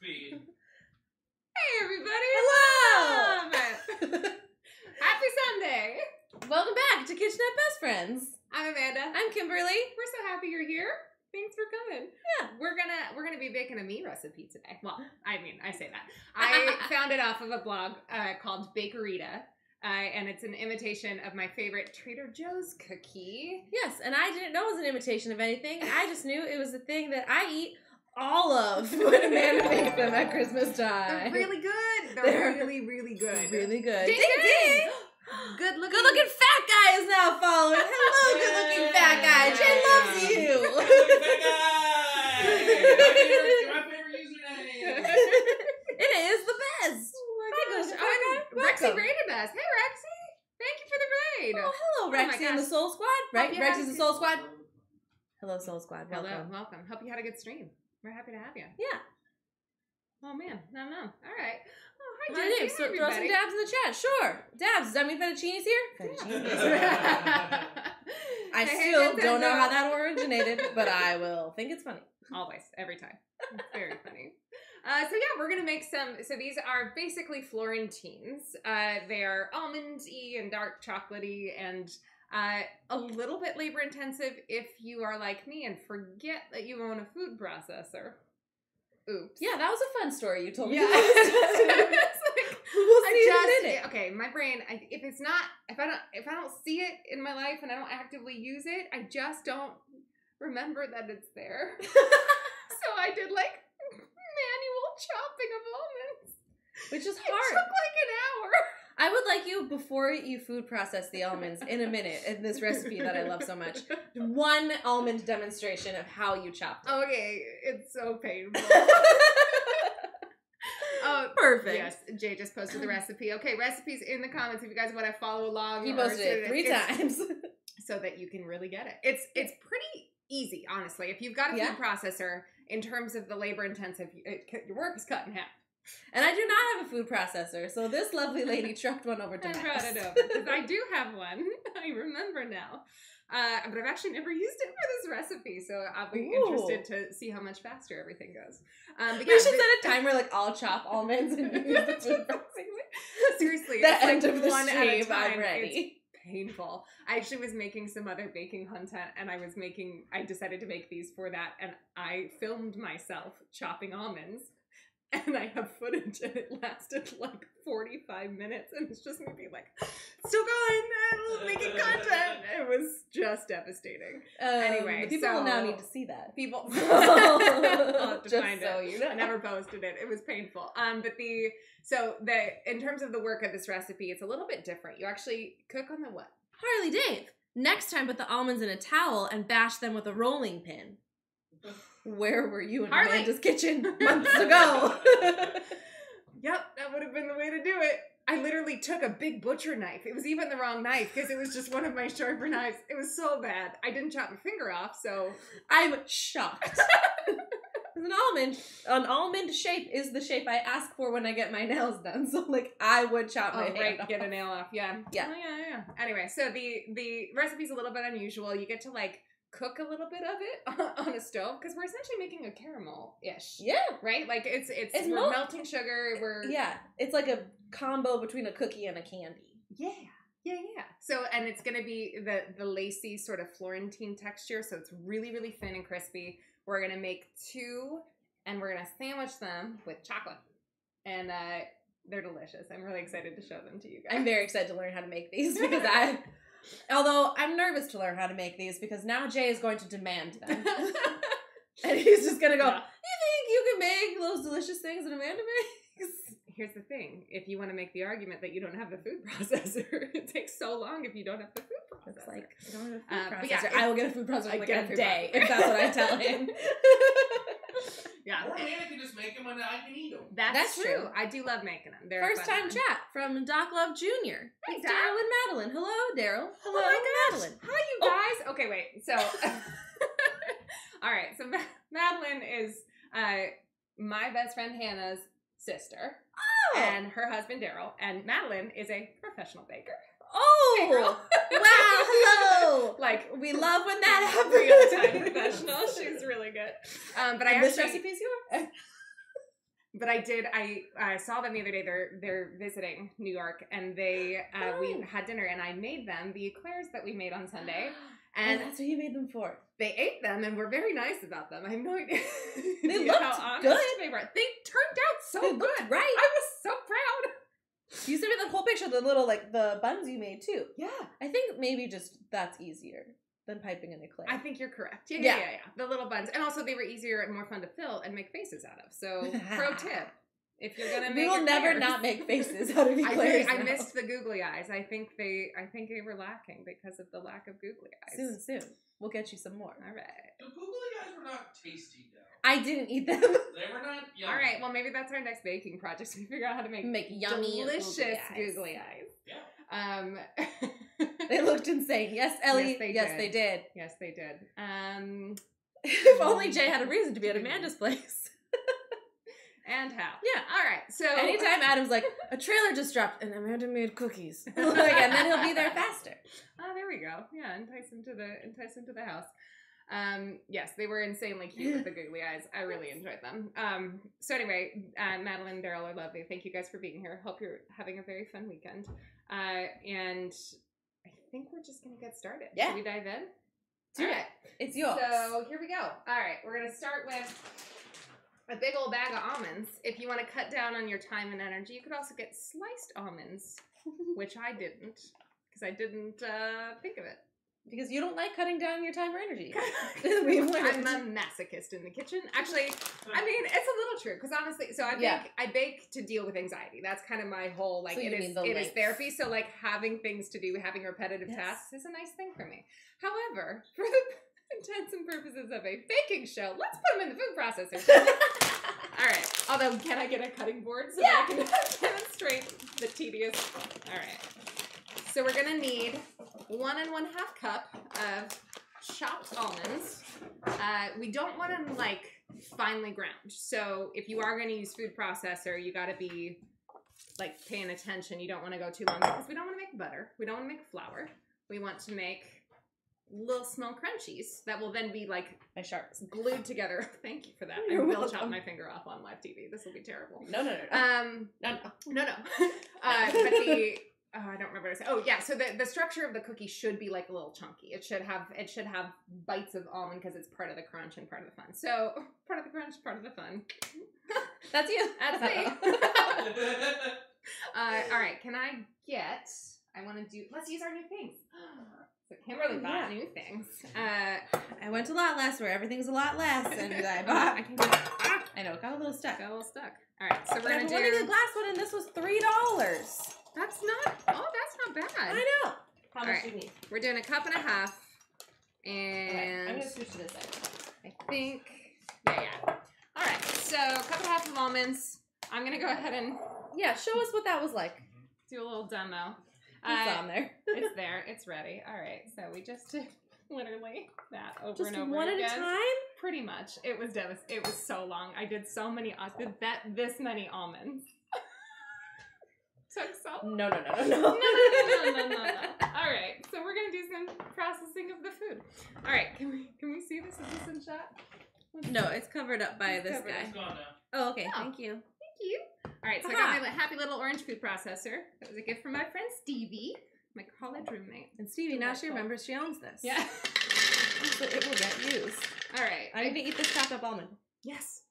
Speed. Hey, everybody. Hello. Welcome. Happy Sunday. Welcome back to Kitchenette Best Friends. I'm Amanda. I'm Kimberly. We're so happy you're here. Thanks for coming. Yeah. We're gonna we're gonna be baking a meat recipe today. Well, I mean, I say that. I found it off of a blog uh, called Bakerita. Uh, and it's an imitation of my favorite Trader Joe's cookie. Yes, and I didn't know it was an imitation of anything. I just knew it was the thing that I eat all of when Amanda makes them at Christmas time. They're time. really good. They're, They're really, really good. really good. Ding, Ding, ding. ding. Good looking. Good looking fat guy is now following. Hello, good looking fat guy. Jay loves you. my favorite, my favorite username. it is the best. Oh my My gosh. gosh, Oh my God. Rexy welcome. raided us. Hey, Rexy. Thank you for the raid. Oh, hello, Oh my Rexy and the. Soul Squad. Right, you Rex had is the Soul Squad. Hello, Soul Squad. Hello, Welcome. welcome. Hope you had a good stream. We're happy to have you. Yeah. Oh man, no, no. All right. Oh, hi, My Jesse. name. Hi, So throw some dabs in the chat. Sure. Dabs. Does that mean fettuccine's here? Fettuccine's here. I Hey, hey, still Vincenzo. don't know how that originated, but I will think it's funny. Always, every time. It's very funny. Uh, so yeah, we're gonna make some. So these are basically Florentines. Uh, they are almond-y and dark chocolatey, and uh, a little bit labor intensive if you are like me and forget that you own a food processor. Oops. Yeah, that was a fun story you told me. Yeah. It's It's like, we'll see I in a just okay. My brain. I, if it's not, if I don't, if I don't see it in my life and I don't actively use it, I just don't remember that it's there. so I did like manual chopping of almonds. Which is hard. It took like an hour. I would like you before you food process the almonds in a minute in this recipe that I love so much. One almond demonstration of how you chopped it. Okay, it's so painful. Oh, Perfect. Yes, Jay just posted the recipe. Okay, recipes in the comments if you guys want to follow along. He posted it three times. so that you can really get it. It's it's pretty easy, honestly. If you've got a Yeah. food processor, in terms of the labor intensive, it, your work is cut in half. And I do not have a food processor, so this lovely lady trucked one over to I my brought it over because I do have one. I remember now. Uh, but I've actually never used it for this recipe, so I'll be Ooh. interested to see how much faster everything goes. Um, but We should set a timer like I'll chop almonds and use the food processor. Seriously, the it's end like of the one at a stream, time. I'm ready. It's painful. I actually was making some other baking content, and I was making. I decided to make these for that, and I filmed myself chopping almonds. And I have footage, and it lasted like forty-five minutes, and it's just me being like, "Still going, I'm making content." It was just devastating. Um, Anyway, people will now need to see that. People, I'll have to Just find so it. you know. I never posted it. It was painful. Um, but the so the in terms of the work of this recipe, it's a little bit different. You actually cook on the what? Harley Dave. Next time, put the almonds in a towel and bash them with a rolling pin. Where were you in Harley. Amanda's kitchen months ago? Yep, that would have been the way to do it. I literally took a big butcher knife. It was even the wrong knife because it was just one of my sharper knives. It was so bad. I didn't chop my finger off, so I'm shocked. an almond, an almond shape is the shape I ask for when I get my nails done. So, like, I would chop my oh right, off. get a nail off. Yeah, Yeah. Oh, yeah, yeah. Anyway, so the the recipe's a little bit unusual. You get to like cook a little bit of it on a stove because we're essentially making a caramel ish. Yeah, right? Like it's it's, It's we're mel- melting sugar. We're yeah. It's like a combo between a cookie and a candy. yeah, yeah, yeah. So and it's gonna be the the lacy sort of Florentine texture. So it's really really thin and crispy. We're gonna make two, and we're gonna sandwich them with chocolate, and uh, they're delicious. I'm really excited to show them to you guys. I'm very excited to learn how to make these because I, although I'm nervous to learn how to make these because now Jay is going to demand them. and he's just gonna go, Yeah. You think you can make those delicious things that Amanda makes? Here's the thing: if you want to make the argument that you don't have the food processor, it takes so long if you don't have the food processor. It's like I don't have a food Uh, processor. yeah, I will get a food processor in like a a day if that's what I tell him. Yeah, Or Amanda can just make them and I can eat them. that's, That's true. true. I do love making them. They're First fun. time chat from Doc Love Jr. Hey, It's Daryl and Madeline. Hello, Daryl. Hello, Oh my gosh. Madeline. Hi, you Oh. guys. Okay, wait. So, all right. So, Madeline is uh, my best friend Hannah's sister, Oh, and her husband Daryl. And Madeline is a professional baker. Oh, wow, hello. Like We love when that happens. real time professional. She's really good. Um, but I and this actually, recipe's yours. But I did. I I saw them the other day. They're they're visiting New York, and they uh, we Oh. had dinner, and I made them the eclairs that we made on Sunday, and and that's what you made them for. they ate them, and were very nice about them. I have no idea. They looked good. They were. They turned out so They good. right. I was so proud. You sent me the whole picture, of the little like the buns you made too. Yeah. I think maybe just that's easier than piping an eclair. I think you're correct. Yeah, Yeah. yeah, yeah, yeah. The little buns, and also they were easier and more fun to fill and make faces out of. So, pro tip: if you're gonna we make, will never eclairs- not make faces out of I, eclairs. really, I missed the googly eyes. I think they, I think they were lacking because of the lack of googly eyes. soon. Soon we'll get you some more. All right. The googly eyes were not tasty though. I didn't eat them. They were not. Yummy. All right. Well, maybe that's our next baking project. We figure out how to make, Make yummy delicious googly googly eyes. eyes. Yeah. Um. They looked insane. Yes, Ellie. Yes, Yes, they they, did. did. yes, they did. Um. if only Jay had a reason to be at Amanda's place. And how? Yeah. All right. So Anytime Adam's like, a trailer just dropped and Amanda made cookies. like, and then he'll be there faster. Oh, there we go. Yeah, entice him to the entice him to the house. Um, yes, they were insanely cute with the googly eyes. I really enjoyed them. Um, so anyway, uh, Madeline and Daryl are lovely. Thank you guys for being here. Hope you're having a very fun weekend. Uh, and I think we're just gonna get started. Yeah. Should we dive in? Do All it. right. It's yours. So here we go. All right, we're gonna start with a big old bag of almonds. If you want to cut down on your time and energy, you could also get sliced almonds, which I didn't because I didn't uh, think of it. Because you don't like cutting down your time or energy. I'm a masochist in the kitchen. Actually, I mean it's a little true because honestly, so I bake. Yeah. I bake to deal with anxiety. That's kind of my whole like So it is. the It is therapy. So like having things to do, having repetitive Yes. tasks is a nice thing for me. However, for the intents and purposes of a baking show, let's put them in the food processor. All right. Although, can I get a cutting board so that I can demonstrate the tedious? All right. So we're gonna need one and one half cup of chopped almonds. Uh, we don't want them like finely ground. So if you are gonna use food processor, you gotta be like paying attention. You don't want to go too long because we don't want to make butter. We don't want to make flour. We want to make little small crunchies that will then be like My sharps. glued together. Thank you for that. You're I will chop my finger off on live TV. This will be terrible. No, no, no, no. Um, no, no. no, no. Uh, but the oh, I don't remember what I said. Oh, yeah. So the, the structure of the cookie should be like a little chunky. It should have it should have bites of almond because it's part of the crunch and part of the fun. So part of the crunch, part of the fun. That's you. That's me. uh, all right. Can I get? I want to do. Let's use our new things. So Kimberly Oh, bought yeah. new things. Uh, I went to Lot Less where everything's a lot less, and I I bought. can get. Ah, I know, got a little stuck. got a little stuck. All right. So we're But I gonna wanted do. the glass one, and this was three dollars. That's not. Oh, that's not bad. I know. How All much right. do you need? We're doing a cup and a half, Okay, I'm and gonna switch to this side. I think yeah, yeah. All right, so cup and a half of almonds. I'm gonna go ahead and Yeah, show us what that was like. do a little demo. It's Uh, on there. it's there. It's ready. All right, so we just did literally that over Just and over one again. at a time. Pretty much. It was devas- It was so long. I did so many. I did that this many almonds. Took so no, no, no, no, no. no, no, no, no, no, no. All right, so we're gonna do some processing of the food. All right, can we can we see this? Is this in shot? Let's- No, it's covered up by It's this covered. guy. It's gone now. Oh, okay. Oh. Thank you. Thank you. All right, so I got my happy little orange food processor. That was a gift from my friend Stevie, my college roommate. And Stevie, now she remembers she owns this. Yeah. So it will get used. All right. I need to eat this chopped up almond. Yes.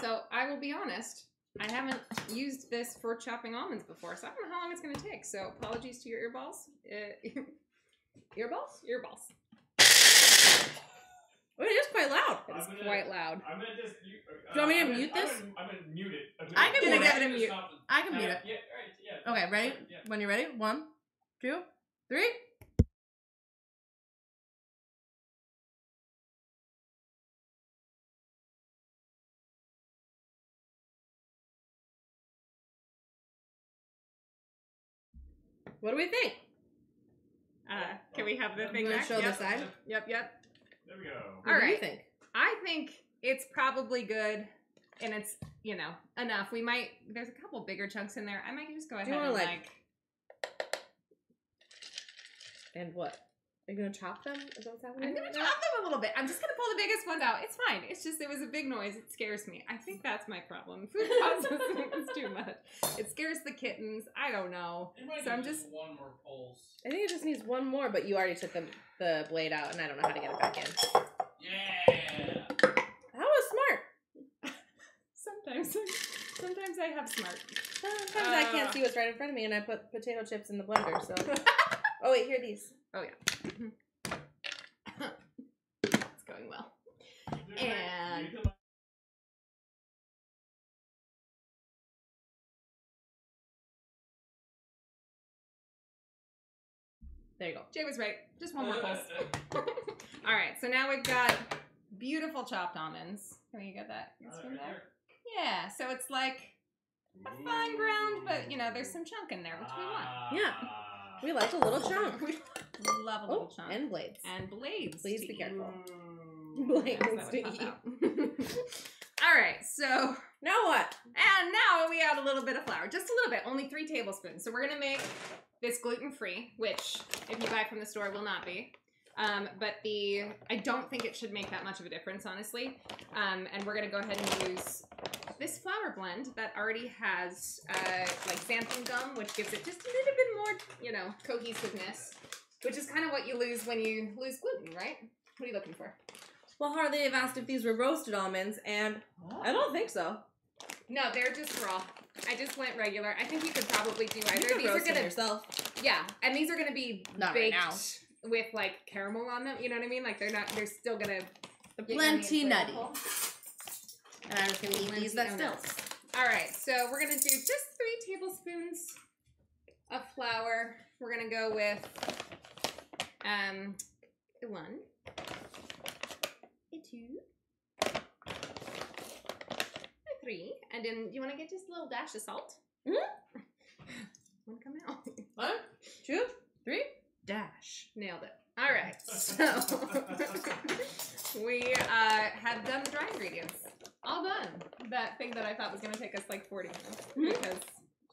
So I will be honest. I haven't used this for chopping almonds before, so I don't know how long it's going to take. So apologies to your earballs. Uh, earballs? Earballs. Oh, it is quite loud. It's I'm gonna- quite loud. I'm gonna just. You, uh, Do you want me to I'm gonna- mute I'm this? gonna- I'm gonna mute it. I'm I can gonna- mute it. Give it a mute. I can uh, mute it. Yeah, right, yeah. Okay, ready? Yeah. When you're ready? One, two, three. What do we think? Uh, can we have the thing wanna back? show the side? Yep, yep. There we go. What do you Alright. think? I think it's probably good, and it's you know enough. We might. There's a couple bigger chunks in there. I might just go ahead you and like, like- And what? Are you gonna chop them? Is that what's happening? I'm gonna right chop now? them a little bit. I'm just gonna pull the biggest ones out. It's fine. It's just it was a big noise. It scares me. I think that's my problem. Food processing is too much. It scares the kittens. I don't know. So I'm just- one more pulse. I think it just needs one more, but you already took the the blade out, and I don't know how to get it back in. Yeah. That was smart. Sometimes, sometimes I have smart. Sometimes I can't Uh. see what's right in front of me, and I put potato chips in the blender. So, oh wait, here are these. Oh yeah. it's going well. And- There you go. Jay was right. Just one more pulse. All right. So now we've got beautiful chopped almonds. Can we get that? Uh, right there? there. Yeah. So it's like a fine ground, but you know, there's some chunk in there, which we want. Yeah. We like a little chunk. We love a little Oh, chunk. and blades. And blades. Please be eat. careful. Blades to eat. All right, so Now what? and now we add a little bit of flour, just a little bit, only three tablespoons. So we're gonna make this gluten free, which if you buy from the store will not be. Um, but the I don't think it should make that much of a difference, honestly. Um, and we're gonna go ahead and use this flour blend that already has uh, like xanthan gum, which gives it just a little bit more, you know, cohesiveness. Which is kind of what you lose when you lose gluten, right? What are you looking for? Well, Harley, they've asked if these were roasted almonds, and I don't think so. No, they're just raw. I just went regular. I think you could probably do either. could These are gonna yourself. Yeah, and these are gonna be Not right baked now. with like caramel on them. You know what I mean? Like they're not. They're still gonna. They're get yummy and plenty nutty. flavorful. And I'm just gonna eat these, Plenty still. All right, so we're gonna do just three tablespoons of flour. We're gonna go with um one, a two, a three, and then you want to get just a little dash of salt. Mhm. One come out. One, two, three. Dash. Nailed it. All right. So we uh, have done the dry ingredients. All done. That thing that I thought was going to take us like 40 minutes Mhm. because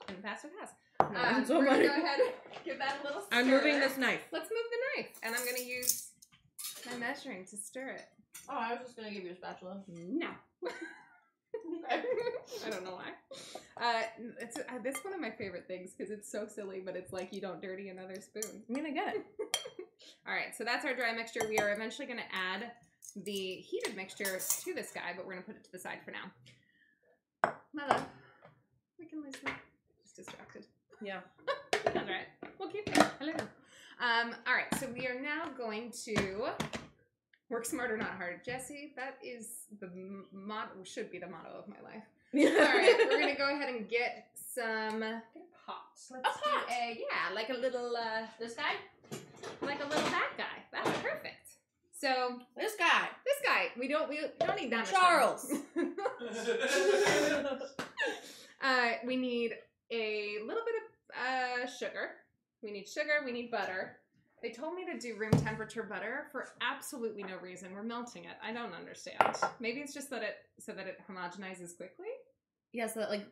in the past it has. Not Um, so we're going to go ahead and give that a little stir. I'm moving this knife. Let's move the knife. And I'm going to use my measuring to stir it. Oh, I was just gonna give you a spatula. No. I don't know why. Uh, it's uh, this one of my favorite things because it's so silly, but it's like you don't dirty another spoon. I'm gonna get it. All right, so that's our dry mixture. We are eventually going to add the heated mixture to this guy, but we're going to put it to the side for now. My we can listen. Just distracted. Yeah. That's all right. We'll keep it. Hello. Um, all right, so we are now going to work smarter, not hard. Jesse, that is the motto, should be the motto of my life. All right, we're gonna go ahead and get some get a pot. Let's A pot? a yeah, like a little uh This guy? like a little that guy. That's perfect. So This guy. this guy, we don't we don't need that much. Charles. uh, we need a little bit of uh sugar. We need sugar. We need butter. They told me to do room temperature butter for absolutely no reason. We're melting it. I don't understand. Maybe it's just that it so that it homogenizes quickly. Yeah, so that like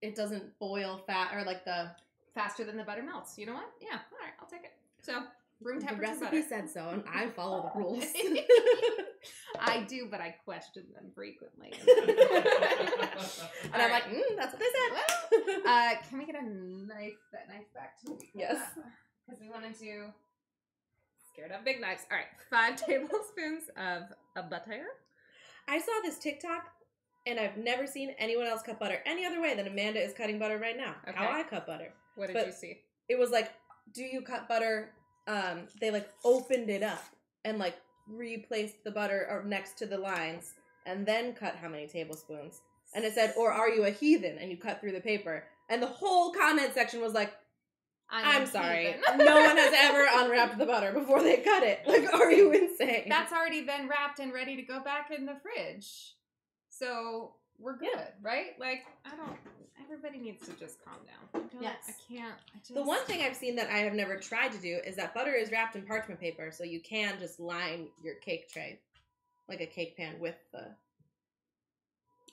it doesn't boil fat or like the faster than the butter melts. You know what? Yeah. All right, I'll take it. So room the temperature recipe butter. said so, and I follow the rules. I do, but I question them frequently. and I'm like, mm, that's what they said. uh, can we get a knife? That knife back to me. Yes. Because we want to do. Scared of big knives. All right, five tablespoons of a butter. I saw this TikTok, and I've never seen anyone else cut butter any other way than Amanda is cutting butter right now. How I cut butter. What did But- you see? It was like, do you cut butter? Um, they like opened it up and like replaced the butter or next to the lines, and then cut how many tablespoons. And it said, or are you a heathen? And you cut through the paper. And the whole comment section was like, I'm, a sorry. no one has ever unwrapped the butter before they cut it. Like, are you insane? That's already been wrapped and ready to go back in the fridge. So we're good, Yeah. right? Like, I don't. Everybody needs to just calm down. I Yes. I can't. I just, The one thing I've seen that I have never tried to do is that butter is wrapped in parchment paper, so you can just line your cake tray, like a cake pan, with the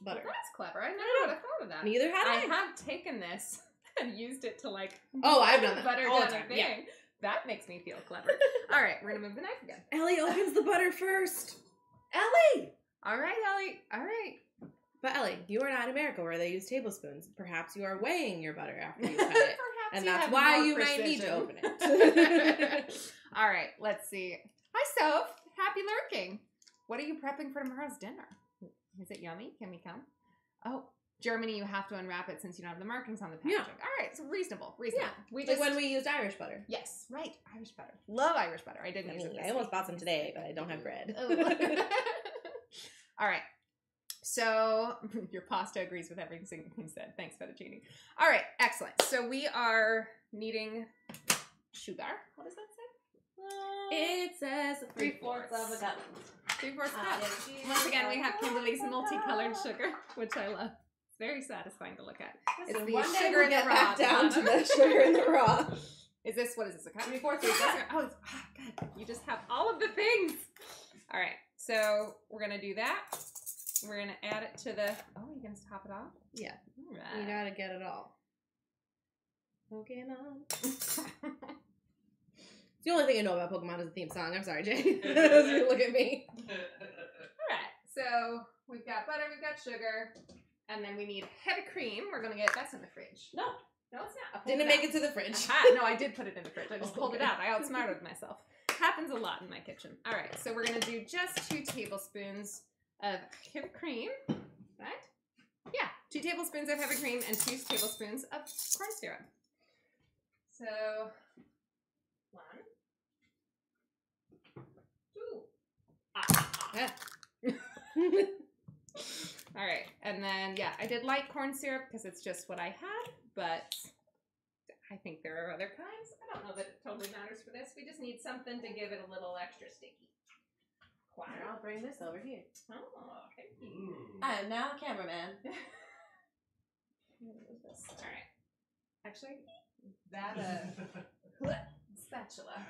Well, butter. that's clever. I never know. would have thought of that. Neither had I I. have taken this and used it to like Oh, I've done that butter all the time, thing. yeah. that makes me feel clever. All right, we're gonna move the knife again. Ellie opens the butter first. Ellie! All right, Ellie. All right. But Ellie, you are not in America where they use tablespoons. Perhaps you are weighing your butter after you cut it. Perhaps and you that's why you might need to open it. All right, let's see. Hi, Soph. Happy lurking. What are you prepping for tomorrow's dinner? Is it yummy? Can we come? Oh, Germany, you have to unwrap it since you don't have the markings on the Yeah. All right, so reasonable, reasonable. Yeah. We like when we used Irish butter. yes, right, Irish butter. Love Irish butter. I didn't I use mean, it. I almost week. bought some today, but I don't have bread. All right. So your pasta agrees with everything you said. Thanks, fettuccine. All right, excellent. So we are needing sugar. What does that say? it says Three fourths of a cup. Three fourths Ah, cup. Once again, we have. Kimberly's multicolored sugar, which I love. It's very satisfying to look at. It's Listen, the one sugar we'll in the raw back at the down to the sugar in the raw. Is this what is this? A cup? Three fourths. Oh, it's, ah, God! You just have all of the things. All right, so we're gonna do that. We're gonna add it to the. Oh, you're gonna top it off. Yeah. All You right. gotta get it all. Pokemon. It's the only thing I know about Pokemon is the theme song. I'm sorry, Jay. Look at me. all right. So we've got butter. We've got sugar, and then we need heavy cream. We're gonna get that's in the fridge. No. No, it's not. Didn't it make out. it to the fridge. Aha, no, I did put it in the fridge. I just Oh, pulled it out. I outsmarted myself. Happens a lot in my kitchen. All right, so we're gonna do just two tablespoons of heavy cream, right? Yeah, two tablespoons of heavy cream and two tablespoons of corn syrup. So, one, two. Ah, ah, ah. Yeah. All right, and then yeah, I did like corn syrup because it's just what I had, but I think there are other kinds. I don't know that it totally matters for this. We just need something to give it a little extra sticky. Wow. I'll bring this over here. Oh, thank you. Ooh. I am now a cameraman. All right. Actually, that uh, spatula.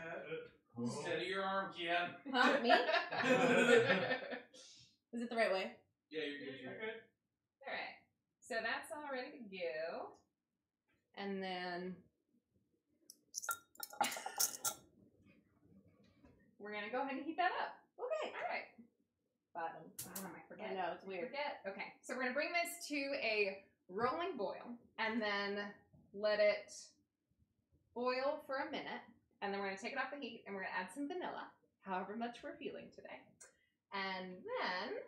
Steady your arm, Kian. Huh? Me? Is it the right way? you're good. You're good. All right. So that's all ready to go. And then we're gonna go ahead and heat that up. Okay. All right. Bottom. Oh, I forget. I know, it's weird. Forget. Okay. So we're gonna bring this to a rolling boil and then let it boil for a minute. And then we're gonna take it off the heat and we're gonna add some vanilla, however much we're feeling today. And then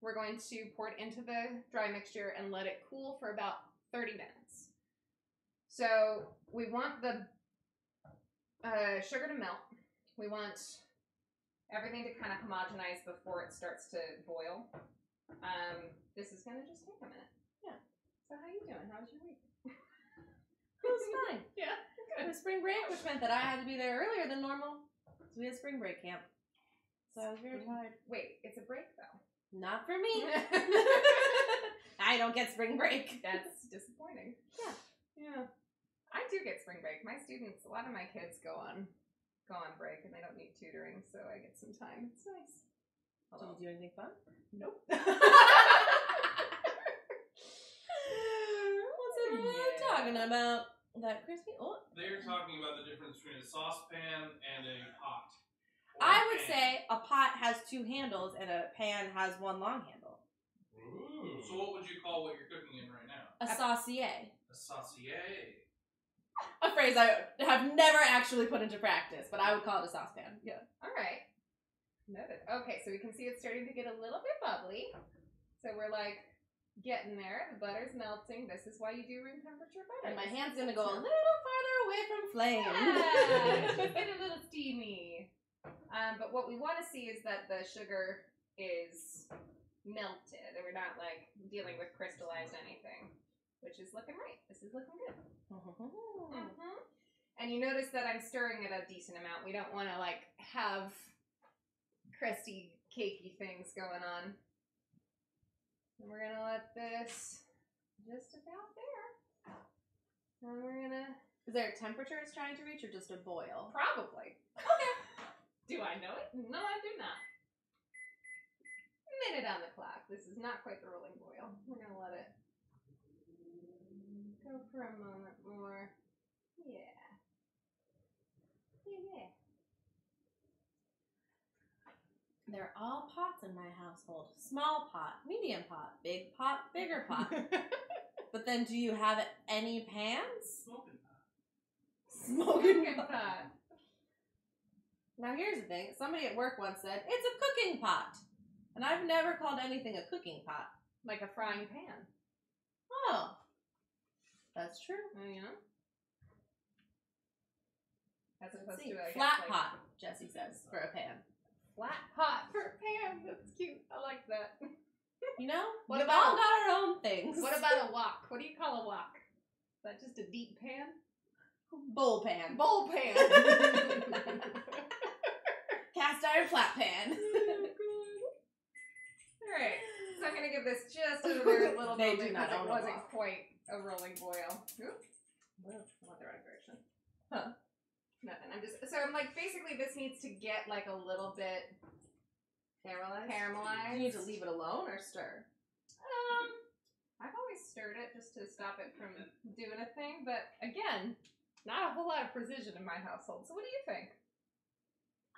we're going to pour it into the dry mixture and let it cool for about 30 minutes. So we want the uh, sugar to melt. We want everything to kind of homogenize before it starts to boil. Um, this is gonna just take a minute. Yeah. So how you doing? How was your week? It was fine. Yeah. It was spring break, which meant that I had to be there earlier than normal. So we had spring break camp. So I was very tired. Wait, it's a break though. Not for me. I don't get spring break. That's disappointing. Yeah. Yeah. I do get spring break. My students, a lot of my kids go on go on break and they don't need tutoring, so I get some time. It's nice. Did you do anything fun? Nope. What's everyone Yeah. talking about? That crispy? Oh, They're talking about the difference between a saucepan and a pot. Or I a would pan. say a pot has two handles and a pan has one long handle. Ooh. So what would you call what you're cooking in right now? A saucier. A saucier. A phrase I have never actually put into practice, but I would call it a saucepan. Yeah. All right. Noted. Okay, so we can see it's starting to get a little bit bubbly. So we're like getting there. The butter's melting. This is why you do room temperature butter. And my hand's gonna go a little farther away from flame. Yeah, just get a little steamy. Um, but what we want to see is that the sugar is melted, and we're not like dealing with crystallized anything, which is looking right. This is looking good. Mhm. And you notice that I'm stirring it a decent amount. We don't want to like have crusty, cakey things going on. And we're gonna let this just about there. And we're gonna Is there a temperature it's trying to reach or just a boil? Probably. Okay. do I know it? No, I do not. Minute on the clock. This is not quite the rolling boil. We're gonna let it Go for a moment more. Yeah. Yeah, yeah. They're all pots in my household. Small pot, medium pot, big pot, bigger pot. but then do you have any pans? Smoking pot. Smoking, Smoking pot. pot. Now here's the thing. Somebody at work once said, "It's a cooking pot." And I've never called anything a cooking pot. Like a frying pan. Oh. That's true. Oh, you know? As opposed see. to I guess, Flat like, pot, Jesse mm-hmm. says, for a pan. Flat pot for a pan. That's cute. I like that. You know? What We've about- all got our own things. What about a wok? What do you call a wok? Is that just a deep pan? bowl pan? Bowl pan. Cast iron flat pan. Oh, Alright, so I'm gonna give this just another little They moment because it wasn't quite a rolling boil. Oop. Whoa, I went the wrong direction. Huh. Nothing. I'm just so I'm like basically this needs to get like a little bit Caramelized. caramelized. You need to leave it alone or stir. Um, I've always stirred it just to stop it from doing a thing, but again, not a whole lot of precision in my household. So what do you think?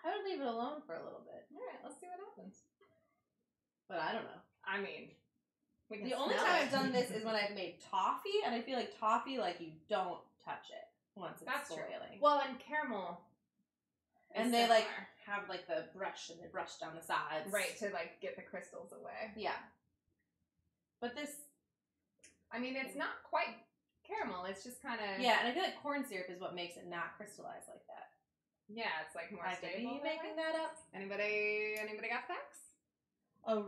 I would leave it alone for a little bit, All right, let's see what happens. but I don't know. I mean, we can The only time it. I've done this is when I've made toffee, and I feel like toffee, like you don't touch it once it's That's true. boiling. Well, and caramel. is and they like similar. have like the brush and they brush down the sides. right to like get the crystals away. Yeah. But this, I mean, it's not quite caramel. It's just kind of yeah, and I feel like corn syrup is what makes it not crystallize like that. yeah. It's like more I could stable. be making that up. Anybody? Anybody got facts? A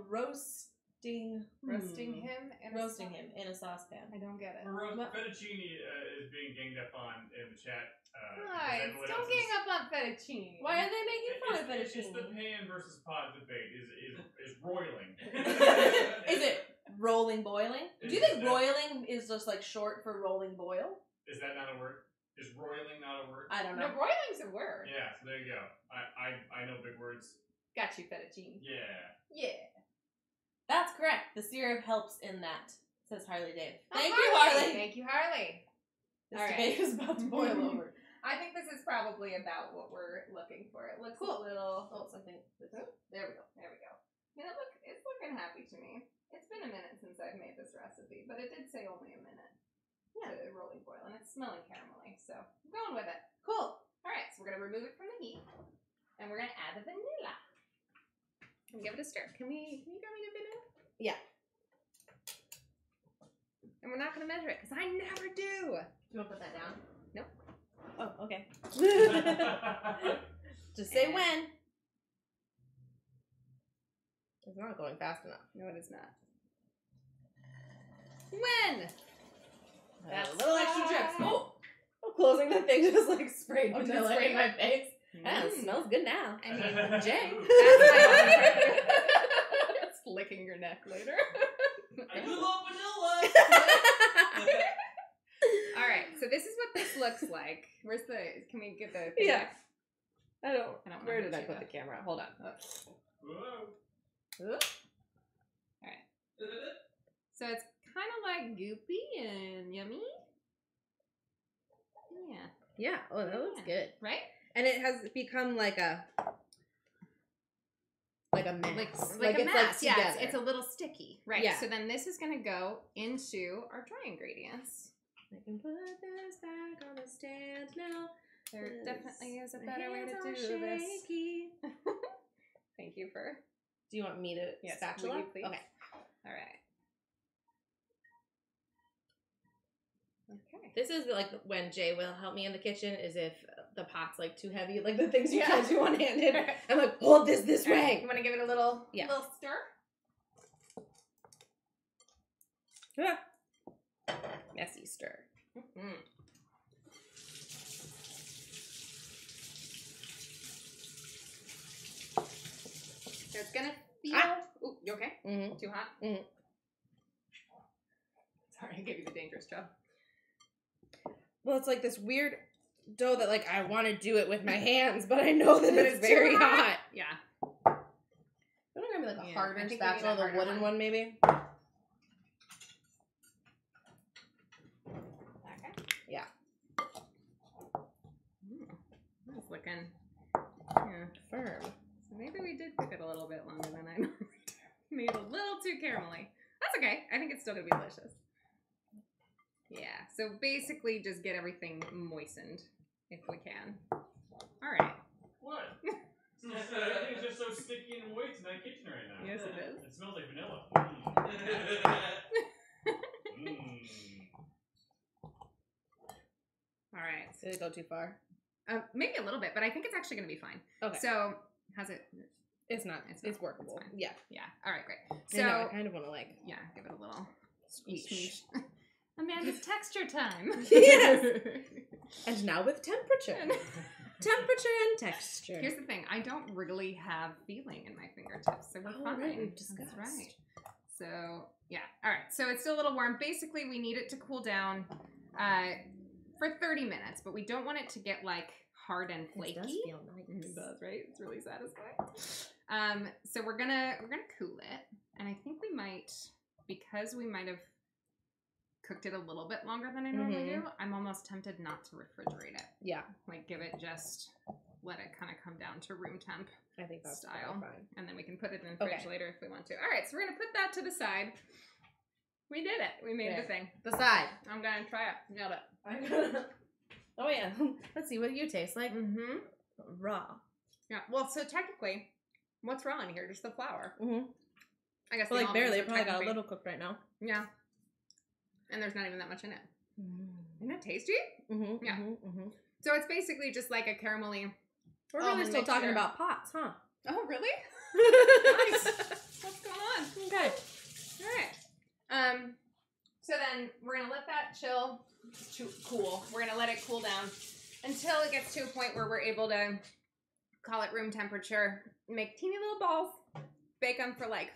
roasting, Roasting hmm, him in roasting sauce- him in a saucepan. I don't get it. Ro- What? Fettuccine uh, is being ganged up on in the chat. Uh, because Guys, everyone don't else gang is- up on fettuccine. Why are they making fun of It's, it's the fettuccine? pan versus pot debate. Is is is roiling? is it rolling boiling? Do you Is think that- roiling is just like short for rolling boil? Is that not a word? Is roiling not a word? I don't No, know. broiling's a word. Yeah, so there you go. I I, I know big words. Got you, fettuccine. Yeah. Yeah. That's correct. The syrup helps in that, says Harley Dave. Oh, Thank you, Harley. Thank you, Harley. This All right. debate is about to boil over. I think this is probably about what we're looking for. It looks Cool. a little. Oh, something. There we go. There we go. It look, it's looking happy to me. It's been a minute since I've made this recipe, but it did say only a minute. Yeah. To rolling boil, and it's smelling caramelly, so I'm going with it. Cool. All right, so we're gonna remove it from the heat, and we're gonna add the vanilla. And give it a stir. Can we? Can you grab me the vanilla? Yeah. And we're not gonna measure it because I never do. Do you want to put that down? Nope. Oh, okay. Just say And- when. It's not going fast enough. No, it is not. When? That's a little extra drips. Oh, I'm closing the thing just like sprayed Oh, did it vanilla in my face. Yeah, it Mm. smells good now. I mean, Jay. it's licking your neck later. I do love vanilla. All right, so this is what this looks like. Where's the? Can we get the? Yeah. I don't. I don't Where did I put you the camera? Hold on. Whoa. So it's kind of like goopy and yummy. Yeah. Yeah. Oh, that looks good. Right? And it has become like a like a mass. Like, Like, a it's mass. like yeah, it's, it's a little sticky. Right. Yeah. So then this is going to go into our dry ingredients. I can put this back on the stand now. There definitely is a better way to do this. shaky. Thank you for. Do you want me to Yes, spatula? you please? Okay. All right. Okay. This is like when Jay will help me in the kitchen. Is if the pot's like too heavy, like the things you Yeah. can't do one handed. I'm like, hold this this All right, way. You want to give it a little, Yeah. little stir? Yeah. Messy stir. Mm. So it's gonna feel. Ah. Ooh, you okay? Mm-hmm. Too hot? Mhm. Sorry, I gave you the dangerous job. Well, it's like this weird dough that like I want to do it with my hands, but I know that it's it's very hot. hot. Yeah. You want to grab me like a Yeah, I harder think spatula, the wooden one. one, maybe? Okay. Yeah. Mm, that's looking. Yeah. Firm. So maybe we we did cook it a little bit longer than I normally do. Made a little too caramelly. That's okay. I think it's still gonna be delicious. Yeah. So basically, just get everything moistened if we can. All right. What? Everything's just so sticky and moist in that kitchen right now. Yes, it is. It smells like vanilla. Mm. All right. Did it go too far? Uh, maybe a little bit, but I think it's actually gonna be fine. Okay. So how's it? it's not. It's It's, workable. It's yeah. Yeah. All right. Great. I know, I kind of want to like. yeah, give it a little Squish. Amanda's texture time. Yes. And now with temperature, temperature and texture. Here's the thing: I don't really have feeling in my fingertips, so we're Oh, fine. right, we've That's right. So yeah, all right. So it's still a little warm. Basically, we need it to cool down uh, for 30 minutes, but we don't want it to get like hard and flaky. It does feel nice. It does, right? It's really satisfying. Um, so we're gonna we're gonna cool it, and I think we might because we might have cooked it a little bit longer than I normally Mhm. do. I'm almost tempted not to refrigerate it. Yeah, Like give it just let it kind of come down to room temp, I think that's Style. fine. and then we can put it in the fridge Okay. later if we want to. All right, so we're gonna put that to the side. We did it. We made the thing. The side. I'm gonna try it. Nailed it. oh yeah. Let's see what you taste like. Mm-hmm. Raw. Yeah. Well, so technically, what's raw in here? Just the flour. Mm-hmm. I guess. But the like barely. It probably got a little cooked right now. Yeah. And there's not even that much in it. Isn't it tasty? Mm-hmm. Yeah. Mm-hmm, mm-hmm. So it's basically just like a caramelly. We're really still talking about pots, huh? Oh, really? nice. What's going on? Okay. All right. Um. So then we're gonna let that chill, to cool. We're gonna let it cool down until it gets to a point where we're able to call it room temperature. Make teeny little balls. Bake them for like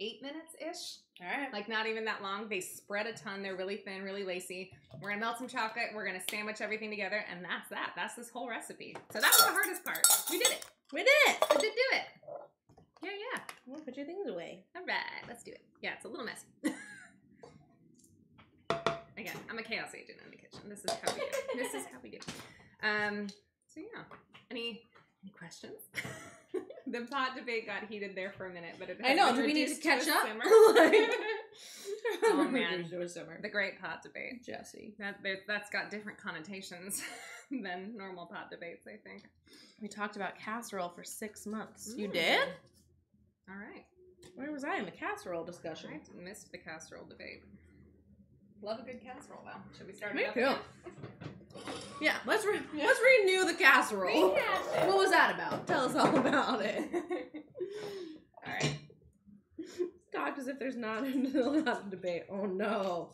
eight minutes ish. All right. Like not even that long. They spread a ton. They're really thin, really lacy. We're gonna melt some chocolate. We're gonna sandwich everything together, and that's that. That's this whole recipe. So that was the hardest part. We did it. We did it. We did do it. Yeah, yeah. Well, put your things away. All right, let's do it. Yeah, it's a little messy. Again, I'm a chaos agent in the kitchen. This is how we do. This is how we do. Um. So yeah. Any any questions? the pot debate got heated there for a minute, but it I know. Do we need to catch up? Like- Oh, man. Do a summer. the great pot debate. Jesse. That that's got different connotations than normal pot debates. I think. We talked about casserole for six months. You Mm. did? All right. Where was I in the casserole discussion? I missed the casserole debate. Love a good casserole, though. Should we start Me it up too. Yeah, let's re- let's renew the casserole. What was that about? Tell us all about it. All right. Talk as if there's not a, not a debate. Oh no.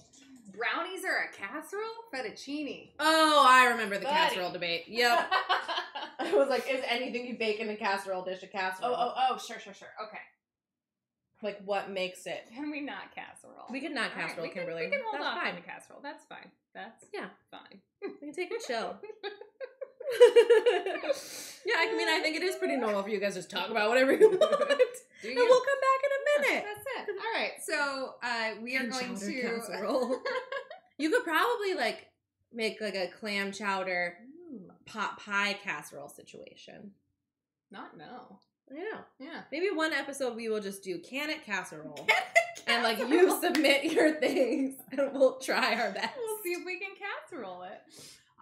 Brownies are a casserole? Fettuccine. Oh, I remember the Buddy. casserole debate. Yep. I was like, is anything you bake in a casserole dish a casserole? oh, oh, oh, sure, sure, sure. Okay. Like, what makes it? Can we not casserole? We can not All right, casserole, we can, Kimberly. We can hold That's off fine. on the casserole. That's fine. That's Yeah. fine. We can take a chill. yeah, I mean, I think it is pretty normal for you guys to just talk about whatever you want. Do and we'll come back in a minute. That's it. All right. So uh, we are going to. casserole. you could probably like make like a clam chowder pot pie casserole situation. not no. I know. Yeah. Maybe one episode we will just do can it casserole. And like you submit your things and we'll try our best. We'll see if we can casserole it.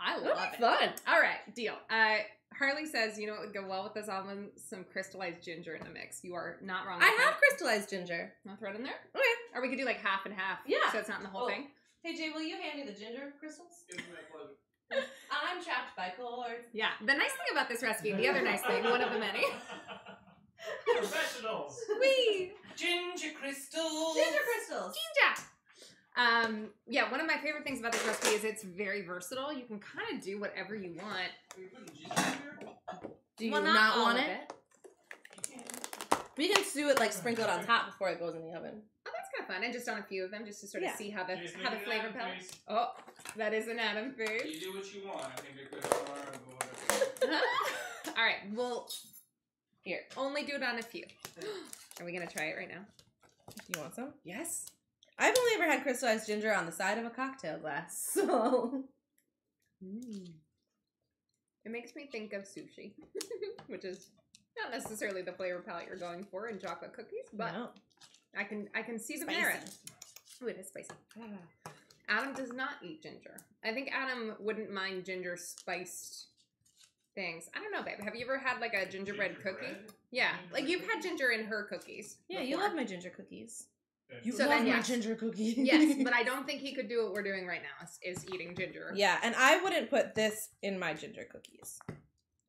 I That'll love be it. fun. All right, deal. Uh, Harley says, you know what would go well with this almond? Some crystallized ginger in the mix. You are not wrong. I have that. crystallized ginger. Want to throw it in there? Okay. Or we could do like half and half. Yeah. So it's not in the whole Oh. thing. Hey Jay, will you hand me the ginger crystals? It my pleasure. I'm trapped by cords. Yeah. The nice thing about this recipe, the other nice thing, one of the many. Professionals. Wee! Ginger crystals. Ginger crystals. Ginger! Um, yeah, one of my favorite things about this recipe is it's very versatile. You can kind of do whatever you want. Are you putting ginger? Do you well, not, all want of it? We can do it like sprinkle it on top before it goes in the oven. Oh, that's kind of fun. And just on a few of them, just to sort of Yeah. see how the Please how the flavor happen, palettes. please. Oh, that is an Adam food. You do what you want. I think a good tomorrow. All right, well, here, only do it on a few. Are we gonna try it right now? Do you want some? Yes. I've only ever had crystallized ginger on the side of a cocktail glass, so mm. It makes me think of sushi, which is Not necessarily the flavor palette you're going for in chocolate cookies, but no. I can I can see the Spicy. merit. Ooh, it is spicy. Ah. Adam does not eat ginger. I think Adam wouldn't mind ginger spiced things. I don't know, babe. Have you ever had like a gingerbread cookie? Gingerbread? Yeah, like you've had ginger in her cookies. Yeah, you love my ginger cookies. You So love then, my yes. ginger cookies. yes, but I don't think he could do what we're doing right now. Is, is eating ginger. Yeah, and I wouldn't put this in my ginger cookies.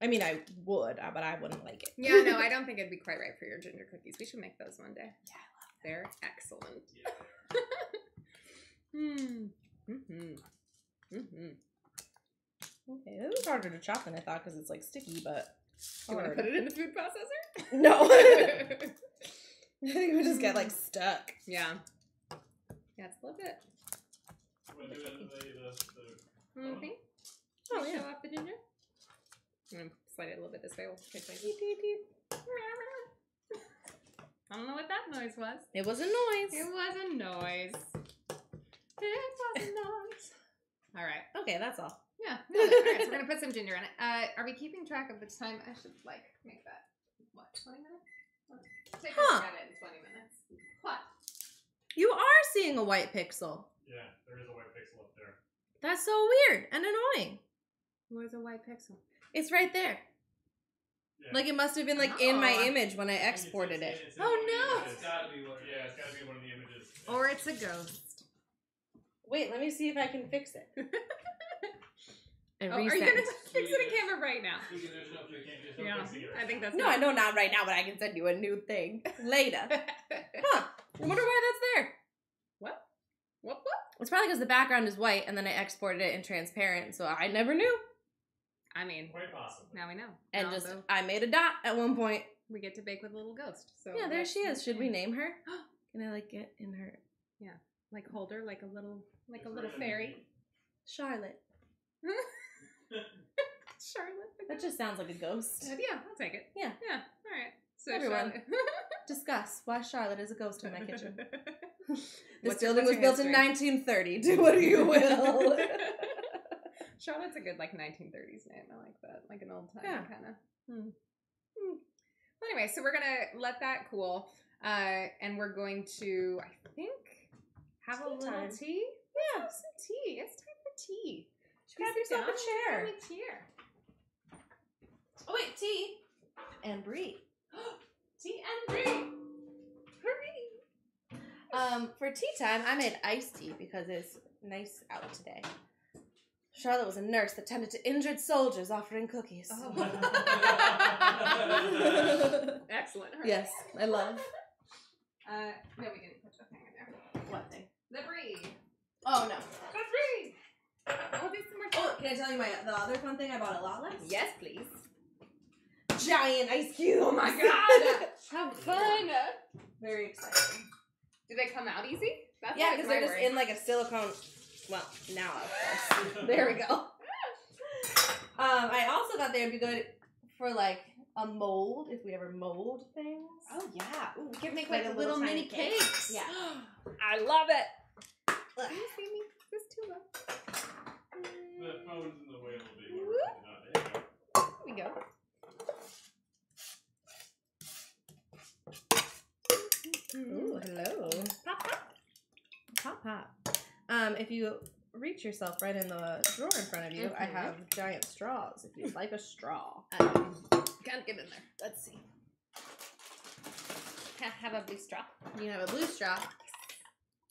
I mean, I would, uh, but I wouldn't like it. Yeah, no, I don't think it'd be quite right for your ginger cookies. We should make those one day. Yeah, I love They're excellent. Yeah. Hmm. Mm-hmm. Mm-hmm. Okay, it was harder to chop than I thought because it's like sticky, but You want to put it in the food processor? No, I think it would just get like stuck. yeah. Yeah, it's a little bit. Mm-hmm. Oh, Show off the ginger. I'm gonna slide it a little bit this way. We'll take like- I don't know what that noise was. It was a noise. It was a noise. It was a noise. All right. Okay, that's all. Yeah. no, all right. So we're gonna put some ginger in it. Uh, are we keeping track of the time? I should like make that what twenty minutes. Take a Huh. look at it in twenty minutes. What? You are seeing a white pixel. yeah, there is a white pixel up there. That's so weird and annoying. Where's a white pixel? It's right there. Yeah. Like it must have been like in my Oh. image when I It's- it's- exported it's- it. it's in Oh, one of the no. It's gotta be one. Yeah, it's gotta be one of the images. Or it's a ghost. Wait, let me see if I can fix it. And Oh, are you gonna fix it in camera right now? There's no, there's no Yeah, fixing it I right think now. that's No, I know not right now, but I can send you a new thing later. huh? I wonder why that's there. what? What? What? It's probably because the background is white, and then I exported it in transparent, so I never knew. I mean, Quite possible. now we know. And And just also, I made a dot at one point. we get to bake with a little ghost. So yeah, there she is. Should we name her? Can I like get in her Yeah, like hold her like a little like a little fairy? Charlotte? Charlotte. That just sounds like a ghost. Yeah, I'll take it. Yeah. Yeah. All right. So Everyone. Charlotte. Discuss why Charlotte is a ghost in my kitchen. This What's your- building was built your in 1930. Do what you will. Charlotte's a good like 1930s name. I like that, like an old time Yeah. kind of. Hmm. Hmm. Well, anyway, so we're gonna let that cool, uh, and we're going to, I think, have a little time. tea. Yeah. Have some tea. It's time for tea. Grab yourself a down chair. a chair? oh wait, tea and brie. Tea and brie. Hurry! Um, for tea time, I made iced tea because it's nice out today. Charlotte was a nurse that tended to injured soldiers offering cookies. Oh. Excellent. Hurry. yes, I love. Uh, no, we didn't put the thing in there. What thing? The brie. Oh no. The brie. I'll do some more. Oh, can I tell you my the other fun thing I bought at Lawless? Yes, please. Giant ice cube. Oh my god! How fun! Very exciting. Do they come out easy? That's Yeah, because they're just in like a silicone. Well, now of course. there we go. Um, I also thought they would be good for like a mold if we ever mold things. Oh yeah. Ooh, we can make Like like, a little, little mini tiny cake. cakes. Yeah. I love it. Can you see me? This too low. The phone's in the way a little bit. Whoop. You're working it out. There. Here we go. Ooh, hello. Pop pop. Pop pop. Um, if you reach yourself right in the drawer in front of you, I Mhm. have giant straws. If you'd like a straw. Um, can't get in there. Let's see. Can't have a blue straw. You have a blue straw.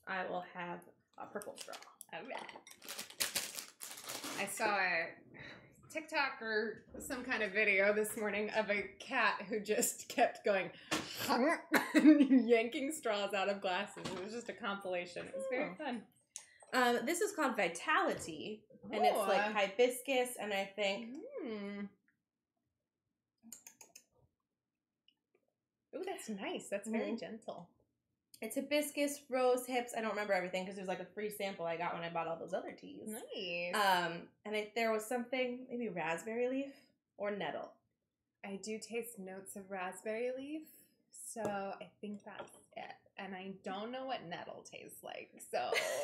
I will have a purple straw. All right. I saw a TikTok or some kind of video this morning of a cat who just kept going yanking straws out of glasses. It was just a compilation. It was very Oh. fun. Um, this is called Vitality, and it's like hibiscus, and I think Mm. Ooh, that's nice. That's very Mhm. gentle. It's hibiscus, rose hips. I don't remember everything because there's like a free sample I got when I bought all those other teas. Nice. Um, and I, there was something maybe raspberry leaf or nettle. I do taste notes of raspberry leaf, so I think that's it. And I don't know what nettle tastes like, so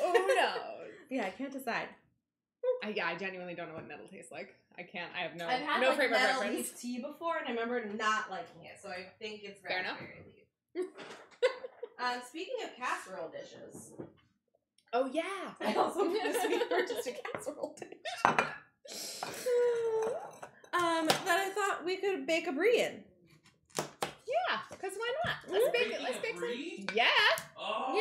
who knows? Yeah, I can't decide. I, yeah, I genuinely don't know what nettle tastes like. I can't. I have no I've had no like frame of reference. leaf tea before, and I remember not liking it, so I think it's Fair enough. raspberry leaf. um, speaking of casserole dishes, Oh yeah. I also recently purchased a casserole dish. um, that I thought we could bake a brie in. Yeah, because why not? Let's bake it. Let's a bake some. brie? Yeah. Oh.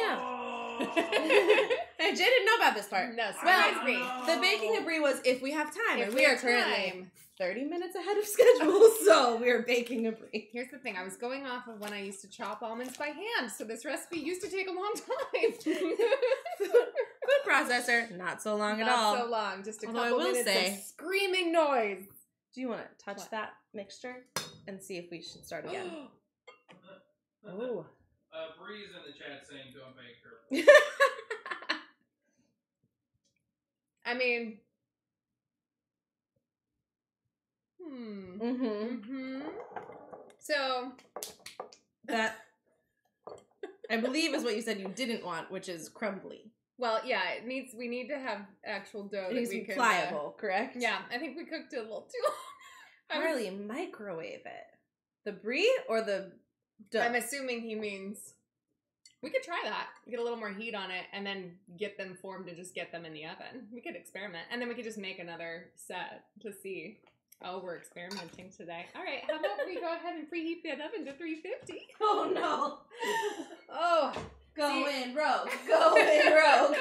and Jay didn't know about this part. No, Well, surprise me. The baking a brie was if we have time, If and we we are currently time. 30 minutes ahead of schedule, so we are baking a brie. Here's the thing. I was going off of when I used to chop almonds by hand, so this recipe used to take a long time. Food processor, not so long at all. Not so long. Just a Although I couple will minutes say- of screaming noise. Do you want to touch What? that mixture and see if we should start again? oh. Uh, Bree's in the chat saying don't make her. I mean, hmm. mm-hmm. hmm So, That I believe is what you said you didn't want, which is crumbly. well, yeah, it needs. We need to have actual dough It that needs we to be can. uh, pliable, correct? yeah, I think we cooked it a little too long. Harley, microwave it. The brie or the dough? I'm assuming he means we could try that. Get a little more heat on it, and then get them formed and just get them in the oven. We could experiment, and then we could just make another set to see. Oh, we're experimenting today. All right, how about we go ahead and preheat that oven to 350? oh no! Oh, Go See- in rogue. Go in rogue.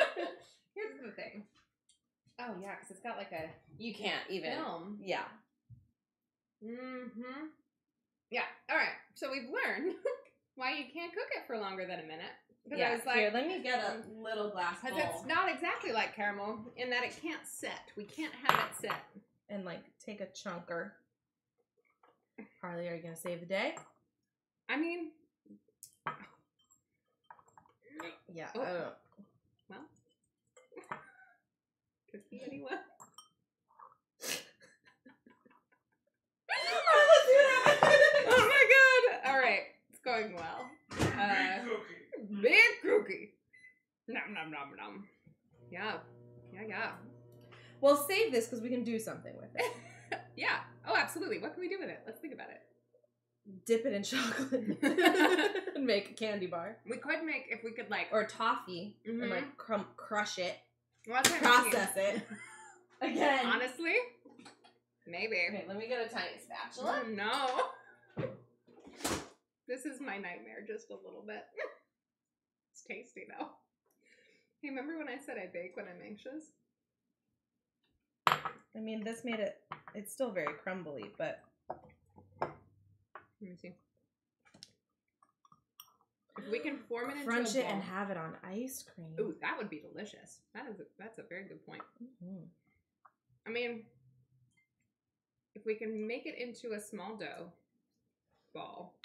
here's the thing. Oh yeah, because it's got like a You can't even. film. Yeah. Mm-hmm. Yeah. All right. So we've learned why you can't cook it for longer than a minute. Because Yeah. I was like, Here, let me get a little glass Because bowl it's not exactly like caramel in that it can't set. We can't have it set. and like take a chunker. Harley, are you gonna save the day? I mean, Yeah. Oh. I don't. well, could be anyone. Oh my god! All right, it's going well. Uh, Big cookie. big cookie. Nom nom nom nom. Yeah, yeah, yeah, Well, save this because we can do something with it. yeah. Oh, absolutely. What can we do with it? Let's think about it. Dip it in chocolate and make a candy bar We could make if we could like or toffee Mhm. and like crum- crush it, well, that's what I'm thinking. process it again. Honestly, maybe. Okay, let me get a tiny spatula. Oh, no. This is my nightmare just a little bit. it's tasty though. Hey, remember when I said I bake when I'm anxious? I mean, this made it. It's still very crumbly, but Let me see. If we can form it into crunch a it and have it on ice cream. Ooh, that would be delicious. That is a, that's a very good point. Mhm. I mean, if we can make it into a small dough ball,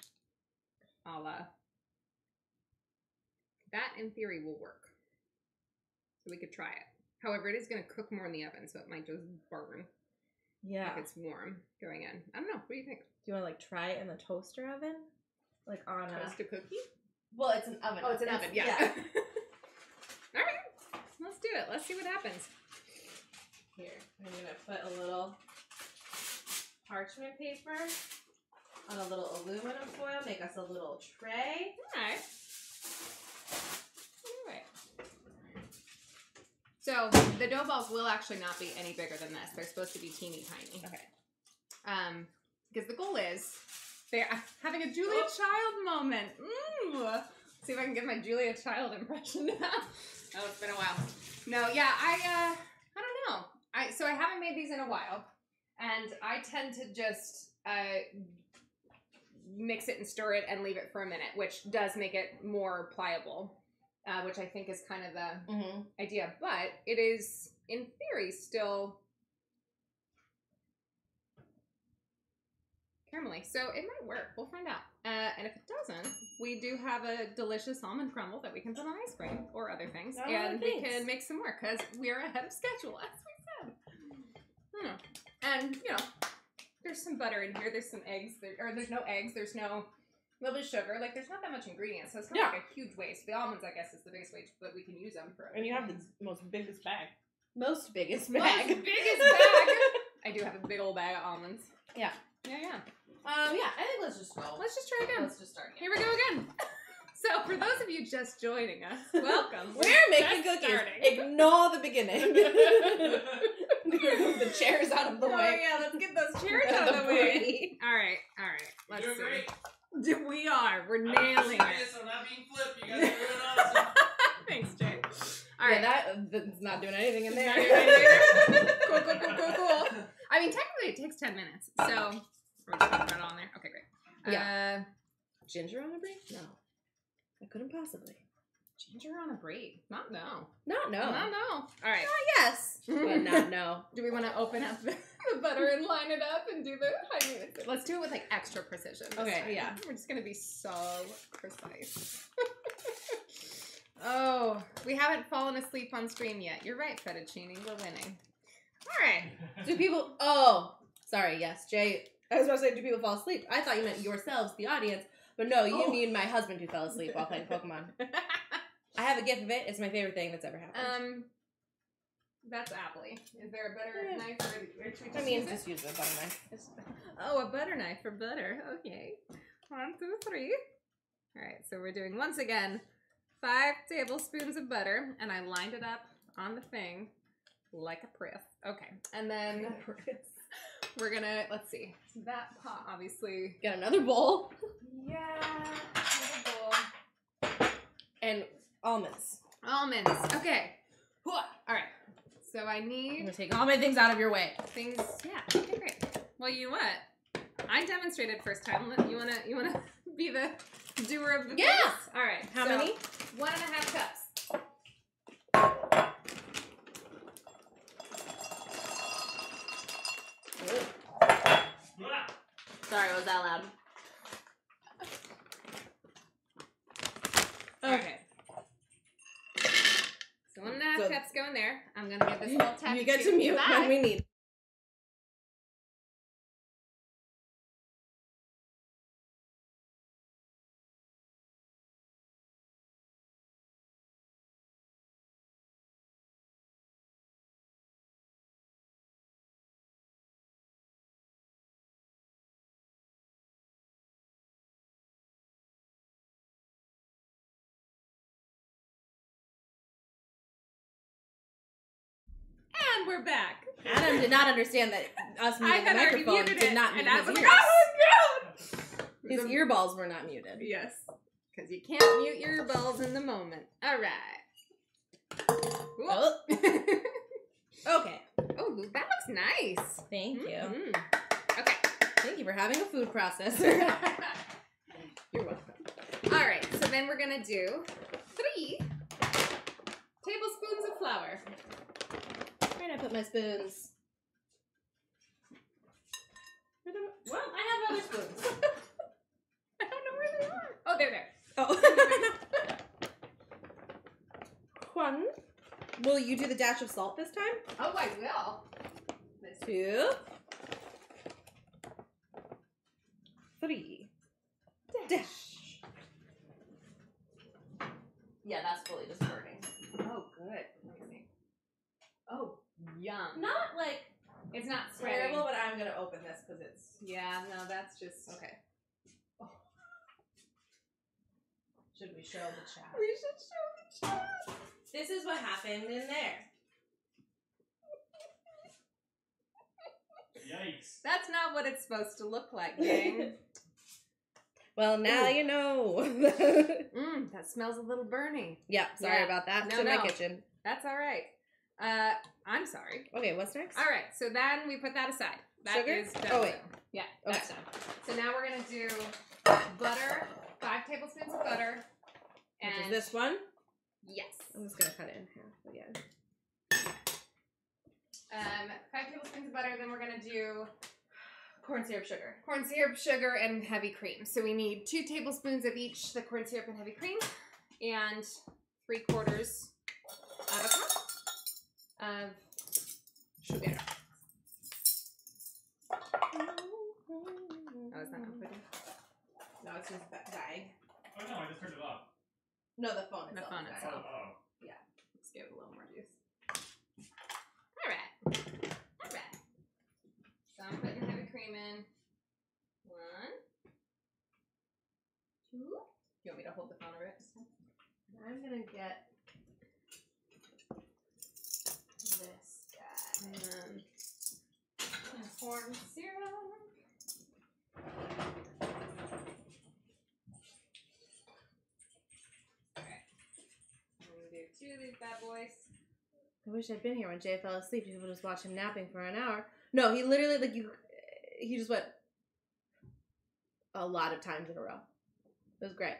a la that in theory will work. So we could try it. However, it is going to cook more in the oven, so it might just burn Yeah. if it's warm going in. I don't know. What do you think? Do you want to like try it in the toaster oven, like on a? Toast a cookie? Well, it's an oven. Oh, it's an oven. Yeah. All right. Let's do it. Let's see what happens. Here, I'm gonna put a little parchment paper on a little aluminum foil. Make us a little tray. Right. All right. So the dough balls will actually not be any bigger than this. They're supposed to be teeny tiny. Okay. Um, because the goal is they're having a Julia Child moment. Mm. See if I can get my Julia Child impression now. oh, it's been a while. No, yeah, I uh, I don't know. I so I haven't made these in a while, and I tend to just uh mix it and stir it and leave it for a minute, which does make it more pliable. Uh, which I think is kind of the Mm-hmm. idea, but it is in theory still caramelly, so it might work. We'll find out. Uh, and if it doesn't, we do have a delicious almond crumble that we can put on ice cream or other things, Oh, and we can make some more because we are ahead of schedule, as we said. Hmm. And you know, there's some butter in here. There's some eggs. There, or there's no eggs. There's no little bit of sugar. Like there's not that much ingredients, so it's not Yeah. like a huge waste. The almonds, I guess, is the biggest way that we can use them for. And you have the most biggest bag. Most biggest Most bag. biggest bag. I do have a big old bag of almonds. Yeah. Yeah, yeah. Um, yeah, I think let's just go. Let's just try again. Let's just start. Here we go again. So, for those of you just joining us, welcome. We're making just cookies. starting. Ignore the beginning. Move the chairs out of the Oh, way. yeah, let's get those chairs out of the way. All right, all right. Let's You're see. great. Do- We are. We're I'm nailing it. I'm not being flipped. You guys are doing awesome. Thanks, Jay. All yeah, right. that that's not doing anything in there. Anything. cool, cool, cool, cool, cool. I mean, technically, it takes 10 minutes. So, we're just going to throw it on there. Okay, great. Yeah. Uh, Ginger on a break? No, I couldn't possibly. Ginger on a braid. Not no. Not no. Not no. All right. Ah, yes, but not no. Do we want to open up the, butter and line it up and do the? I mean, let's do it with like extra precision. Okay, time. yeah. We're just gonna be so precise. oh, we haven't fallen asleep on stream yet. You're right, fettuccine. We're winning. All right. Do people? Oh, sorry. Yes, Jay. I was about to say, do people fall asleep? I thought you meant yourselves, the audience. But no, you Oh. mean my husband who fell asleep while playing Pokemon. I have a gift of it. It's my favorite thing that's ever happened. um, that's Appley. Is there a butter Yeah. knife or, or should we I mean, use it? just use a butter knife. Oh, a butter knife for butter. Okay. One, two, three. All right, so we're doing once again five tablespoons of butter, and I lined it up on the thing like a priff. Okay, and then we're gonna let's see that pot obviously. Got another bowl Yeah. another bowl. and almonds. Almonds. Okay. All right. So I need. I'm gonna take all my things out of your way. things. Yeah. Okay, great. Well, you know what? I demonstrated first time. You wanna you wanna be the doer of the Yeah. things? All right. How so, many? One and a half cups. Sorry, was that loud? Okay. So one and a half So- cups go there. I'm gonna give this little tap. You get to mute when we need. We're back. Adam did not understand that us I muting the microphone muted did it, not mute and I his was ears. like, oh god! His earballs were not muted. Yes, because you can't mute your balls in the moment. All right. Oh, oh, that looks nice. Thank you. Mhm. Okay. Thank you for having a food processor. You're welcome. All right, so then we're gonna do three tablespoons of flour. Where did I put my spoons? Where did I- Well, I have other spoons. I don't know where they are. Oh, they're there. Oh. One. Will you do the dash of salt this time? Oh, I will. This Two. Three. Dash. Yeah, that's fully just burning. Oh, good. See. Oh, yum. Not like It's not spreading. terrible, but I'm gonna open this because it's Yeah, no, that's just okay. Oh. Should we show the chat? We should show the chat. This is what happened in there. Yikes. That's not what it's supposed to look like, gang. Well, now Ooh. you know. Mmm, that smells a little burny. yeah, sorry Yeah. about that. No, to no. my kitchen. That's all right. Uh, I'm sorry. Okay, what's next? All right, so then we put that aside. That Sugar? is done. Oh, wait. Yeah, Okay. that's done. So now we're gonna do butter, five tablespoons of butter, Which and is this one? Yes. I'm just gonna cut it in half again. Um, five tablespoons of butter. Then we're gonna do Corn syrup, sugar. corn syrup, sugar, and heavy cream. So we need two tablespoons of each, the corn syrup and heavy cream, and three quarters of a cup of sugar. Oh, it's not completed. No, it's just ba- bag. Oh no, I just turned it off. No, the phone The phone itself. Oh. Let's give it a little more juice. All right. All right. So I'm putting heavy cream in. One. Two. You want me to hold the phone over it? I'm gonna get corn syrup. Alright. I'm gonna do two of these bad boys. I wish I'd been here when Jay fell asleep. You would just watch him napping for an hour. No, he literally like you. He just went a lot of times in a row. It was great.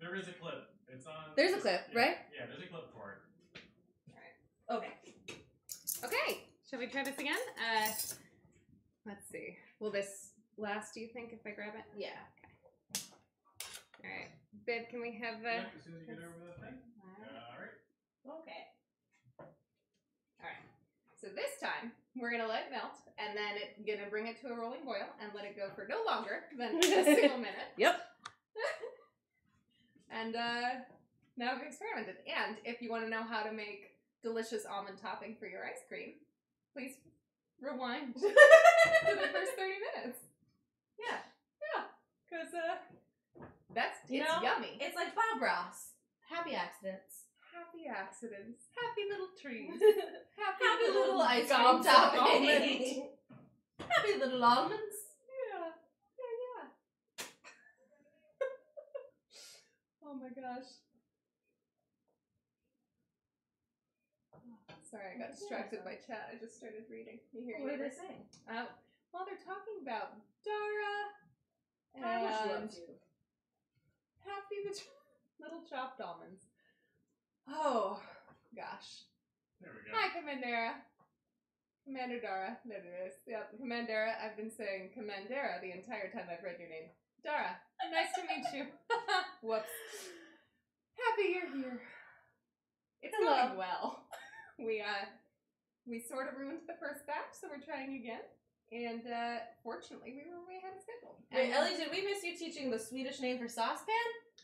There is a clip. It's on. There's a clip, yeah, right? Yeah, there's a clip for it. All right. Okay. Okay, shall we try this again? Uh, let's see. Will this last? Do you think if I grab it? Yeah. Okay. All right, babe. Can we have uh? Yep, as soon as you get over that thing. Alright. Okay. All right. So this time we're gonna let it melt, and then it gonna bring it to a rolling boil, and let it go for no longer than a single minute. Yep. And uh, now we've experimented. And if you want to know how to make delicious almond topping for your ice cream, please rewind to the first thirty minutes. Yeah, yeah, because uh, that's You it's know, yummy. It's like Bob Ross. Happy accidents. happy accidents, happy little trees, Happy little ice cream gobs of almond. topping. Happy little almonds. Yeah, yeah, yeah. oh my gosh. Sorry, I got distracted by chat. I just started reading. You hear What are they yours? saying? Uh, well, they're talking about Dara and How much loves you? Happy the ch- little chopped almonds. Oh gosh. There we go. Hi, Commandera. Commander Dara. There it is. Yep, Commandera. I've been saying Commandera the entire time I've read your name. Dara, nice to meet you. Whoops. Happy you're here. It's Hello. going well. We uh we sort of ruined the first batch, so we're trying again. And uh fortunately we were way ahead of schedule. Wait, Ellie, did we miss you teaching the Swedish name for saucepan?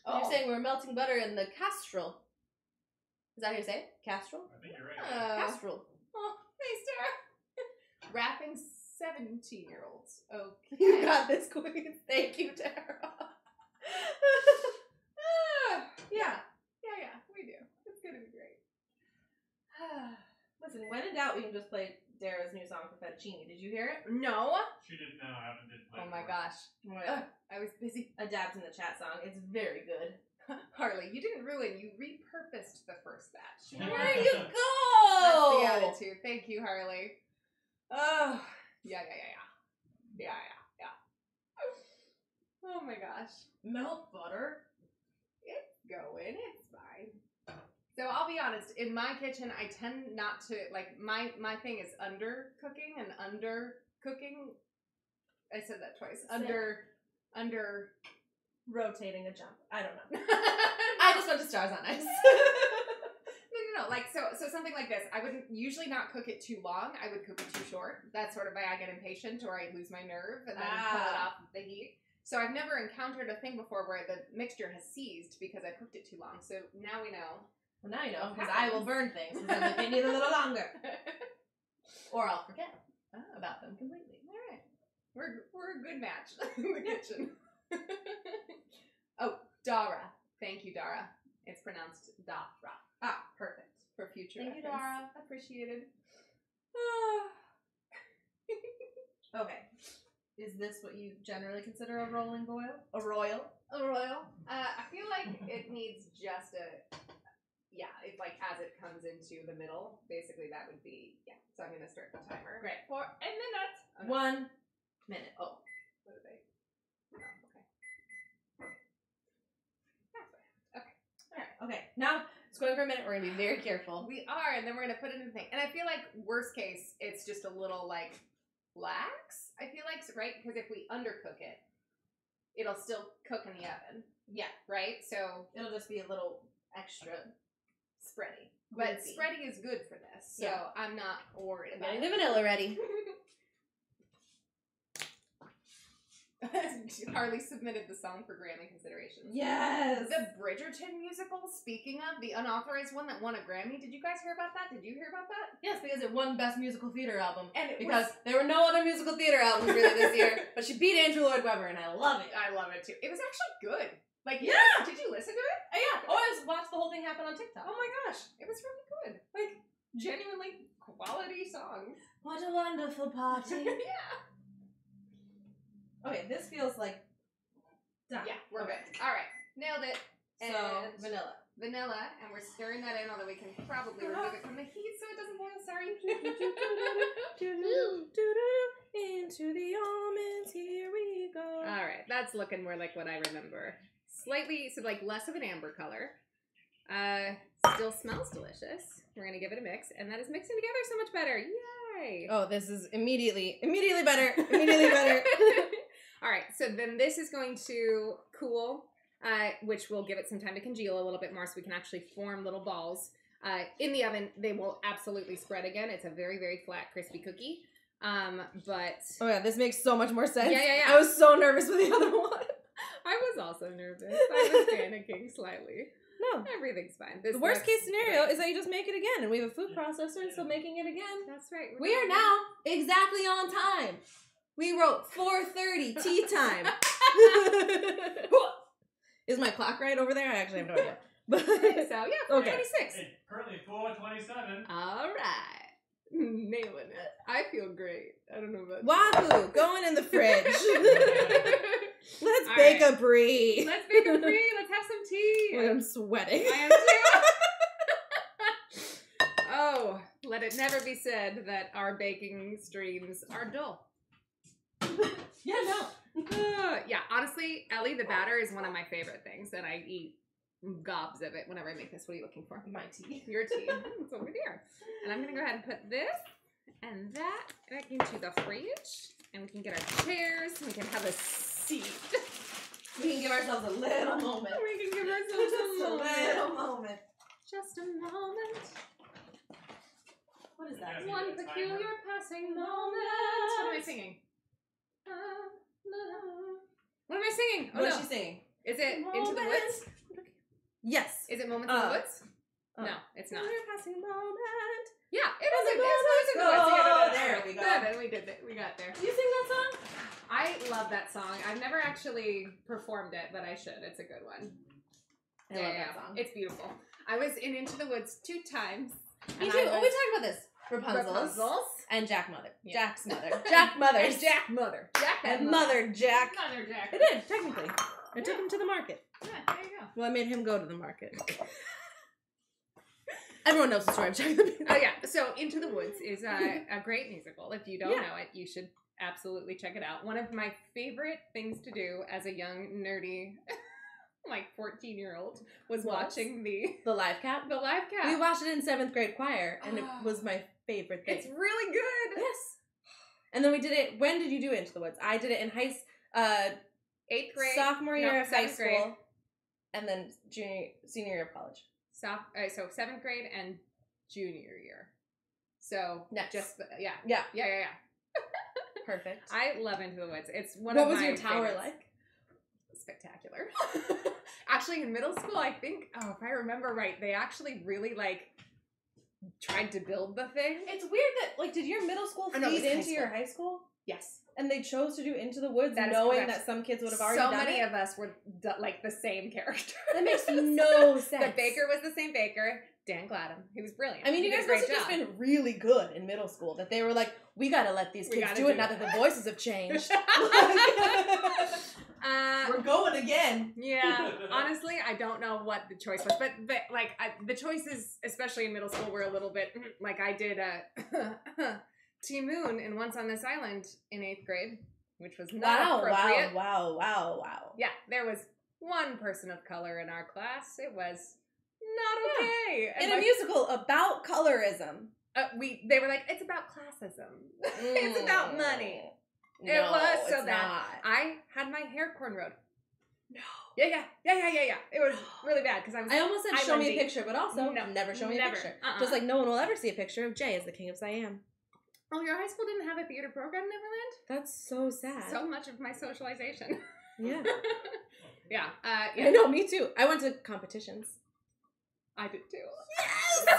Oh. You're saying we were melting butter in the castrol. Is that how you say it? Castrol? I think you're right. Uh, castrol. Oh, thanks, Dara. Wrapping 17 year olds. Okay. You got this, Queen. Thank you, Tara. Ah, yeah, yeah, yeah, we do. It's gonna be great. Listen, when in doubt, we can just play Dara's new song for fettuccine. Did you hear it? No. She didn't know how to did play Oh my for it. gosh. Ugh, I was busy. adapting the chat song. It's very good. Harley, you didn't ruin. You repurposed the first batch. There There you That's go. the attitude. Thank you, Harley. Oh, yeah, yeah, yeah, yeah, yeah, yeah, yeah. Oh my gosh. Melt butter. It's going. It's fine. So I'll be honest. In my kitchen, I tend not to like my my thing is under cooking and under cooking. I said that twice. Under under. Rotating a jump. I don't know. I just went to Stars on Ice. no no no like so so something like this. I wouldn't usually not cook it too long. I would cook it too short. That's sort of why I get impatient or I lose my nerve and then pull it Ah. off the heat. So I've never encountered a thing before where the mixture has seized because I cooked it too long. So now we know. Well, now you know, because I will burn things because they need a little longer. Or I'll forget Oh. about them completely. All right, we're we're a good match in the kitchen. oh, Dara. Thank you, Dara. It's pronounced Dara Ah, perfect. for future Thank you. Dara. Appreciated. Okay. Is this what you generally consider a rolling boil? A royal? a royal. Uh, I feel like it needs just a. Yeah, it's like as it comes into the middle, basically that would be yeah. So I'm gonna start the timer. Great. For a minute. No. One minute. Oh. What did they? Oh, okay. That's fine. Alright, okay. Now it's going for a minute. We're gonna be very careful. We are, and then we're gonna put it in the thing. And I feel like worst case, it's just a little like lax. I feel like right because if we undercook it, it'll still cook in the oven, Yeah. right? So It'll just be a little extra. Spready, but spready is good for this. So Yeah. I'm not worried I'm about getting it. the vanilla ready. Harley submitted the song for Grammy considerations. Yes. The Bridgerton musical, speaking of, the unauthorized one that won a Grammy. Did you guys hear about that? Did you hear about that? Yes, because it won Best Musical Theater Album. And it Because was, there were no other musical theater albums really this year, but she beat Andrew Lloyd Webber, and I love it. I love it too. It was actually good. Like, Yeah. Did you listen to it? Oh, yeah. Oh, I just watched the whole thing happen on TikTok. Oh my gosh, it was really good. Like, genuinely quality songs. What a wonderful party. yeah. okay, this feels like done. Yeah, we're Okay. good. All right, nailed it. And So vanilla. vanilla, and we're stirring that in, although we can probably remove it from the heat so it doesn't boil. Sorry. Into the almonds, here we go. All right, that's looking more like what I remember. Slightly, so like less of an amber color. Uh, still smells delicious. We're gonna give it a mix, and that is mixing together so much better. Yay! Oh, this is immediately, immediately better, immediately better. All right, so then this is going to cool, uh, which will give it some time to congeal a little bit more so we can actually form little balls. Uh, in the oven, they will absolutely spread again. It's a very, very flat, crispy cookie. Um, but Oh yeah, this makes so much more sense. Yeah, yeah, yeah. I was so nervous with the other one. I was also nervous. I was panicking slightly. No. Everything's fine. This The worst case scenario great. is that you just make it again, and we have a food processor, so making it again. That's right. we're We are gonna- now exactly on time. We wrote 4:30 tea time. is my clock right over there? I actually have no idea. But So yeah, Okay. 26. It's currently 427. All right, nailing it. I feel great. I don't know about wahoo, going in the fridge. Let's All bake right. a brie. Let's bake a brie. Let's have some tea. Boy, I'm sweating. I am too. oh, let it never be said that our baking streams are dull. yeah, no. Uh, yeah, honestly, Ellie, the batter is one of my favorite things, and I eat gobs of it whenever I make this. What are you looking for? My tea. Your tea. it's over there. And I'm gonna go ahead and put this and that back into the fridge, and we can get our chairs. And we can have a seat. We can give ourselves a little moment. we can give ourselves a a little moment. Just a moment. What is that? that? Yeah. One a timer. peculiar passing moment. What am I singing? What am I singing? Oh What no. is she singing? Is it Into the Woods? Yes. Is it Moments in Uh, the Woods? uh, no, it's not. Peculiar passing moment. Yeah, it is. the It is Moments in the moments Woods. Yeah, go. no, no, no, There we go. Good, we did it. We got there. Do you sing that song? I love that song. I've never actually performed it, but I should. It's a good one. I yeah, love yeah, that song. It's beautiful. I was in Into the Woods two times. Me too. Oh, we talked about this. Rapunzel's. Rapunzel's. And Jack Mother. Yeah. Jack's mother. Jack Mother's. And Jack Mother. Jack And Mother Jack. Mother Jack. I did, technically. I took him to the market. Yeah, there you go. Well, I made him go to the market. Everyone knows the story of Jack the Beanstalk. Oh yeah. So Into the Woods is a, a great musical. If you don't Yeah. know it, you should absolutely check it out. One of my favorite things to do as a young nerdy, like fourteen year old, was Was? watching the The live cat. the live cast. We watched it in seventh grade choir, and it Oh. was my favorite thing. It's really good. yes. And then we did it. When did you do Into the Woods? I did it in high, uh, Eighth grade. sophomore year no, of high school, grade. and then junior, senior year of college. Soph- uh, so seventh grade and junior year. So Nice. just yeah, Yeah, yeah, yeah, yeah. perfect. I love Into the Woods. It's one what of was my your tower favorites. like? spectacular. actually, in middle school, I think, oh, if I remember right, they actually really like tried to build the thing. It's weird that like, did your middle school no, it feed high into your high school? Yes, And they chose to do Into the Woods, That is knowing that some kids would have already so done many it. of us were d- like the same character. That makes no sense. The baker was the same baker. Dan Gladham. He was brilliant. I mean, He you guys must great have just been really good in middle school. That they were like, we gotta let these kids do do it now that the voices have changed. Uh, we're going again. Yeah, honestly, I don't know what the choice was, but but like I, the choices, especially in middle school, were a little bit like I did uh, Ti Moune in Once on This Island in eighth grade, which was not Wow, wow, appropriate. wow, wow, wow. Yeah, there was one person of color in our class. It was not okay. And In a musical about colorism. uh, we they were like, it's about classism. it's about money. It was so bad. not. I had my hair cornrowed. No. Yeah, yeah, yeah, yeah, yeah, yeah. It was really bad because I was. I almost said show me a picture, but also No, never show me never. a picture. Uh-uh. Just like no one will ever see a picture of Jay as the king of Siam. Oh, your high school didn't have a theater program in Neverland? That's so sad. So much of my socialization. yeah. yeah. Uh, I yeah. know, me too. I went to competitions. I did too. Yes!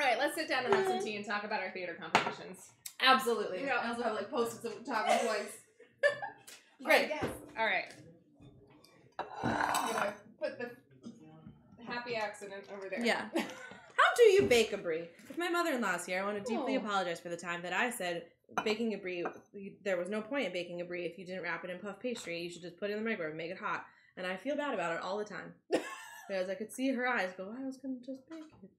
All right, let's sit down and have some tea and talk about our theater competitions. Absolutely. Yeah. I also have like post-its of talking points. Great. Great. All right. I'm gonna put the happy accident over there. Yeah. How do you bake a brie? If my mother-in-law's here, I want to deeply Oh. apologize for the time that I said baking a brie. There was no point in baking a brie if you didn't wrap it in puff pastry. You should just put it in the microwave, and make it hot. And I feel bad about it all the time because I could see her eyes go. I was gonna just bake it.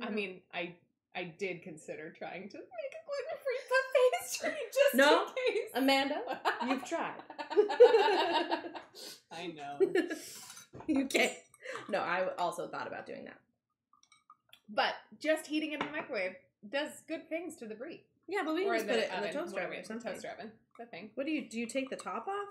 I mean, I I did consider trying to make a gluten free puff pastry just No. in case. Amanda, you've tried. I know. you can't. No, I also thought about doing that. But just heating it in the microwave does good things to the brie. Yeah, but we can or just the put it in the oven, toaster whatever, oven or the something. toaster oven. The thing. What do you do? You take the top off,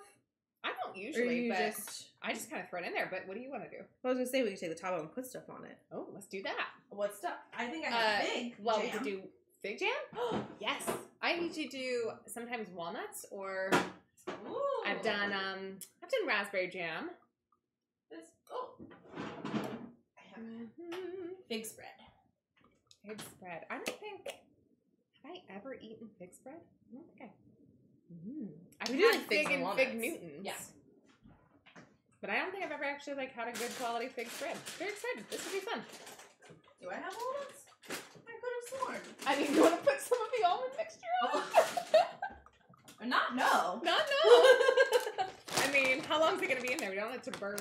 I don't or usually, you but just? I just kind of throw it in there. But what do you want to do? I was gonna say we could take the top off and put stuff on it. Oh, let's do that. What stuff? I think I have Uh, well, we could do fig jam. yes, I usually do sometimes walnuts, or Ooh. I've done um I've done raspberry jam. this. Oh, I have fig spread. Fig spread. I don't think have I ever eaten fig spread. I don't think I. Mm. I've We do had like fig and and fig. Newtons. Yeah. But I don't think I've ever actually like had a good quality fig spread. Very excited. This will be fun. Do I have almonds? I could have sworn. I mean, you want to put some of the almond mixture on? Or not? No. Not no. I mean, how long is it gonna be in there? We don't want it to burn,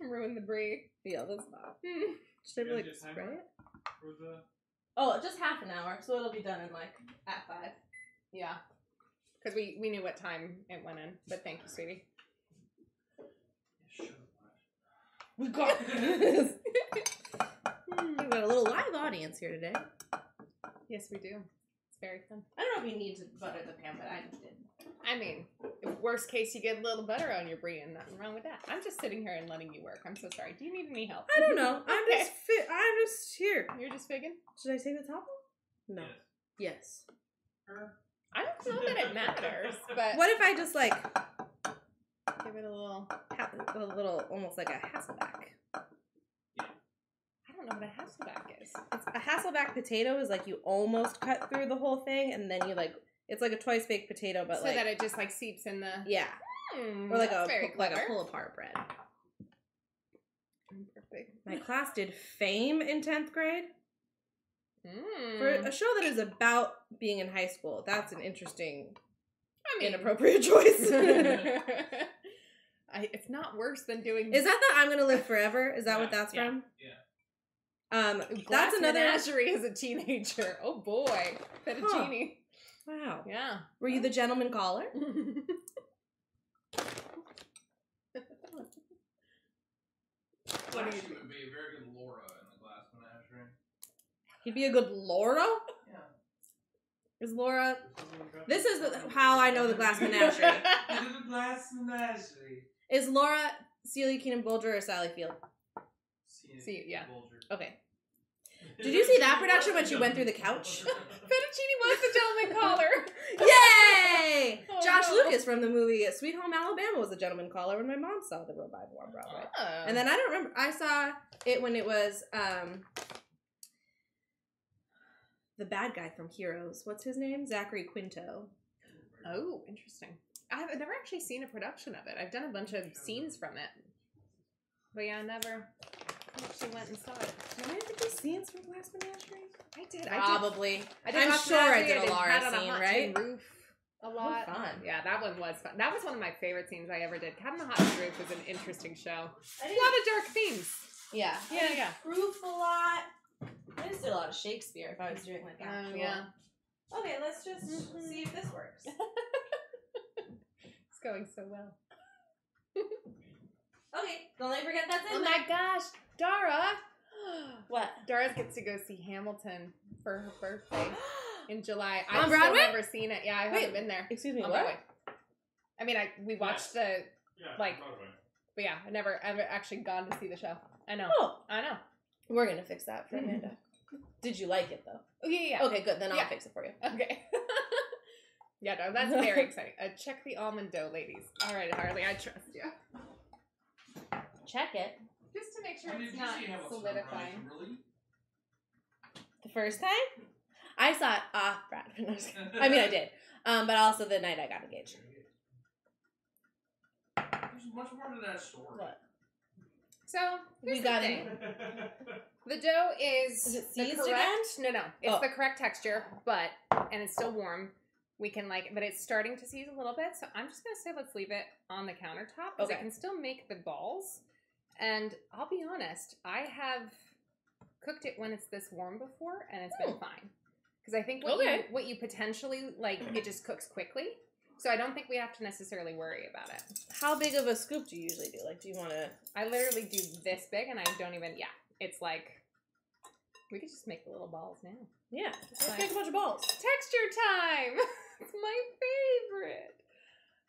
and ruin the brie. yeah, that's not. Hmm. Should I You like guys get spray it? For the Oh, just half an hour, so it'll be done in like at five. Yeah. Because we, we knew what time it went in. But thank you, sweetie. We got this. We've got a little live audience here today. Yes, we do. It's very fun. I don't know if you need to butter the pan, but I just did. I mean, worst case, you get a little butter on your brie, and nothing wrong with that. I'm just sitting here and letting you work. I'm so sorry. Do you need any help? I don't know. I'm Okay. just fit. I'm just here. You're just figging? Should I take the top off? No. Yes. Yes. Uh, I don't know that it matters, but What if I just like give it a little. a little, almost like a Hasselback? I don't know what a Hasselback is. It's a Hasselback potato is like you almost cut through the whole thing, and then you like it's like a twice baked potato, but so like that it just like seeps in the. yeah, Hmm, or like that's a very like a pull apart bread. Perfect. My class did Fame in tenth grade Mm. for a show that is about being in high school. That's an interesting, I mean, inappropriate choice. I, it's not worse than doing. is that the I'm gonna live forever? Is that what that's yeah, from? yeah. Um, Glass that's another. menagerie as a teenager? Oh boy, fettuccine. Wow. Yeah. Were you the gentleman caller? What do you Actually would be a very good Laura in the glass menagerie. He'd be a good Laura. Yeah. Is Laura? This is the, how I know the Glass Menagerie. the glass menagerie. Is Laura Celia Keenan Bolger or Sally Field? See, yeah. Okay. Did you see that production when she went through the couch? Fettuccine was the gentleman caller. Yay! Oh, Josh no. Lucas from the movie Sweet Home Alabama was the gentleman caller when my mom saw the revival on Broadway. Oh. And then I don't remember. I saw it when it was um the bad guy from Heroes. What's his name? Zachary Quinto. Oh, interesting. I've never actually seen a production of it. I've done a bunch of scenes from it. But yeah, I actually went and saw it. Did I ever do scenes from Glass Menagerie? I did. I did. Probably. I did I'm Glass sure I did a Laura Cat on scene, Hot right? Roof a lot. fun. Yeah, that one was fun. That was one of my favorite scenes I ever did. Cat on the Hot Tin Roof was an interesting show. A lot of dark themes. Yeah. Yeah, yeah. Proof a lot. I just did a lot of Shakespeare if I was doing like Oh, actual. yeah. Okay, let's just Mhm. see if this works. It's going so well. Okay, don't let me forget that's in Oh there. my gosh, Dara! What? Dara gets to go see Hamilton for her birthday in July. On I've Broadway? still never seen it. Yeah, I Wait, haven't been there. Excuse me, On what? Broadway. I mean, I we watched the, Yeah, Like- Broadway. but yeah, I never ever actually gone to see the show. I know, Oh, I know. we're gonna fix that for Amanda. Did you like it though? Oh yeah, yeah. Okay, good. Then I'll Yeah. fix it for you. Okay. yeah, no, that's very exciting. Uh, check the almond dough, ladies. All right, Harley, I trust you. Check it. Just to make sure When it's not solidifying. Really? The first time I saw it off Bradford. No, I was kidding. I mean, I did. Um, but also the night I got engaged. There's much more to that story. What? So We got the it. The dough is, Is it the seized correct. No, no, it's Oh. the correct texture, but and it's still warm. We can like, it, but it's starting to seize a little bit. So I'm just gonna say let's leave it on the countertop because I Okay. can still make the balls. And I'll be honest, I have cooked it when it's this warm before, and it's been Hmm. fine. Because I think what Okay. you what you potentially like, it just cooks quickly. So I don't think we have to necessarily worry about it. How big of a scoop do you usually do? Like, do you want to? I literally do this big, and I don't even. Yeah, it's like we could just make the little balls now. Yeah, let's Fine. make a bunch of balls. Texture time. it's my favorite.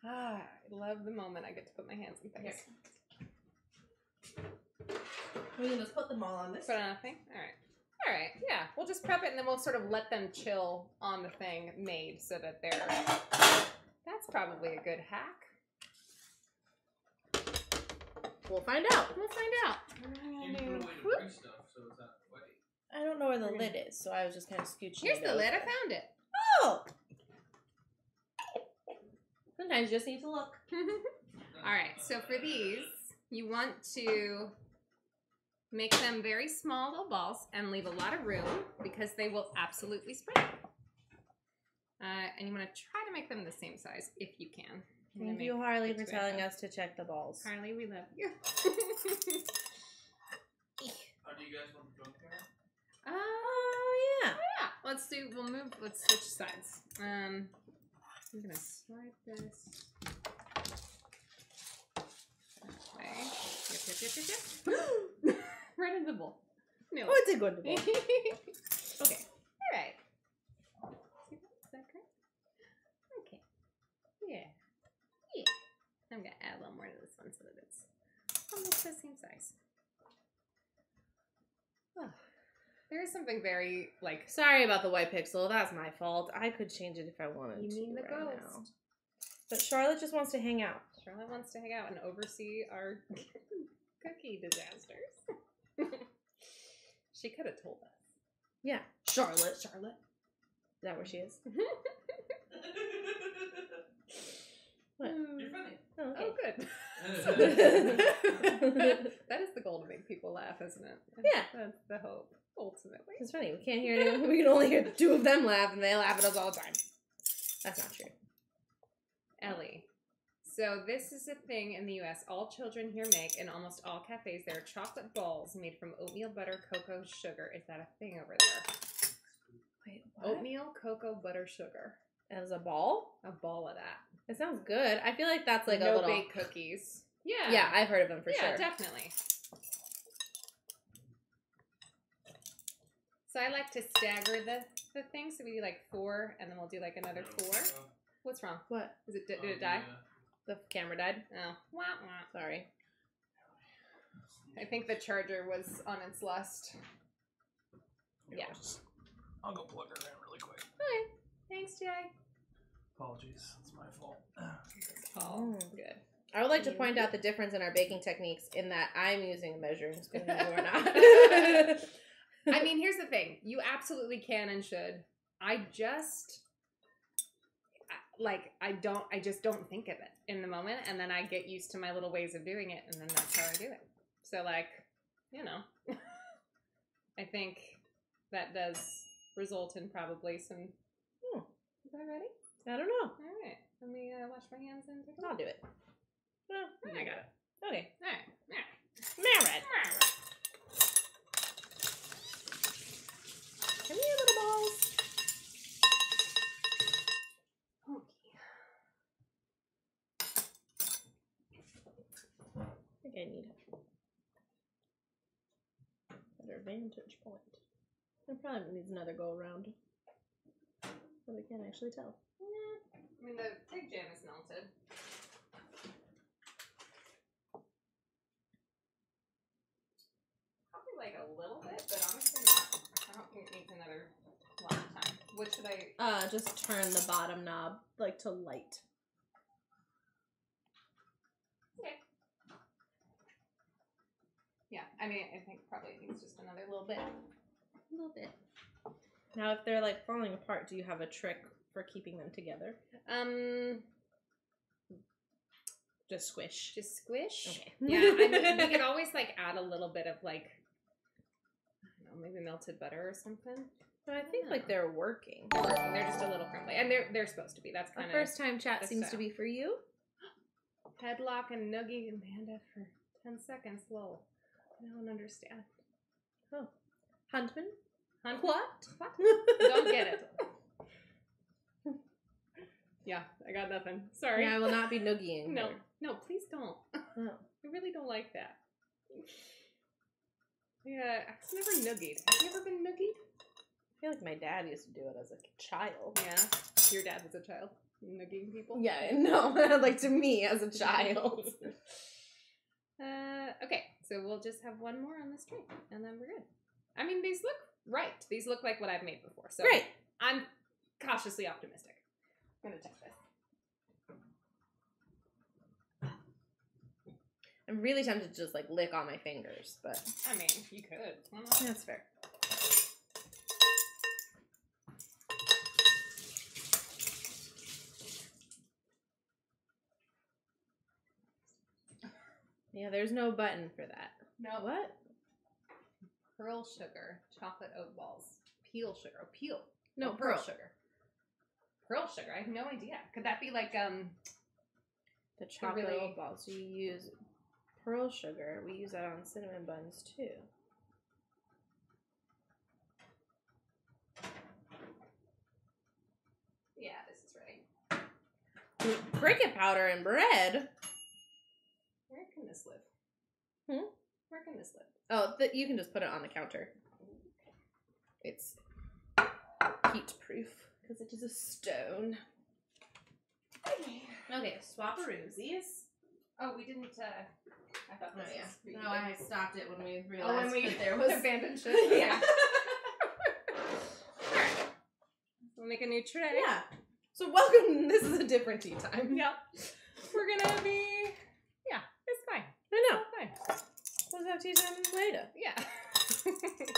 Ah, I love the moment I get to put my hands in things. We can just put them all on this. Put on a thing. All right. All right. Yeah, we'll just prep it, and then we'll sort of let them chill on the thing made, so that they're. That's probably a good hack. We'll find out. We'll find out. You can put away the Whoop. dry stuff, so it's not wet. I don't know where the We're gonna- lid is, so I was just kind of scooching. Here's it the lid. I found it. Oh. Sometimes you just need to look. All right, so for these, you want to make them very small little balls and leave a lot of room because they will absolutely spread. Uh, and you want to try to make them the same size if you can. Thank you, Harley, for telling of- us to check the balls. Harley, we love you. How do you guys want the drunk hair? uh, Oh yeah. yeah, let's do. We'll move. Let's switch sides. Um, I'm gonna slide this. Okay. Yep, yep, yep, yep, yep. right in the bowl. No. Oh, it's a good bowl. okay. All right. Is that great? Okay. Yeah. Yeah. I'm gonna add a little more to this one so that it's almost the same size. Oh. There is something very like Sorry about the white pixel. That's my fault. I could change it if I wanted to. you mean the right now. ghost. But Charlotte just wants to hang out. Charlotte wants to hang out and oversee our cookie disasters. she could have told us. Yeah. Charlotte. Charlotte. Is that where she is? Mm-hmm. What? You're funny. Oh, Oh, good. that is the goal to make people laugh, isn't it? Yeah. That's the hope, ultimately. It's funny. We can't hear anyone. We can only hear the two of them laugh, and they laugh at us all the time. That's not true. Ellie. So this is a thing in the U.S. All children here make, in almost all cafes, there are chocolate balls made from oatmeal, butter, cocoa, sugar. Is that a thing over there? Wait, Oatmeal, cocoa, butter, sugar. As a ball? A ball of that. It sounds good. I feel like that's like no a little. baked cookies. Yeah. Yeah, I've heard of them for yeah, sure. definitely. So I like to stagger the the things. So we do like four, and then we'll do like another four. What's wrong? What? Is it did, did it um, die? The camera died. Oh, wah, wah. Sorry. I think the charger was on its last. Yeah. I'll, just, I'll go plug her in really quick. Okay. Thanks, Jay. Apologies, it's my fault. Oh, Mm. good. I would like to point out the difference in our baking techniques in that I'm using a measuring spoon and you are not. I mean, here's the thing: you absolutely can and should. I just I- like I don't. I just don't think of it in the moment, and then I get used to my little ways of doing it, and then that's how I do it. So, like, you know, I think that does result in probably some. Hmm. Is that ready? I don't know. All right. Let me uh, wash my hands and take a I'll do it. No, I got it. Okay. All right. All right. Merit. Come here, little balls. Think I need a better vantage point. It probably needs another go around. But I can't actually tell. I mean, the pig jam is melted. Probably like a little bit, but honestly not. I Oh, it needs another long time. What should I? Uh, just turn the bottom knob like to light. Yeah, I mean, I think probably it needs just another little bit. A little bit. Now, if they're like falling apart, do you have a trick for keeping them together? Um, Just squish. just squish. Okay. Yeah, I mean, we could always like add a little bit of like, I don't know, maybe melted butter or something. But I think like they're working. They're working. They're just a little crumbly, and they're they're supposed to be. That's kind of first time chat seems to be for you. headlock and nuggy Amanda for ten seconds. Lol. I don't understand. Oh, Huntman. Hunt- What? What? Don't get it. Yeah, I got nothing. Sorry. Yeah, I will not be noogieing. No, her. no, please don't. Oh. I really don't like that. Yeah, I was never noogied. Have you ever been noogied? I feel like my dad used to do it as a child. Yeah. Your dad was a child noogieing people? Yeah, no, like to me as a child. Uh, okay, so we'll just have one more on this tray, and then we're good. I mean, these look right. These look like what I've made before. So Great. I'm cautiously optimistic. I'm gonna check this. I'm really tempted to just like lick on my fingers, but I mean, you could. That's fair. Yeah, there's no button for that. No, What? pearl sugar, chocolate oat balls, peel sugar. Oh, peel. No, Oh, pearl pearl. sugar. Pearl sugar. I have no idea. Could that be like um? The chocolate really- oat balls. You use pearl sugar. We use that on cinnamon buns too. Yeah, this is right. Cricket powder and bread. Where can this live? Hmm? Where can this live? Oh, th- you can just put it on the counter. It's heat proof because it is a stone. Okay, swapperoosies. Oh, we didn't. uh I thought Oh yeah. was. No, I stopped it when we Oh, realized when we that there was abandoned shit. yeah. We'll make a new tray. yeah. So welcome. This is a different tea time. Yep. We're gonna be. Yeah, it's fine. I know. Fine. We'll have tea time later. Yeah.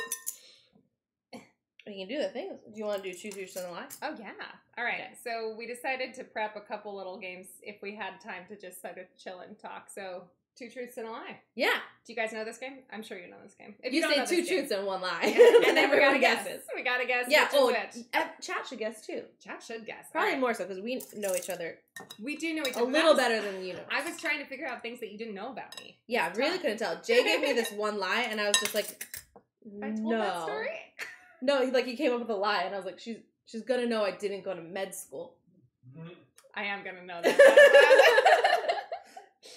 We can do the things. Do you want to do two truths and a lie? oh yeah. All right. Okay. So we decided to prep a couple little games if we had time to just sort of chill and talk. So two truths and a lie. Yeah. Do you guys know this game? I'm sure you know this game. If you, don't say two this game- truths and one lie, and then we gotta guess. guesses. We gotta guess. Yeah. Oh, which. uh, chat should guess too. Chat should guess. Probably right. more so because we know each other We do know each other a little was- better than you know. I was trying to figure out things that you didn't know about me. Yeah, I really couldn't tell. Jay gave me this one lie, and I was just like, I told no, that story. no. he- Like he came up with a lie, and I was like, she's she's gonna know I didn't go to med school. I am gonna know that.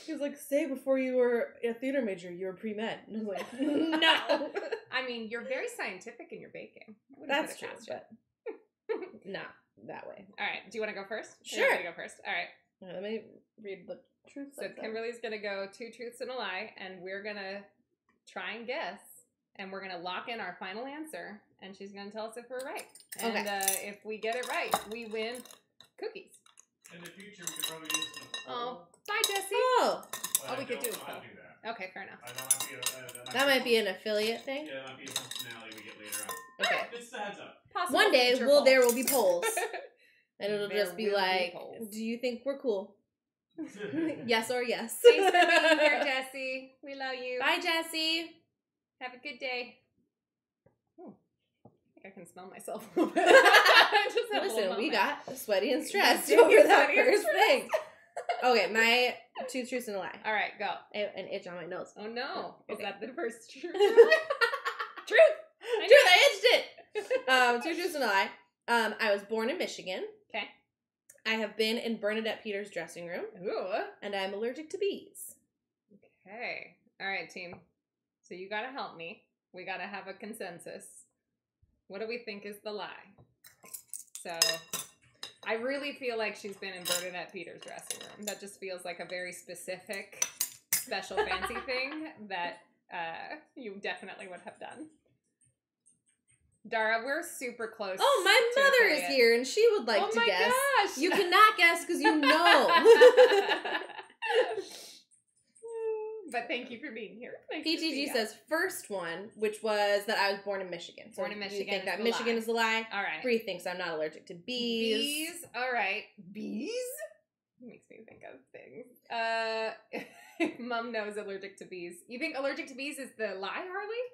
He was like, say before you were a theater major, you were pre med, and I was like, no, I mean, you're very scientific in your baking. I that's true, it past you. but not that way. All right. Do you want to go first? Sure. to go first. All right. Let me read the truth. So Kimberly's gonna go two truths and a lie, and we're gonna try and guess, and we're gonna lock in our final answer, and she's gonna tell us if we're right. And Okay. uh, if we get it right, we win cookies. In the future, we could probably use some. Oh, bye, Jesse. Oh, But oh, I we could don't do know it, how to though. do that. Okay, fair enough. I that might be a, uh, that might be an affiliate thing. Yeah, that might be a functionality we get later on. Okay. Just a heads up. Possible One day, future well, there will be polls, and it'll There just be will be like, polls. "Do you think we're cool? yes or yes." Thanks for being here, Jesse. We love you. Bye, Jesse. Have a good day. I can smell myself. a little bit. Just a Listen, we got sweaty and stressed over that first thing. Okay, my two truths and a lie. All right, go. I have an itch on my nose. Oh no, is that the first truth? Truth! truth. I Truth, I itched it. Um, two truths and a lie. Um, I was born in Michigan. Okay. I have been in Bernadette Peters' dressing room, Ooh. and I'm allergic to bees. Okay. All right, team. So you gotta help me. We gotta have a consensus. What do we think is the lie? So, I really feel like she's been in Bernadette Peters' dressing room. That just feels like a very specific, special, fancy thing that uh, you definitely would have done. Dara, we're super close. Oh, my mother is here and she would like oh to my guess. gosh! You cannot guess because you know. but thank you for being here. Nice PTG says first one, which was that I was born in Michigan. So Born in Michigan. You think that Michigan lie. is the lie? All right. Bree thinks I'm not allergic to bees. Bees. All right. Bees. Makes me think of things. Uh, mom knows allergic to bees. You think allergic to bees is the lie, Harley?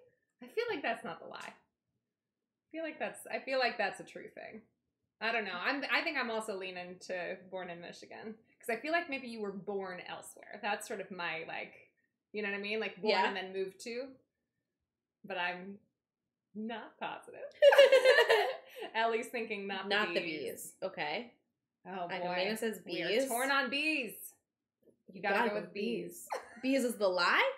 I feel like that's not the lie. I feel like that's. I feel like that's a true thing. I don't know. I'm. I think I'm also leaning to born in Michigan because I feel like maybe you were born elsewhere. That's sort of my like. You know what I mean? Like born Yeah. and then moved to. But I'm not positive. Ellie's thinking not the Not bees. the bees. Okay. Oh boy. Adelina says We bees. are torn on bees. You gotta, go with bees. Bees is the lie?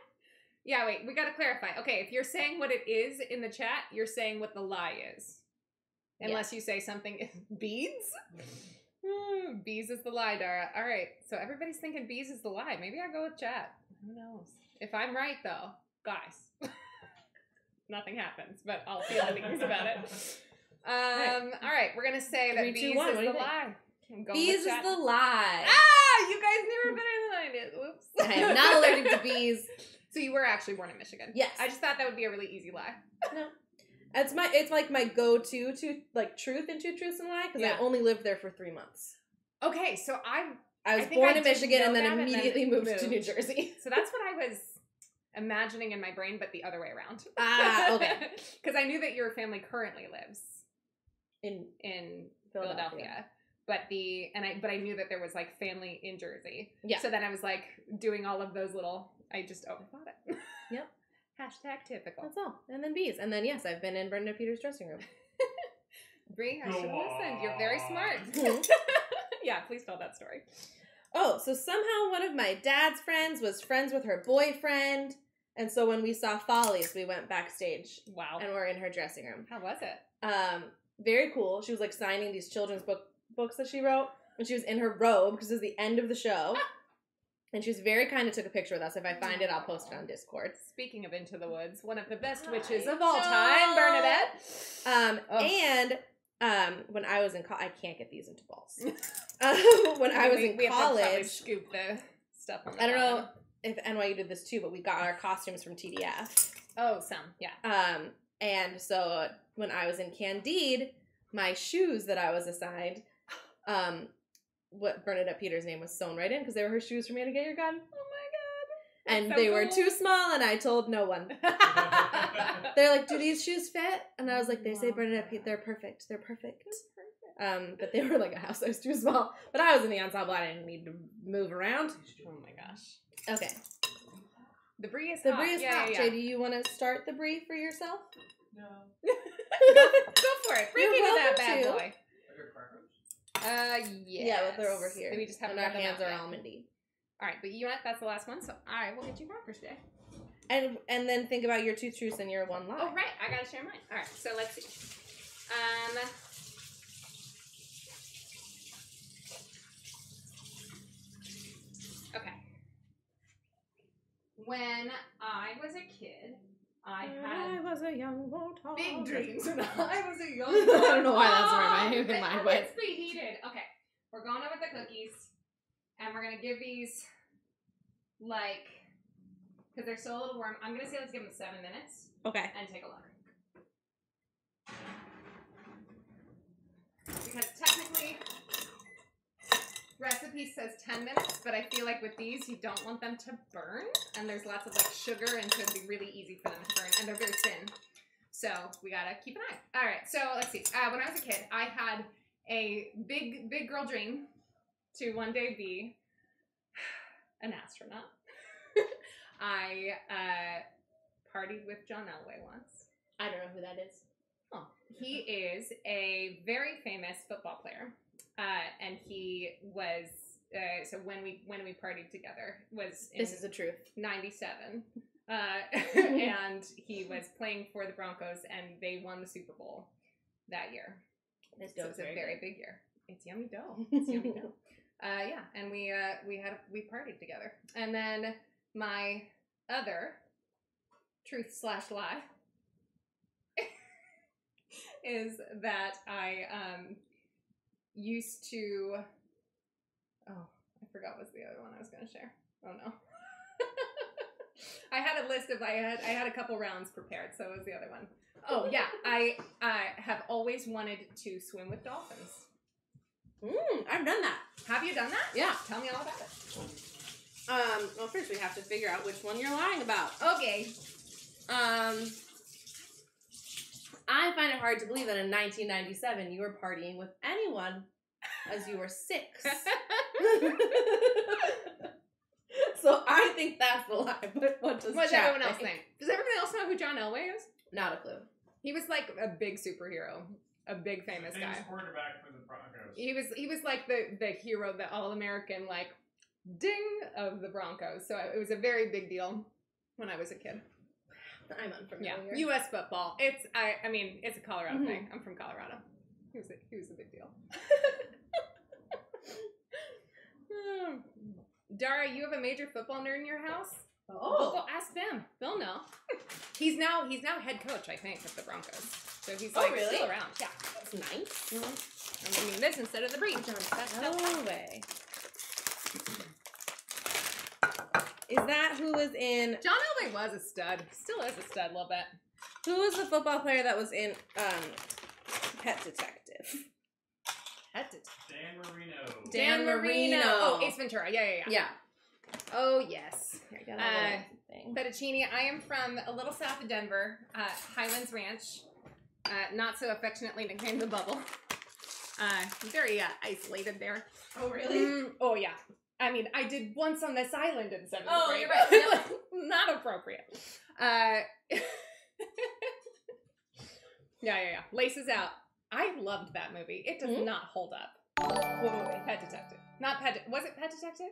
Yeah, wait, we gotta clarify. Okay, if you're saying what it is in the chat, you're saying what the lie is. Unless you say something beads? Hmm, bees is the lie, Dara. All right, so everybody's thinking bees is the lie. Maybe I go with chat. Who knows? If I'm right, though, guys, nothing happens, but I'll feel things about it. Um, all right, we're gonna say that two, bees one. is What the lie. Bees is the lie. Ah, you guys knew her better than I did. Whoops. I am not allergic to bees. So you were actually born in Michigan. Yes. I just thought that would be a really easy lie. No. It's my it's like my go to to like truth and two truths and lie because Yeah. I only lived there for three months. Okay, so I I was I born I in Michigan and then that and then immediately moved, to. New Jersey. so that's what I was imagining in my brain, but the other way around. Ah, okay. Because I knew that your family currently lives In in Philadelphia. Philadelphia. But the and I but I knew that there was like family in Jersey. Yeah. So then I was like doing all of those little I just overthought it. Yep. Hashtag typical. That's all. And then bees. And then yes, I've been in Bernadette Peters' dressing room. Bree, I should have listened. You're very smart. Mhm. yeah, please tell that story. Oh, so somehow one of my dad's friends was friends with her boyfriend. And so when we saw Follies, we went backstage Wow. and we're in her dressing room. How was it? Um, very cool. She was like signing these children's book books that she wrote and she was in her robe because it was the end of the show. And she was very kind and took a picture with us. If I find it, I'll post it on Discord. Speaking of Into the Woods, one of the best witches of all know. time, Bernadette. Um, Ugh. and um, when I was in college, I can't get these into balls. um, when I was We- in we have to college, scoop the stuff. I don't know bottom. If NYU did this too, but we got our costumes from TDF. Oh, some, yeah. Um, and so when I was in Candide, my shoes that I was assigned, um, what Bernadette Peters' name was sewn right in because they were her shoes for me to get your gun. Oh my god! And so they were too small, and I told no one. They're like, "Do these shoes fit?" And I was like, "They say Bernadette Peters, they're perfect. They're perfect." Um, but they were like a house size too small. But I was in the ensemble. I didn't need to move around. Oh my gosh. Okay, The brie is the hot. brie is yeah, hot. Yeah, Jay, do you want to start the brie for yourself? No. Go for it. Break You're into that bad to. boy. I got crackers. Uh, yes. Yeah, but they're over here. We just haven't and our hands are almondy. All right, but you know what? That's the last one, so I will get you crackers today. And and then think about your two truths and your one lie. Oh, right. I gotta share mine. All right, so let's see. Um. Okay. When I was a kid, I I had was a young warthog. big dreams when I was a young. I don't know why that's where my ah, mind but went. It's preheated. Okay, we're going over the cookies, and we're gonna give these like because they're still a little warm. I'm gonna say let's give them seven minutes Okay. and take a look. Because technically, recipe says 10 minutes, but I feel like with these, you don't want them to burn. And there's lots of like sugar, and so it'd be really easy for them to burn. And they're very thin. So we gotta keep an eye. All right, so let's see. Uh, when I was a kid, I had a big, big girl dream to one day be an astronaut. I uh, partied with John Elway once. I don't know who that is. He is a very famous football player, uh, and he was. Uh, so when we when we partied together was in This is the truth. '97, uh, and he was playing for the Broncos, and they won the Super Bowl that year. This So it's a very very big year. It's yummy dough. It's yummy dough. Uh, yeah, and we uh, we had we partied together, and then my other truth slash lie is that I um used to. Oh, I forgot what's the other one I was going to share. Oh no. I had a list of I had I had a couple rounds prepared, so it was the other one. Oh yeah, I I have always wanted to swim with dolphins. Mm, I've done that. Have you done that? Yeah. Tell me all about it. Um. Well, first we have to figure out which one you're lying about. Okay. Um. I find it hard to believe that in 1997 you were partying with anyone as you were six. so I think that's the lie. But what does What does chat everyone else think? Does everyone else know who John Elway is? Not a clue. He was like a big superhero, a big famous Famous guy. quarterback for the Broncos. He was he was like the the hero, the all American like ding of the Broncos. So it was a very big deal when I was a kid. I'm Yeah. U.S. football. It's I I mean it's a Colorado Mhm. thing. I'm from Colorado. He was a, he was a big deal. Dara, you have a major football nerd in your house? oh. Well, ask them. They'll know. he's now he's now head coach, I think, of the Broncos. So he's Oh, like really? still around. Yeah. That's nice. I'm doing this instead of the breed. No way. Is that who was in? John Elway was a stud. Still is a stud a little bit. Who was the football player that was in um, Pet Detective? Pet Detective. Dan Marino. Dan Marino. Oh, Ace Ventura. Yeah, yeah, yeah. Yeah. Oh yes. I got a Uh, little. Fettuccine. I am from a little south of Denver, uh, Highlands Ranch, uh, not so affectionately nicknamed the Bubble. Uh, very uh, isolated there. Oh, Mm, oh yeah. I mean, I did once on this island in seventh Oh, grade. you're right. Not appropriate. Uh, yeah, yeah, yeah. Laces out. I loved that movie. It does Mhm. not hold up. What movie? Pet Detective. Not Pet. De- was it Pet Detective?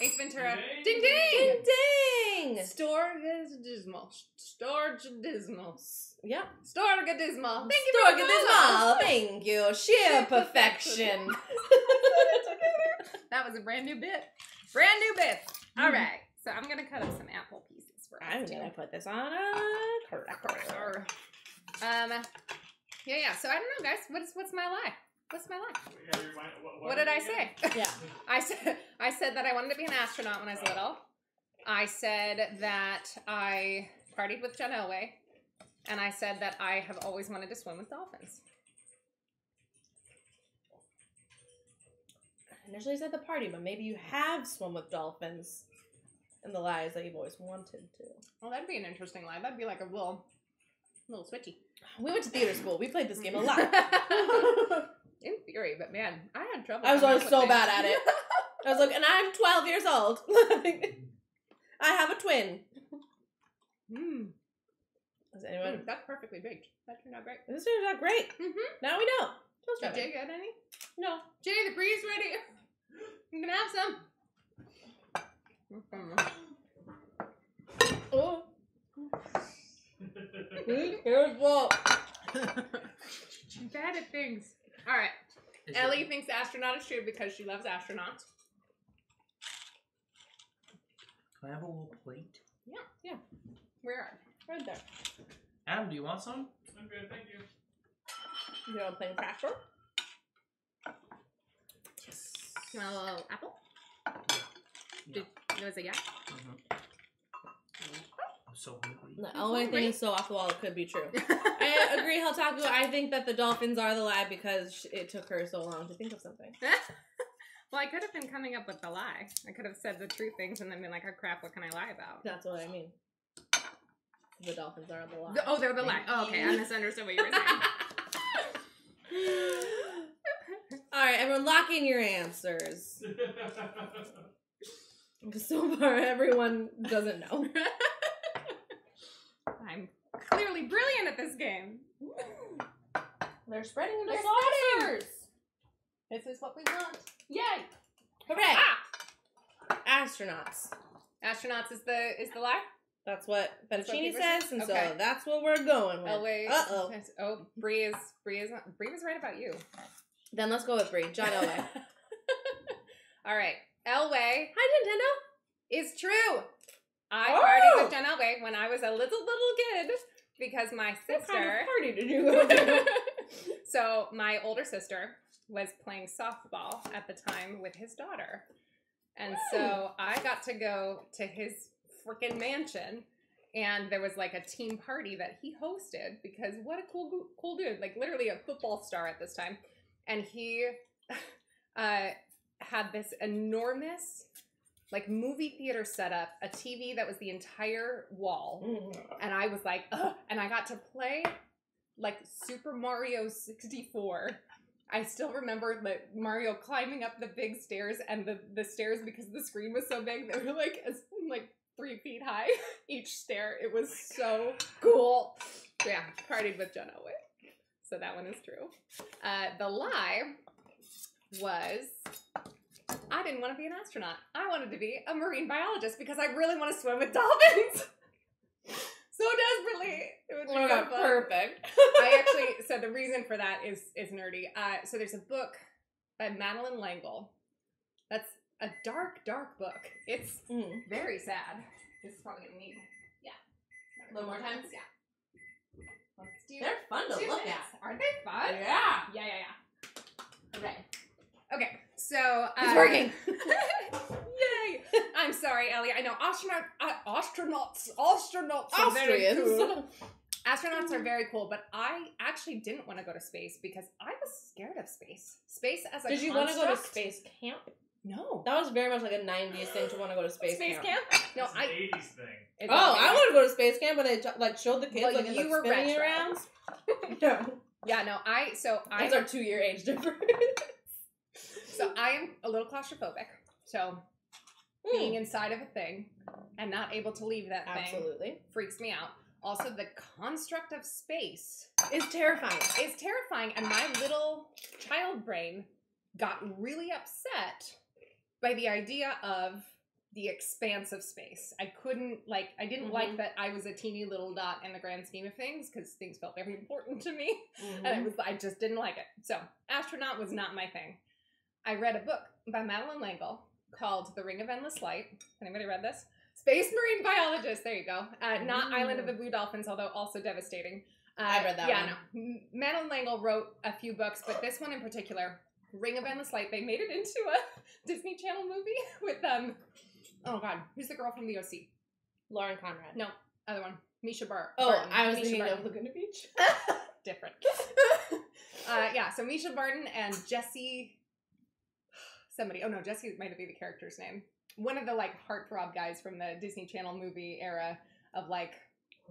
Ace Ventura. Ding, Ding ding. Ding ding. Storge dismal. Storge dismal. Yep. Storge dismal. Thank you for Stork the this follow. all. Thank you. Sheer Sheer perfection. That was a brand new bit. Brand new bit. All Mhm. right. So I'm gonna cut up some apple pieces for us. I'm gonna put this on a cracker. Um. Yeah, yeah. So I don't know, guys. What's what's my lie? What's my lie? Yeah, you're. What, What did I again? say? Yeah. I said I said that I wanted to be an astronaut when I was little. I said that I partied with John Elway, and I said that I have always wanted to swim with dolphins. Initially said the party, but maybe you have swum with dolphins and the lies that you've always wanted to. Well, that'd be an interesting lie. That'd be like a little, little switchy. We went to theater school. We played this game a lot. In theory, but man, I had trouble. I was always so with bad at it. I was like, and I'm 12 years old. I have a twin. Mm. Does anyone? Mm, that's perfectly baked. That turned out great. This turned out great. Mm-hmm. Now we know. Toast Did. Jay get any? No. Jay, the breeze ready. I'm gonna have some. Oh. Careful. Bad at things. All right. Is Ellie It, thinks astronaut is true because she loves astronauts. can I have a little plate? Yeah, yeah. Where are Right there. Adam, do you want some? I'm good, thank you. You know, playing Cracker? Yes. you? Want a little apple? Did, was it yeah? Mm-hmm. I'm so hungry. The only thing is so off the wall it could be true. I agree, Heltaku. I think that the dolphins are the lie because it took her so long to think of something. well, I could have been coming up with the lie. I could have said the true things and then been like, oh crap, what can I lie about? That's what I mean. The dolphins are the lie. The- oh, they're the lie. Oh, okay. I misunderstood what you were saying. All right, everyone, lock in your answers. So far, everyone doesn't know. I'm clearly brilliant at this game. They're spreading into They're saucers. This is what we want. Yay! Hooray! Ah! Astronauts. Astronauts is the is the lie. That's what Fettuccine says, and Okay. so that's what we're going with. Elway. Uh oh. Oh, Bree is Bree is Bree was right about you. Then let's go with Brie. John Elway. All right, Elway Hi, Nintendo. is true. I Oh! partied with John Elway when I was a little little kid. because my sister. kind of party did you go so my older sister was playing softball at the time with his daughter. And so I got to go to his freaking mansion and there was like a team party that he hosted because what a cool cool dude, like literally a football star at this time. And he uh had this enormous like movie theater setup, a TV that was the entire wall and I was like, Ugh. and I got to play like Super Mario 64. I still remember like Mario climbing up the big stairs and the, the stairs because the screen was so big, they were like as like three feet high each stair. It was so cool. Yeah, partied with John Elway. So that one is true. Uh, the lie was I didn't want to be an astronaut. I wanted to be a marine biologist because I really want to swim with dolphins. so desperately. It would be Oh my so god, fun. perfect. I actually so the reason for that is is nerdy. Uh, so there's a book by Madeleine L'Engle. A dark, dark book. It's Mm. very sad. This is probably gonna need yeah. A little more time? Yeah. Let's do They're fun to look minutes. at. Aren't they fun? Yeah. Yeah, yeah, yeah. Okay. Okay. So uh, It's working. Yay! I'm sorry, Ellie. I know astronaut, uh, astronauts, astronauts are very cool. Astronauts are very cool, but I actually didn't want to go to space because I was scared of space. Space as a Did you want to go to space camp? No. That was very much like a 90s thing to want to go to space, Space camp. camp? No, It's an I. 80s thing. it's Oh, okay. I want to go to space camp where they like showed the kids Well, like you the were spinning retro. around. no, Yeah, no. I so I that's our two year age difference. so I am a little claustrophobic. So hmm. being inside of a thing and not able to leave that thing Absolutely, freaks me out. Also, the construct of space is terrifying. is terrifying, and my little child brain got really upset by the idea of the expanse of space. I couldn't like I didn't like Mhm. that I was a teeny little dot in the grand scheme of things because things felt very important to me, Mm-hmm. and it was I just didn't like it. So astronaut was not my thing. I read a book by Madeleine L'Engle called The Ring of Endless Light. Anybody read this? Space Marine Biologist. There you go. Uh, not Ooh. Island of the Blue Dolphins, although also devastating. Uh, I read that yeah, one. no. Madeleine L'Engle wrote a few books, but this one in particular, Ring of Endless Light, they made it into a Disney Channel movie with um. Oh God, who's the girl from the OC? Lauren Conrad. No, other one, Mischa Bar. Oh, Barton. I was Mischa thinking Barton. of Laguna Beach. different. uh, yeah, so Mischa Barton and Jesse. Somebody. Oh no, Jesse might have be the character's name. One of the like heartthrob guys from the Disney Channel movie era of like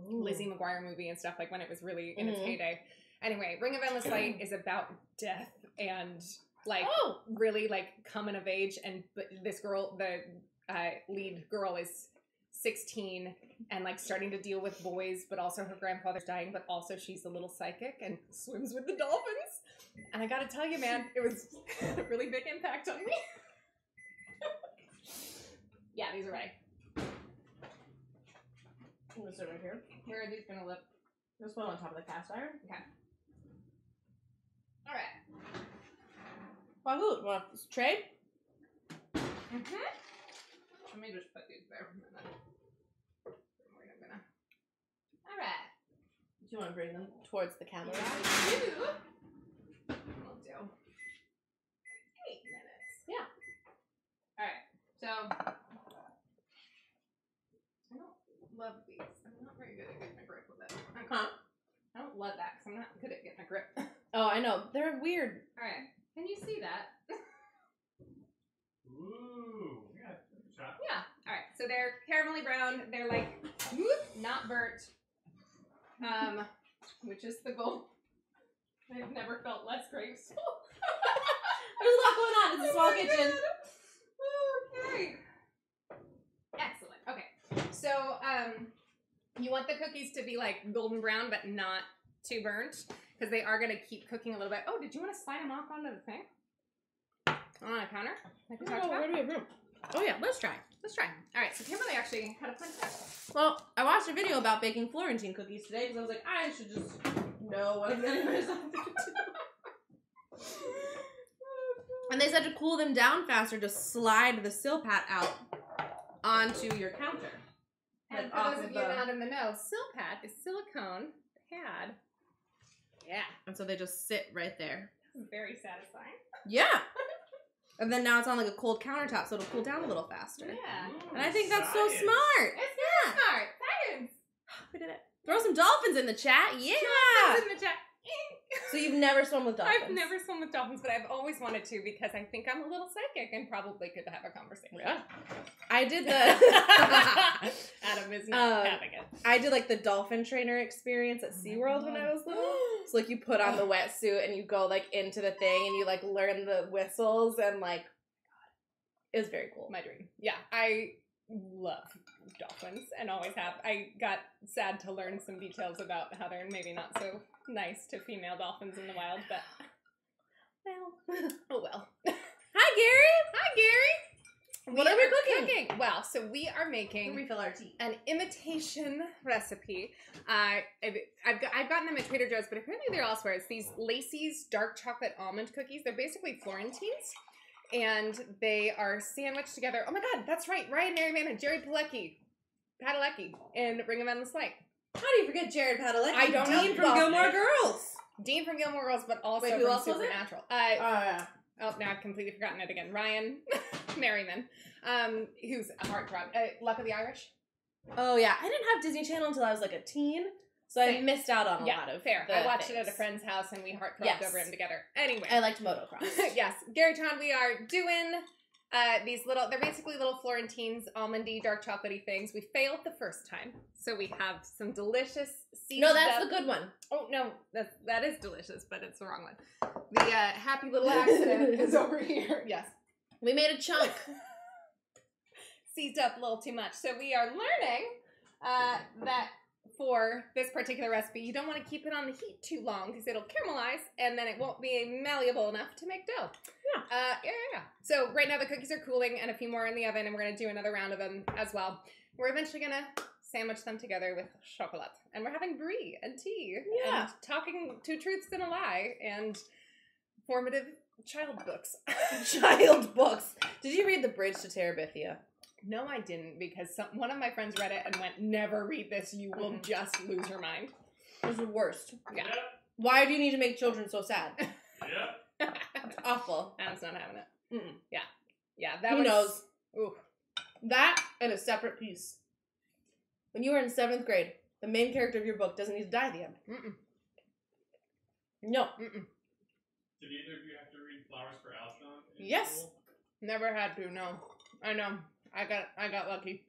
Lizzie McGuire movie and stuff like when it was really in its Mhm. heyday. Anyway, Ring of Endless Light is about death and like Oh, really like coming of age and but this girl the uh, lead girl is 16 and like starting to deal with boys but also her grandfather's dying but also she's a little psychic and swims with the dolphins. And i gotta tell you man it was a really big impact on me. Yeah these are right What's it right here? where are these gonna live This one on top of the cast iron. All right Well, who? Want to trade? mm-hmm. let me just put these there and then we're not gonna all right Do you want to bring them towards the camera? Two. We'll do eight minutes. Yeah. All right. So I don't love these. I'm not very good at getting a grip with it. Okay. Huh? I don't love that because I'm not good at getting a grip. All Oh, I know. They're weird. All right. Can you see that? Ooh. Yeah. Yeah. All right. So they're caramelly brown. They're like not burnt. Um, which is the goal. I've never felt less graceful. There's a lot going on. It's a small Oh my kitchen. God. Okay. Excellent. Okay. So, um, you want the cookies to be like golden brown, but not too burnt, because they are gonna keep cooking a little bit. Oh, did you want to slide them off onto the thing? On a counter? Like we oh, talked Oh, about? where do we have room? Oh yeah, let's try. Let's try. All right. So Kimberly actually had a fun time. Well, I watched a video about baking Florentine cookies today because I was like, I should just know what I'm getting myself into. And they said to cool them down faster, just slide the silpat out onto your counter. And Like, for those of of you the- not in the know, Silpat is silicone pad. Yeah, And so they just sit right there. very satisfying. Yeah. And then now it's on like a cold countertop, so it'll cool down a little faster. Yeah, And I think that's so Science. smart. it's very smart. Science. We did it. Throw some dolphins in the chat. Yeah. Dolphins in the chat. So you've never swum with dolphins? I've never swum with dolphins, but I've always wanted to because I think I'm a little psychic and probably could have a conversation. Yeah. I did the Adam is not Um, having it. I did like the dolphin trainer experience at SeaWorld when I was little. So like you put on the wetsuit and you go like into the thing and you like learn the whistles and like it was very cool. My dream. Yeah, I love dolphins and always have. I got sad to learn some details about how they're maybe not so nice to female dolphins in the wild, but Well. oh well. Hi Gary. Hi, Gary. What are we cooking? Well, so we are making Refill our tea. an imitation recipe. Uh, I've, I've, got, I've gotten them at Trader Joe's, but apparently they're elsewhere. It's these Lacey's dark chocolate almond cookies. They're basically Florentines, and they are sandwiched together. Oh my god, that's right. Ryan Merriman and Jerry Pilecki, Padalecki in Ring of Endless Light. How do you forget Jared Padalecki? I don't know. Dean from Gilmore Girls. Dean from Gilmore Girls, but also Wait, who from else was it? Supernatural. Uh, Oh yeah. oh, now I've completely forgotten it again. Ryan Merriman, um, who's a heartthrob. Uh, Luck of the Irish. Oh yeah. I didn't have Disney Channel until I was like a teen, so I missed out on a yeah, lot of. fair. I watched it at a friend's house and we heartthrobbed Yes. over him together. Anyway, I liked motocross. yes, Gary Town, we are doing uh, these little. They're basically little Florentines, almondy, dark chocolatey things. We failed the first time, so we have some delicious. no, that's the good one. Oh no, that that is delicious, but it's the wrong one. The uh, happy little accident is over here. Yes, We made a chunk. seized up a little too much. So we are learning uh, that for this particular recipe, you don't want to keep it on the heat too long because it'll caramelize and then it won't be malleable enough to make dough. Yeah. Uh, yeah, yeah, yeah. So right now the cookies are cooling and a few more in the oven, and we're gonna do another round of them as well. We're eventually gonna sandwich them together with chocolate, and we're having brie and tea, Yeah. and talking two truths and a lie, and formative child books. Child books. Did you read The Bridge to Terabithia? No, I didn't because some, one of my friends read it and went, "Never read this. You will Mhm. just lose your mind." It was the worst. Yeah. Yep. Why do you need to make children so sad? Yep. It's awful. Adam's not having it. Mm-mm. Yeah, yeah. That Who was, knows? Ooh, That and a separate piece. When you were in seventh grade, the main character of your book doesn't need to die at the end. mm-mm, No. mm-mm. Did either of you have to read Flowers for Algernon? Yes. school? Never had to. No, I know. I got. I got lucky.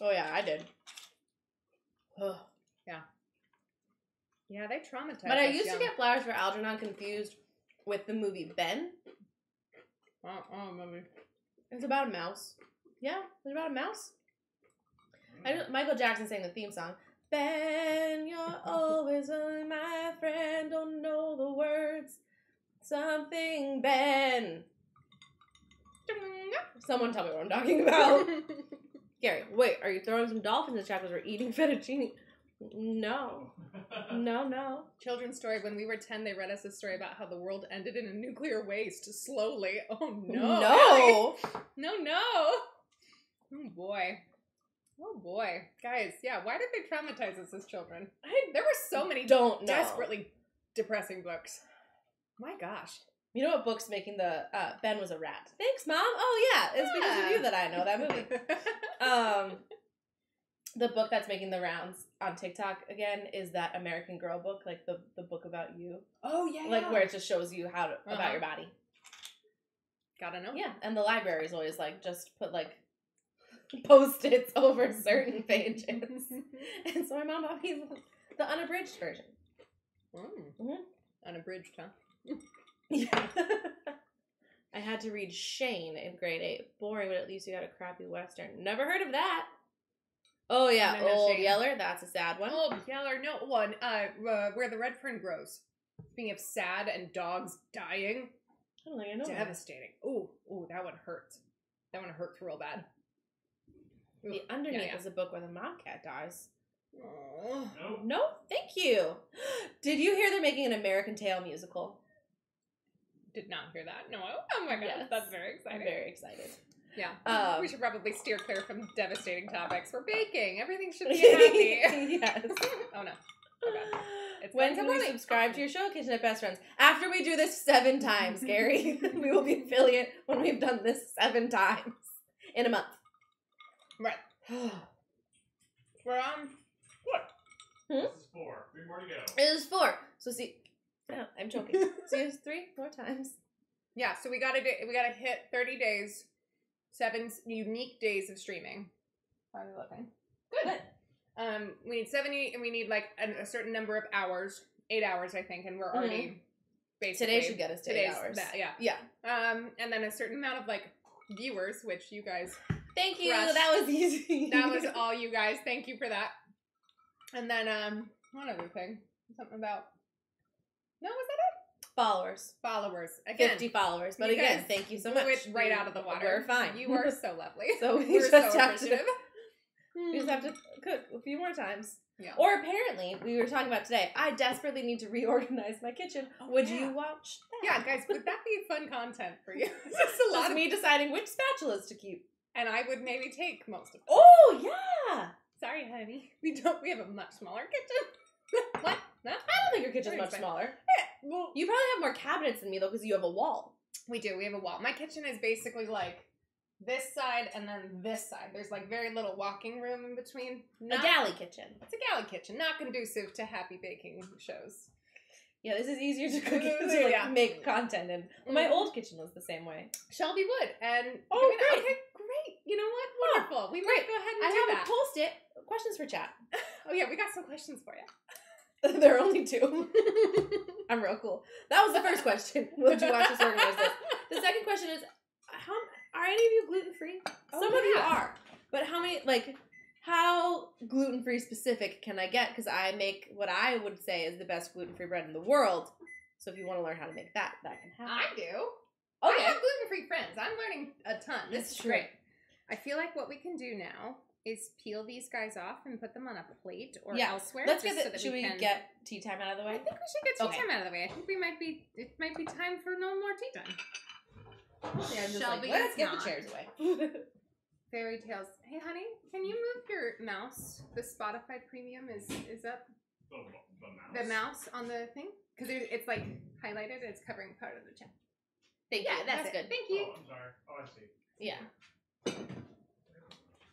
Oh yeah, I did. Ugh. Yeah, they traumatized. But I us used young. to get Flowers for Algernon confused with the movie Ben. Oh, oh, maybe. It's about a mouse. Yeah, it's about a mouse. I hmm. know, Michael Jackson sang the theme song. Ben, you're always only my friend. Don't know the words. Something Ben. Someone tell me what I'm talking about. Gary, wait, are you throwing some dolphins in the chat because eating fettuccine? No, no, no. Children's story. When we were ten, they read us a story about how the world ended in a nuclear waste slowly. Oh no! no. No, no. Oh boy. Oh boy. Guys, yeah, why did they traumatize us as children? There were so many Don't know. desperately depressing books. My gosh. You know what book's making the uh, Ben was a rat? Thanks, mom. Oh yeah, it's because of you that I know that movie. um, the book that's making the rounds on TikTok again is that American Girl book, like the the book about you, oh yeah. like yeah. where it just shows you how to Uh-huh. about your body. Gotta know. Yeah, and the library is always like just put like post its over certain pages, and so my mom me the unabridged version. Mm. Mhm. Unabridged, huh? Yeah. I had to read Shane in grade eight. Boring, but at least you got a crappy western. Never heard of that. Oh yeah, No, no, Old Shane. Yeller. That's a sad one. Old Yeller, no one. Uh, uh, where the red fern grows. Speaking of sad and dogs dying, I don't think I know. that. devastating. Ooh, ooh, that one hurts. That one hurts real bad. Ooh, The underneath yeah, yeah. is a book where the mom cat dies. Aw. Nope. No, thank you. Did you hear they're making an American Tail musical? Did not hear that. No. Oh my god, Yes. that's very I'm exciting. very excited. Yeah. Um, we should probably steer clear from devastating topics. We're baking. Everything should be happy. yes. oh no. Oh. It's When can we poorly. subscribe to your show, Kitchenette Best Friends? After we do this seven times, Gary. we will be affiliate when we've done this seven times in a month. Right. We're on. This is four. Three more to go. It is four. So see, oh, I'm joking. so it's three more times. Yeah, so we gotta do, we gotta hit 30 days, seven unique days of streaming. How are we looking? Good. Um, we need 70, and we need like a, a certain number of hours, eight hours, I think, and we're already basically Today should get us to eight hours. that, yeah. Yeah. Um, and then a certain amount of like viewers, which you guys, Thank you. Crush. That was easy. that was all you guys. Thank you for that. And then um, one other thing, something about. No, was that it? followers. Followers again. 50 followers. But again, guys thank you so much. it right out of the water. We're fine. You are so lovely. So we We're just so have to- we just have to cook a few more times. Yeah. Or apparently, we were talking about today, I desperately need to reorganize my kitchen. Oh, Would yeah. you watch that? Yeah, guys, would that be fun content for you? Just a Just of me deciding which spatulas to keep. and I would maybe take most of them. Oh, yeah. Sorry, honey. We don't. We have a much smaller kitchen. what? No? I don't think your kitchen's much smaller. Yeah. Well, You probably have more cabinets than me, though, because you have a wall. we do. We have a wall. My kitchen is basically like this side and then this side. There's like very little walking room in between. A galley kitchen. It's a galley kitchen, not conducive to happy baking shows. Yeah, this is easier to cook to like Yeah. make content in. Well, my Mhm. old kitchen was the same way. Shelby would, and Oh, mean, great. Okay, great. You know what? Oh, Wonderful. we great. might go ahead and I do have that. a post it. Questions for chat. oh yeah, we got some questions for you. there are only two. I'm real cool. That was the first question. Would you watch us organize this? The second question is, how are any of you gluten free? Oh, Some of you are, but how many? Like, how gluten free specific can I get? Because I make what I would say is the best gluten free bread in the world. So if you want to learn how to make that, that can happen. I do. Okay. I have gluten free friends. I'm learning a ton. This That's is true. great. I feel like what we can do now is peel these guys off and put them on a plate or Yeah. elsewhere. Let's just get so that should we, can... get tea time out of the way? I think we should get tea Okay. time out of the way. I think we might be. It might be time for no more tea time. Yeah, I'm just Shelby like, let's get not. the chairs away. Fairy tales. Hey, honey, can you move your mouse? The Spotify Premium is is up. The, the mouse. The mouse on the thing because it's like highlighted. It's covering part of the chat. Thank Yeah, you. That's, it. good. Thank you. Oh, I'm sorry. Oh, I see. Yeah.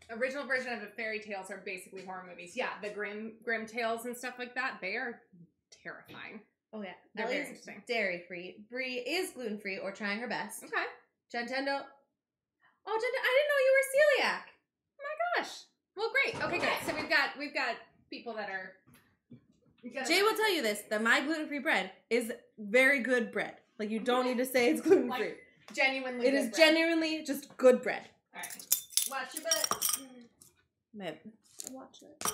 Original version of the fairy tales are basically horror movies. Yeah, the Grimm Grimm tales and stuff like that. They are terrifying. Oh yeah. They're very Ellie's interesting. dairy free. Brie is gluten free or trying her best. Okay. Gentendo. Oh, Gentendo, I didn't know you were celiac. Oh my gosh. Well, great. Okay, good. So we've got we've got people that are. we've got- Jay will tell you this: that my gluten free bread is very good bread. Like you don't need to say it's gluten free. Like, genuinely. it good is bread. genuinely just good bread. All right. Watch your butt. Man, watch it.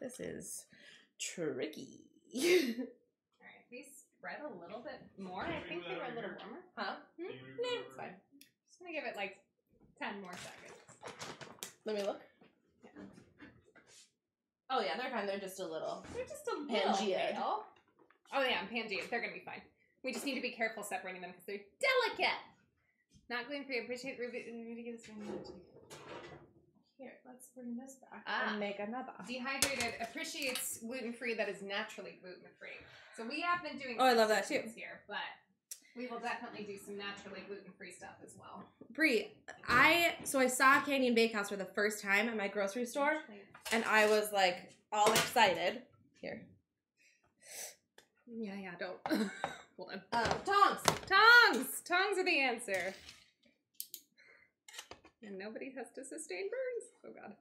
This is tricky. All right. These spread a little bit more. I think they were a little warmer. huh? Hmm? Can Nah, it's fine. Just gonna give it like ten more seconds. Let me look. Yeah. Oh yeah, they're fine. They're just a little. They're just a Pangea. pale. Oh yeah, and Pangea. They're gonna be fine. We just need to be careful separating them because they're delicate. Not gluten free. Appreciate Ruby. Here, let's bring this back Ah. and make another. Dehydrated appreciates gluten free that is naturally gluten free. So we have been doing. Oh, I love that too. here, but we will definitely do some naturally gluten free stuff as well. Brie, I so I saw Canyon Bakehouse for the first time at my grocery store, and I was like all excited. Here, Yeah, yeah. Don't. Hold on. um, tongs. Tongs. Tongs are the answer. And nobody has to sustain burns. Oh god.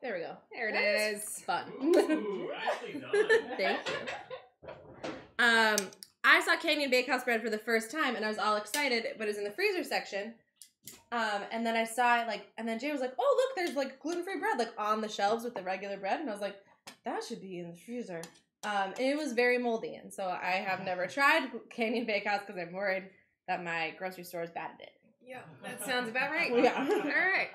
There we go. There it That is. Fun. Ooh, nicely done. Thank you. Um, I saw Canyon Bakehouse bread for the first time, and I was all excited, but it was in the freezer section. Um, and then I saw it like, and then Jay was like, "Oh, look, there's like gluten-free bread like on the shelves with the regular bread," and I was like, "That should be in the freezer." Um, and it was very moldy, and so I have never tried Canyon Bakehouse because I'm worried that my grocery store is bad at it. Yeah, that sounds about right. Yeah. All right.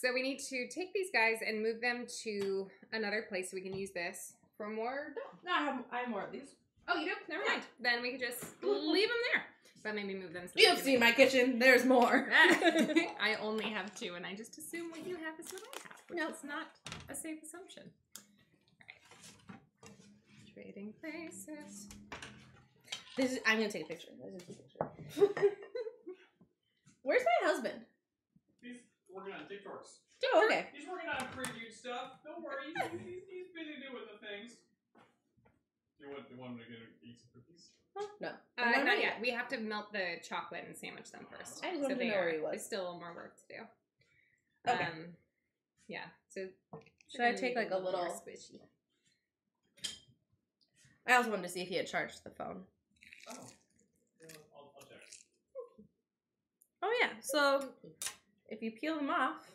So we need to take these guys and move them to another place so we can use this for more. No, I have I have more of these. Oh, you do? Never mind. Then we can just leave them there. But maybe move them. so You've seen my kitchen. There's more. I only have two, and I just assume what you have is what I have, which Nope. is not a safe assumption. Alright. Trading places. This is, I'm gonna take a picture. This is a picture. Where's my husband? He's working on TikToks. Oh, okay. He's working on previewed stuff. Don't worry, he's, he's, he's busy doing the things. Do you want, do you want him to get, eat some cookies? Oh, no. Uh, I'm not yet. We have to melt the chocolate and sandwich them first. I just wanted to they know where are- he was. There's still a little more work to do. Okay. Um, yeah. So Should I take, like, a more little- squishy? I also wanted to see if he had charged the phone. Oh. Yeah, I'll, I'll check. Oh yeah. So if you peel them off,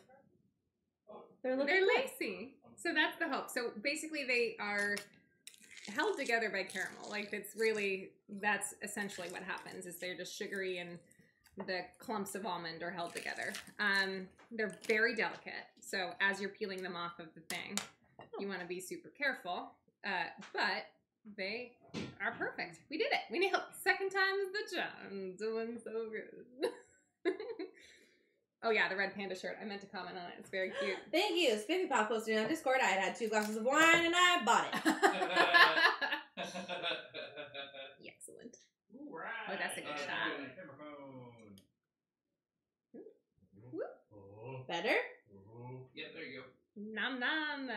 they're looking They're good. lacy. So that's the hope. So basically, they are held together by caramel. Like it's really that's essentially what happens. Is they're just sugary and the clumps of almond are held together. Um, they're very delicate. So as you're peeling them off of the thing, you want to be super careful. Uh, but they are perfect. We did it. We nailed it. Second time's the charm. Doing so good. oh yeah, the red panda shirt. I meant to comment on it. It's very cute. Thank you. Spiffy Pop posted on Discord. I had had two glasses of wine and I bought it. Excellent. Ooh, right. Oh, that's a good Uh, shot. doing a camera phone. Whoop. Oh, Better? oh. Yeah, there you go. Nom nom.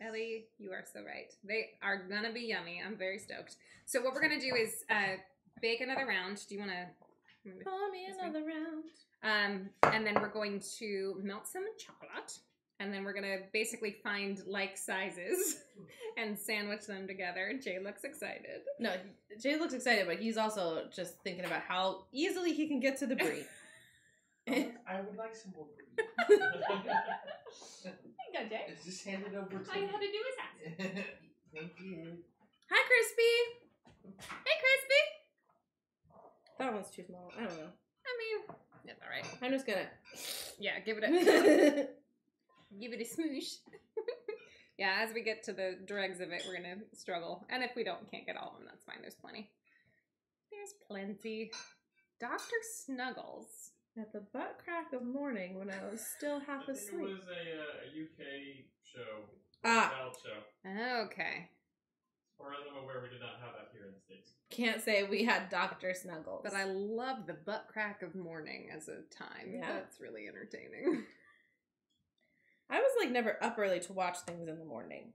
Ellie, you are so right. They are gonna be yummy. I'm very stoked. So what we're gonna do is uh, bake another round. Do you want to? Pour me This way. another round. Um, and then we're going to melt some chocolate, and then we're gonna basically find like sizes and sandwich them together. Jay looks excited. No, Jay looks excited, but he's also just thinking about how easily he can get to the brie. I would, like some more brie. There you go, Jay. Is this handed over to All you me? had to do is ask. Thank you. Hi, Crispy. Hey, Crispy. That one's too small. I don't know. I mean, it's all right. I'm just gonna. Yeah, give it a give it a smoosh. yeah, as we get to the dregs of it, we're gonna struggle. And if we don't, can't get all of them, that's fine. There's plenty. There's plenty. Doctor Snuggles. At the butt crack of morning when I was still half asleep. it was a, uh, a UK show. Ah. Show. Okay, As far as I'm aware, we did not have that here in the States. Can't say we had Dr. Snuggles. but I love the butt crack of morning as a time. Yeah. That's really entertaining. I was like never up early to watch things in the morning.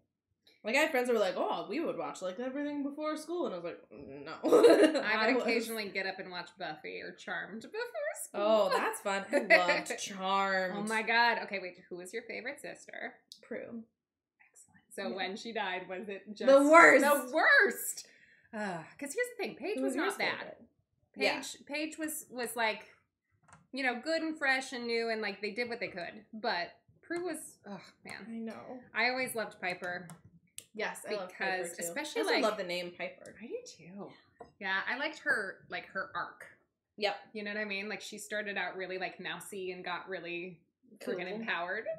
Like I had friends who were like, "Oh, we would watch like everything before school," and I was like, "No." I would was- occasionally get up and watch Buffy or Charmed before school. Oh, that's fun. I loved Charmed. Oh my god. Okay, wait. Who was your favorite sister? Prue. So Yeah. when she died, was it just The worst. The worst. Ah, because here's the thing, Paige Who was not bad. favorite? Paige, Yeah. Paige was was like, you know, good and fresh and new, and like they did what they could. But Prue was, oh man, I know. I always loved Piper. Yes, I Because especially, I like- love the name Piper. I do too. Yeah, I liked her like her arc. Yep. You know what I mean? Like she started out really like mousy and got really Cool. freaking empowered.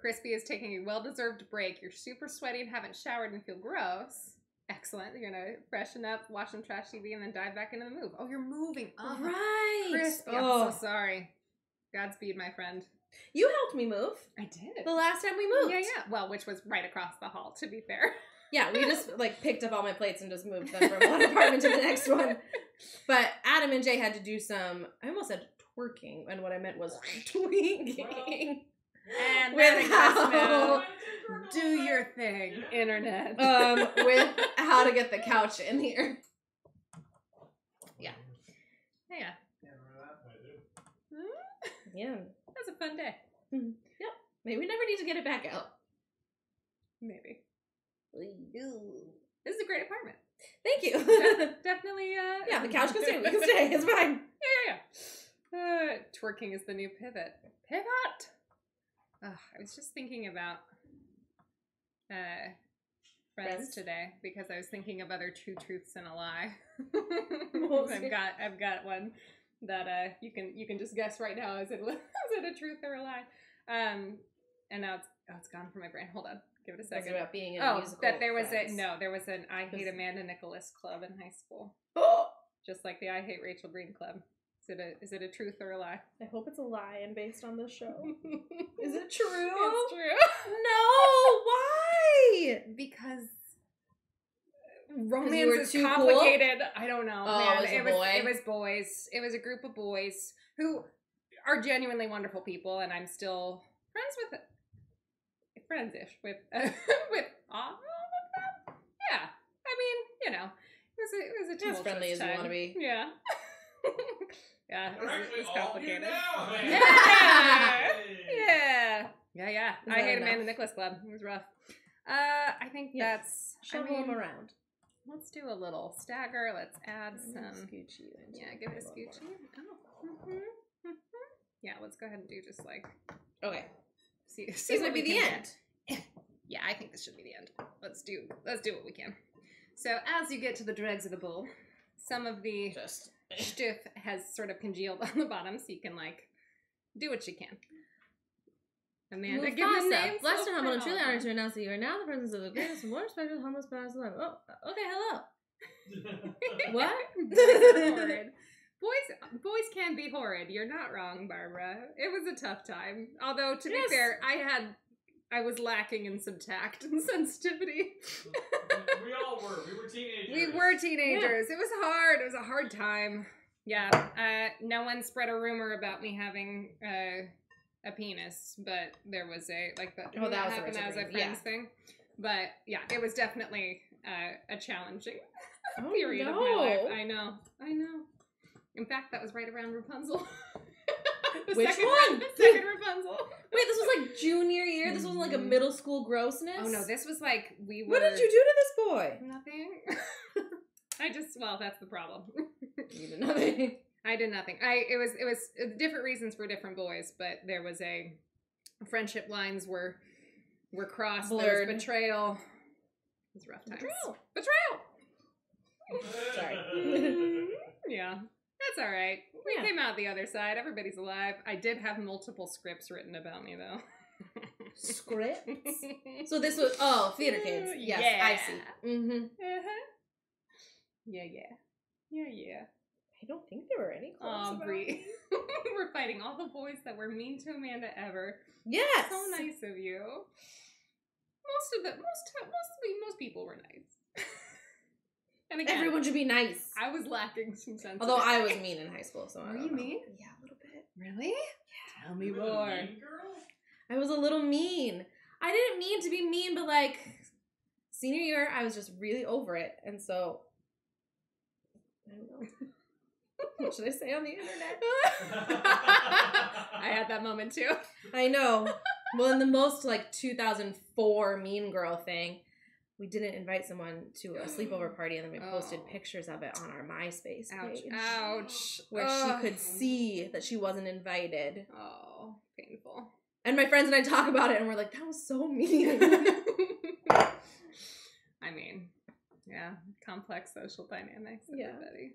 Crispy is taking a well deserved break. You're super sweaty and haven't showered and feel gross. Excellent. You're gonna freshen up, watch some trash TV, and then dive back into the move. Oh, you're moving. Oh, right. Crispy. Oh, I'm so sorry. Godspeed, my friend. you helped me move I did. the last time we moved. Yeah, yeah. Well, which was right across the hall, to be fair. Yeah, we just like picked up all my plates and just moved them from one apartment to the next one. But Adam and Jay had to do some. I almost said twerking, and what I meant was tweaking. And With how- Do your thing, internet. um, with how to get the couch in here. Yeah. yeah, Can't remember that, but I do. Hmm? Yeah, that was a fun day. Yep. maybe we never need to get it back out. Maybe. We do. This is a great apartment. Thank you. De- definitely. Uh, yeah, the couch can stay. We can stay. It's fine. Yeah, yeah, yeah. Uh, twerking is the new pivot. Pivot. Ugh, I was just thinking about uh, friends, Friends? today because I was thinking of other two truths and a lie. I've got I've got one that uh you can you can just guess right now is it is it a truth or a lie? Um, and now it's oh it's gone from my brain. Hold on, give it a It's second. about being in a Oh, musical. that there was Friends. a no, there was an I hate Amanda Nicholas club in high school. Just like the I Hate Rachel Green Club. Is it a is it a truth or a lie? I hope it's a lie and based on the show. Is it true? It's true. No, why? because romance is too cool? complicated. I don't know. Oh, man. it was it was it was boys. It was a group of boys who are genuinely wonderful people, and I'm still friends with friends-ish with with all of them. Yeah, I mean, you know, it was a, it was a As friendly as you wanna be. Yeah. Yeah, it They're was, it actually was all here complicated. now. Yeah. Yeah. Yeah, yeah. Is I that hate enough? Amanda Nicholas Club. It was rough. Uh, I think Yeah. that's. I mean, them around. Let's do a little stagger. Let's add some. Scooch you into Yeah, give it a little scoochie. Oh. mhm, mhm. Yeah, let's go ahead and do just like more. Okay, see. see this what might be the end. get. Yeah, I think this should be the end. Let's do. Let's do what we can. So as you get to the dregs of the bowl, some of the Just stiff has sort of congealed on the bottom, so you can like do what you can. Amanda, give Mufasa, me names. Blessed so and oh, humble and proud. truly honored to announce that you are now the presence of the greatest and more respected, humblest past alive. Oh, uh, okay, hello. What? boys horrid. Boys, boys can be horrid. You're not wrong, Barbara. It was a tough time. Although to Yes. be fair, I had, I was lacking in some tact and sensitivity. we all were. We were teenagers. We were teenagers. It was hard. It was a hard time. Yeah. Uh, no one spread a rumor about me having uh, a penis, but there was a like the Oh, that was the happened. That was a Richard friends Green, thing. But yeah, it was definitely uh, a challenging Oh, period of my life. I know. I know. In fact, that was right around Rapunzel. The Which second, one? The second Rapunzel. Wait, this was like junior year. This wasn't like a Mhm. middle school grossness. Oh no, this was like we were. What did you do to this boy? Nothing. I just well, that's the problem. You did nothing. I did nothing. I it was it was uh, different reasons for different boys, but there was a friendship lines were were crossed. There was betrayal. It was rough times. Betrayal. Betrayal. yeah, that's all right. We Yeah. came out the other side. Everybody's alive. I did have multiple scripts written about me though. scripts. So this was oh theater kids. Yes, I see. Mm-hmm. Uh-huh. Yeah, yeah, yeah, yeah. I don't think there were any clubs Oh, about we're fighting all the boys that were mean to Amanda ever. Yes. So nice of you. Most of the most most most people were nice. And again, Everyone should be nice. I was lacking some sense. Although I was mean in high school, so I Were don't you know. mean? Yeah, a little bit. really. Yeah. Tell me You more. mean girl? I was a little mean. I didn't mean to be mean, but like senior year, I was just really over it, and so I don't know. what should I say on the internet? I had that moment too. I know. Well, in the most like 2004 Mean Girl thing, we didn't invite someone to a sleepover party, and then we posted Oh. pictures of it on our MySpace Ouch! page, Ouch! where Ugh. she could see that she wasn't invited. Oh, painful. And my friends and I talk about it, and we're like, "That was so mean." I mean, yeah, complex social dynamics. Yeah. Everybody.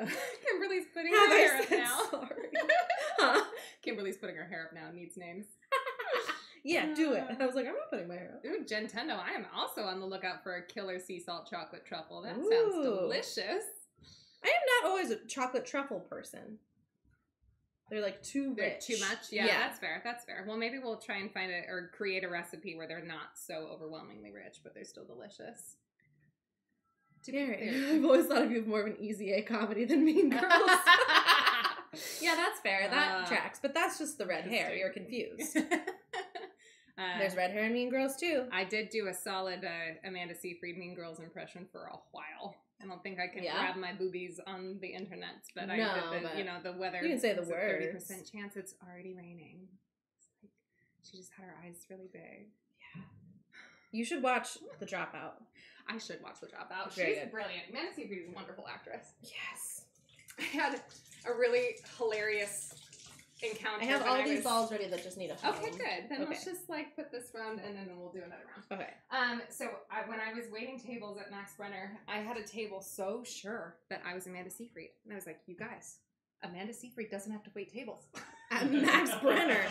Uh, Kimberly's putting Have her I hair up now. sorry? Huh? Kimberly's putting her hair up now. Needs names. Yeah, do it. I was like, I'm not putting my hair up. Ooh, Gentendo. I am also on the lookout for a killer sea salt chocolate truffle. That sounds delicious. I am not always a chocolate truffle person. They're like too They're rich. too much. Yeah, that's fair. That's fair. Well, maybe we'll try and find it or create a recipe where they're not so overwhelmingly rich, but they're still delicious. To be Gary, I've always thought of you as more of an easy A comedy than Mean Girls. yeah, that's fair. That Uh, tracks. But that's just the red hair. You're confused. Uh, There's red hair in Mean Girls too. I did do a solid uh, Amanda Seyfried Mean Girls impression for a while. I don't think I can Yeah? grab my boobies on the internet, but I No, did the, but you know, the weather. you can say the a Thirty percent chance it's already raining. It's like she just had her eyes really big. Yeah. You should watch The Dropout. I should watch The Dropout. Very She's good. brilliant. Amanda Seyfried is a wonderful actress. Yes. I had a really hilarious encounter. I have all I these was- balls ready that just need a home. Okay, good. Then Okay. let's just like put this round and then we'll do another round. Okay. Um, so I, when I was waiting tables at Max Brenner, I had a table so sure that I was Amanda Seyfried, and I was like, "You guys, Amanda Seyfried doesn't have to wait tables." At Max Brenner.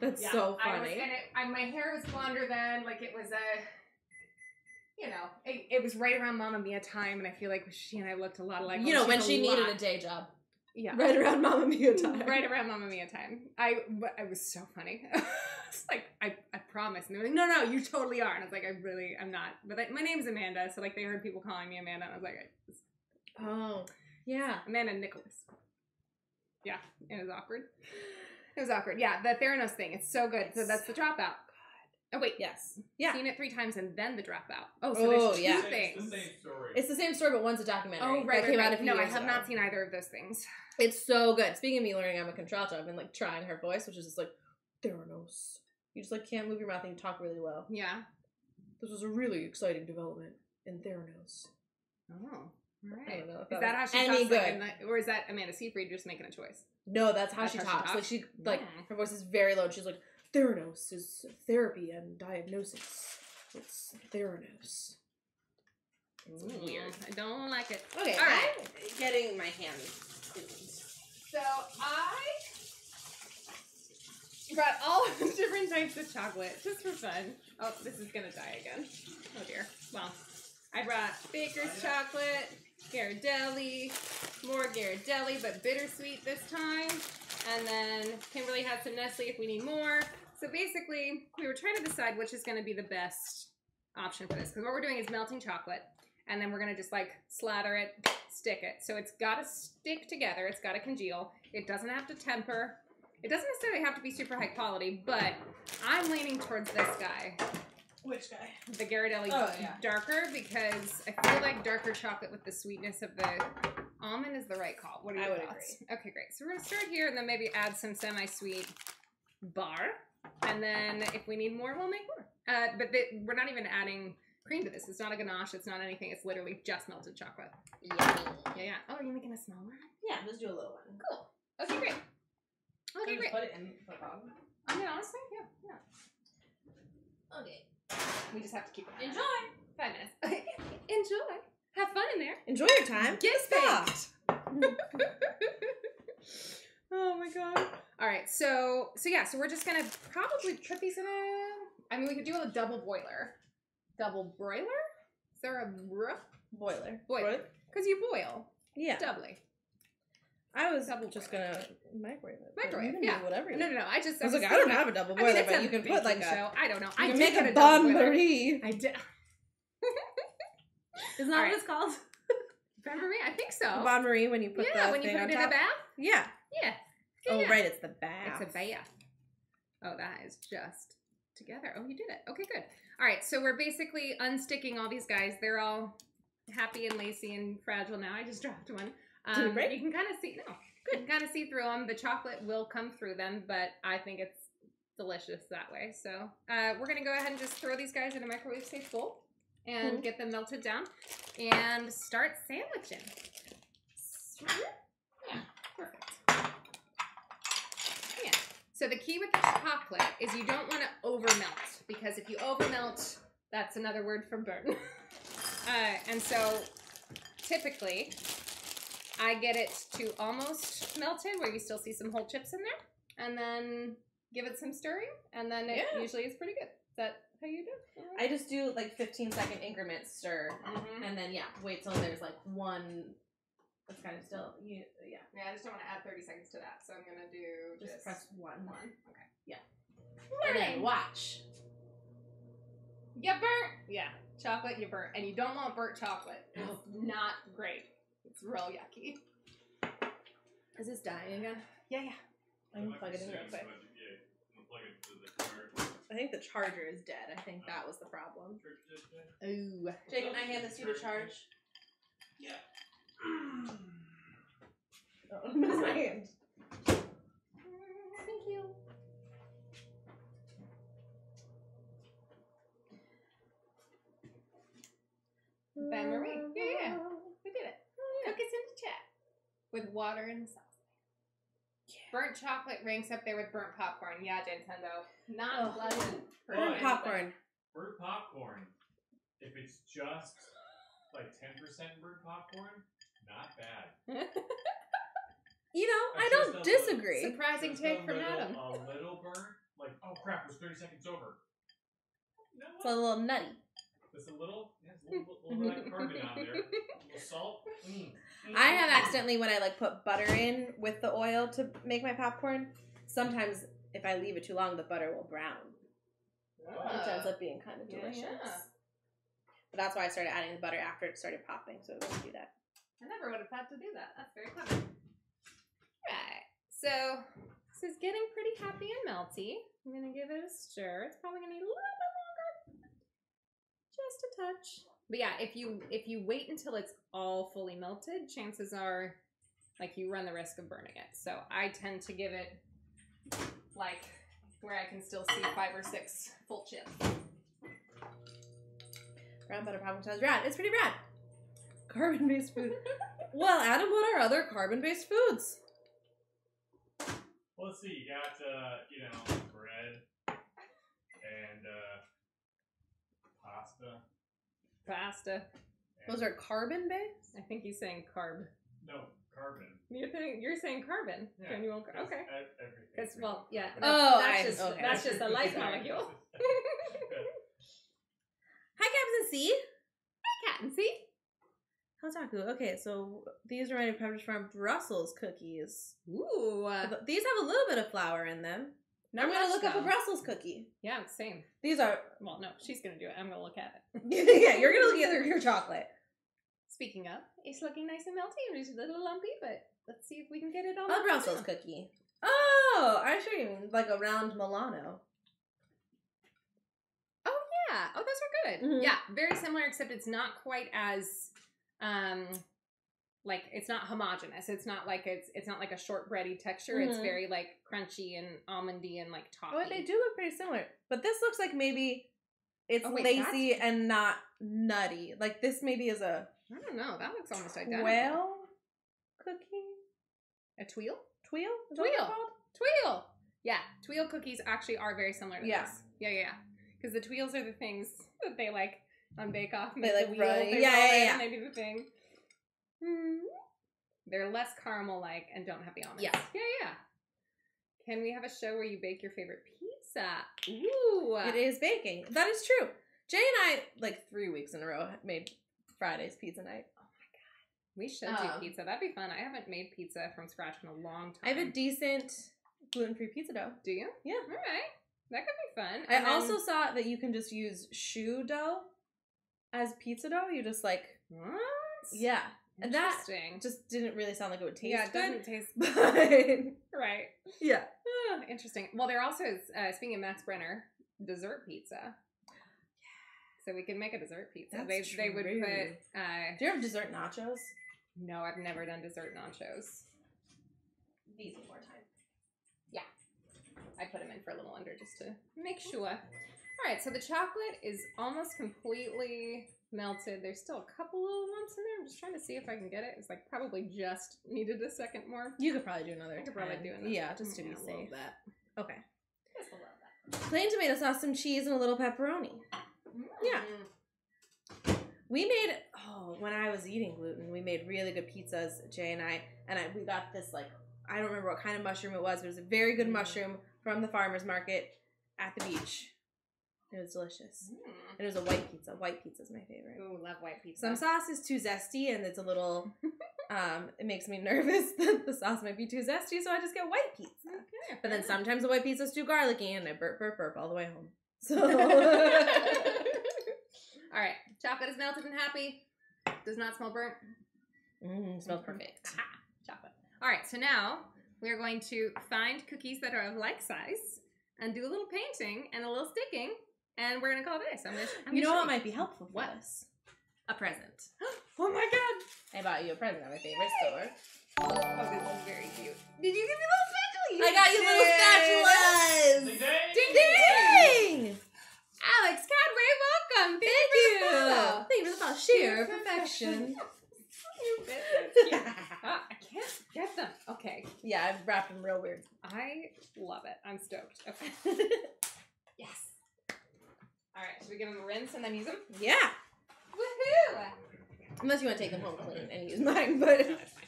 That's Yeah, so I was, funny. and it, I, my hair was blonder then, like it was a, you know, it, it was right around Mamma Mia time, and I feel like she and I looked a lot alike. you know, when she needed lot- a day job. Yeah, Right around Mamma Mia mm, time. right around Mamma Mia time. I but it was so funny. it's like I, I promise, and they were like, no, no, you totally are, and I was like, I really, I'm not. But like, my name's Amanda, so like they heard people calling me Amanda, and I was like, it's Oh, yeah. Amanda Nicholas. Yeah, it was awkward. It was awkward. Yeah, the Theranos thing. It's so good. So that's the dropout. Oh wait, Yes. Yeah. seen it three times and then the dropout. Oh, so Oh, there's two yeah. It's things. the same story. It's the same story, but one's a documentary. Oh right, that right, came out right. a few No, I have ago. not seen either of those things. It's so good. Speaking of me learning, I'm a contralto. I've been like trying her voice, which is just like Theranos. You just like can't move your mouth and you talk really low. Yeah. This was a really exciting development in Theranos. Oh. All right. know. Is that how she talks? Like, good? in the, or is that Amanda Seyfried just making a choice? no, that's how That's she how she talks. Like she like Mm. her voice is very low. and She's like Theranos is therapy and diagnosis. It's Theranos. It's weird. Mm, I don't like it. Okay, All right. I'm getting my hands cleaned. So I brought all different types of chocolate just for fun. Oh, this is gonna die again. Oh dear. Well, I brought Baker's chocolate, Ghirardelli, more Ghirardelli, but bittersweet this time. And then Kimberly had some Nestle if we need more. So basically, we were trying to decide which is going to be the best option for this. Because what we're doing is melting chocolate, and then we're going to just like slather it, stick it. So it's got to stick together. It's got to congeal. It doesn't have to temper. It doesn't necessarily have to be super high quality, but I'm leaning towards this guy, Which guy? the Ghirardelli Oh, yeah. darker, because I feel like darker chocolate with the sweetness of the almond is the right call. What are I your would thoughts? Okay, great. So we're gonna start here and then maybe add some semi-sweet bar, and then if we need more, we'll make more. Uh, but we're not even adding cream to this. It's not a ganache. It's not anything. It's literally just melted chocolate. Yummy. Yeah, yeah. Oh, are you making a small one? Yeah, let's do a little one. Cool. Okay, great. Okay, great. Put it in the bottom. I mean, honestly, yeah, yeah. Okay. We just have to keep it. Enjoy. Five minutes. Enjoy. Have fun in there. Enjoy your time. Get Stop. baked. oh my god. All right, so so yeah, so we're just gonna probably put these in a. I mean, we could do a double boiler. Double broiler? Is there a br- Boiler. boiler? Because you boil Yeah. doubly. I was Double just boiler. gonna microwave it. Microwave, yeah. do whatever. No, no, no. I just I was like, I don't have a double I mean, boiler, but you can put like a. show. I don't know. You I can make a double bain marie. I did. Isn't All that right. what it's called? Remember me? I think so. Bain marie when you put yeah, the when you put it in top. a bath. Yeah. Yeah. Oh Yeah. right, it's the bath. It's a bath. Oh, that is just together. Oh, you did it. Okay, good. All right, so we're basically unsticking all these guys. They're all happy and lacy and fragile now. I just dropped one. Um, break? You can kind of see. No, good. Kind of see through them. The chocolate will come through them, but I think it's delicious that way. So uh, we're gonna go ahead and just throw these guys in a microwave safe bowl and Mhm. get them melted down and start sandwiching. Yeah, perfect. Yeah. So the key with the chocolate is you don't want to over melt because if you over melt, that's another word for burn. uh, and so typically, I get it to almost melted where you still see some whole chips in there, and then give it some stirring, and then it Yeah. usually is pretty good. Is that how you do? it? I just do like 15 second increments stir, Mhm. and then yeah, wait till there's like one. It's kind of still you yeah. Yeah, I just don't want to add 30 seconds to that, so I'm gonna do Just, just, press one. one. Okay. And then watch. You burnt. Yeah, chocolate you burnt, and you don't want burnt chocolate. It's not great. It's real yucky. Is this dying again? Yeah, yeah. I can plug it in real quick. I think the charger is dead. I think that was the problem. Ooh. Jake, can I hand this to you to charge? Yeah. Oh, miss my hand. Thank you. Bain Marie. Yeah, yeah. We did it. Oh, Cook us in the chat. With water and sauce. Burnt chocolate ranks up there with burnt popcorn. Yeah, Nintendo. Not Oh. pleasant. Burnt anybody. popcorn. Burnt popcorn. If it's just like 10% burnt popcorn, not bad. You know, I don't just a little- disagree. Surprising take from little, Adam. A little burnt. Like, oh crap, it was 30 seconds over. No, It's a little nutty. Just a little, yeah, a little, little, little bit of carbon on there. A little salt. Mm. I have accidentally when I like put butter in with the oil to make my popcorn. Sometimes if I leave it too long, the butter will brown, which ends up being kind of Yeah, delicious. yeah. But that's why I started adding the butter after it started popping, so it wouldn't do that. I never would have thought to do that. That's very clever. Right. So this is getting pretty happy and melty. I'm gonna give it a stir. It's probably gonna need a little bit longer. Just a touch. But yeah, if you if you wait until it's all fully melted, chances are like you run the risk of burning it. So I tend to give it like where I can still see five or six full chips. Brown butter popcorn sounds rad. It's pretty rad. Carbon based food. well, Adam, what are other carbon based foods? Well, let's see. You got, uh, you know, bread and uh, pasta. Pasta. and- Those are carbon based? I think he's saying carb. no carbon. You're, saying you're saying carbon. Yeah, Granular car- Because Okay. Because well, yeah. That's, Oh, that's I- just okay. that's just a life molecule. Hi, Captain C. Cat Captain see. Hotaku. Okay, so these are my Pepperidge Farm Brussels cookies. Ooh. uh, These have a little bit of flour in them. not I'm gonna look up a. Brussels cookie. Yeah, same. These are Well, no, she's gonna do it. I'm gonna look at it. yeah. You're gonna look at your, chocolate. Speaking of, it's looking nice and melty. It's a little lumpy, but let's see if we can get it on A Brussels cookie. Oh, I sure you mean like a round Milano. Oh yeah. Oh, those are good. Mhm. Yeah, very similar, except it's not quite as, um, like it's not homogenous. It's not like it's it's not like a shortbready texture. It's Mhm. very like crunchy and almondy and like toffee. Oh, they do look pretty similar, but this looks like maybe it's Oh, wait, lacy and not nutty. Like this maybe is a I don't know. That looks almost identical. quail cookie. A tuile? Tuile? Is Tuile. Tuile. Yeah, tuile cookies actually are very similar to Yeah. this. Yeah, yeah, yeah. Because the tuiles are the things that they like on Bake Off. They, like, the wheel, they yeah, roll yeah, it, yeah. And they do the thing. Hmm. They're less caramel like and don't have the almonds. Yeah. yeah, yeah. Can we have a show where you bake your favorite pizza? Ooh, It is baking. That is true. Jay and I, like three weeks in a row, made Friday's pizza night. Oh my god, We should Um, do pizza. That'd be fun. I haven't made pizza from scratch in a long time. I have a decent gluten free pizza dough. do you? Yeah. All right. That could be fun. I And then- also saw that you can just use shoe dough as pizza dough. You just like, what? yeah. And that Interesting. just didn't really sound like it would taste yeah, it good. doesn't taste But right. yeah. Ah, interesting. Well, there also is, uh, speaking of Max Brenner, dessert pizza. So we can make a dessert pizza. That's they they would true. put. Uh, Do you have dessert nachos? no, I've never done dessert nachos. These more time. Yeah. I put them in for a little under just to make sure. All right, so the chocolate is almost completely melted. There's still a couple little lumps in there. I'm just trying to see if I can get it. It's like probably just needed a second more. You could probably do another. I could probably do another. Yeah, just to be Yeah, little safe. bit. Okay. Just a little bit. Plain tomato sauce, some cheese, and a little pepperoni. Yeah. Mm. We made oh when I was eating gluten, we made really good pizzas, Jay and I, and I we got this like I don't remember what kind of mushroom it was, but it was a very good Mm. mushroom from the farmers market at the beach. It was delicious. Mm. And it was a white pizza. White pizza is my favorite. Ooh, love white pizza. Some sauce is too zesty and it's a little um it makes me nervous that the sauce might be too zesty, so I just get white pizza. Okay, But then sometimes the white pizza is too garlicky and I burp burp burp all the way home. So All right, chocolate is melted and happy. Does not smell burnt. mm, smells perfect. Aha, chocolate. All right, so now we are going to find cookies that are of like size and do a little painting and a little sticking, and we're gonna call it a day. So I'm gonna. I'm You know gonna what show might be helpful for What? this? A present. Oh my god! I bought you a present at my favorite store. Oh, this is very cute. Did you give me little spatula? I got you little spatulas. Ding ding! Ding Ding! ding! Alex Cadway, welcome. Thank, Thank you. you. for. Thank you for the sheer perfection. You bet that's cute. Ah, I can't get them. Okay, yeah, I've wrapped them real weird. I love it. I'm stoked. Okay. Yes. All right. Should we give them a rinse and then use them? yeah. Woohoo! Unless you want to take them home clean and use mine, but No, it's fine.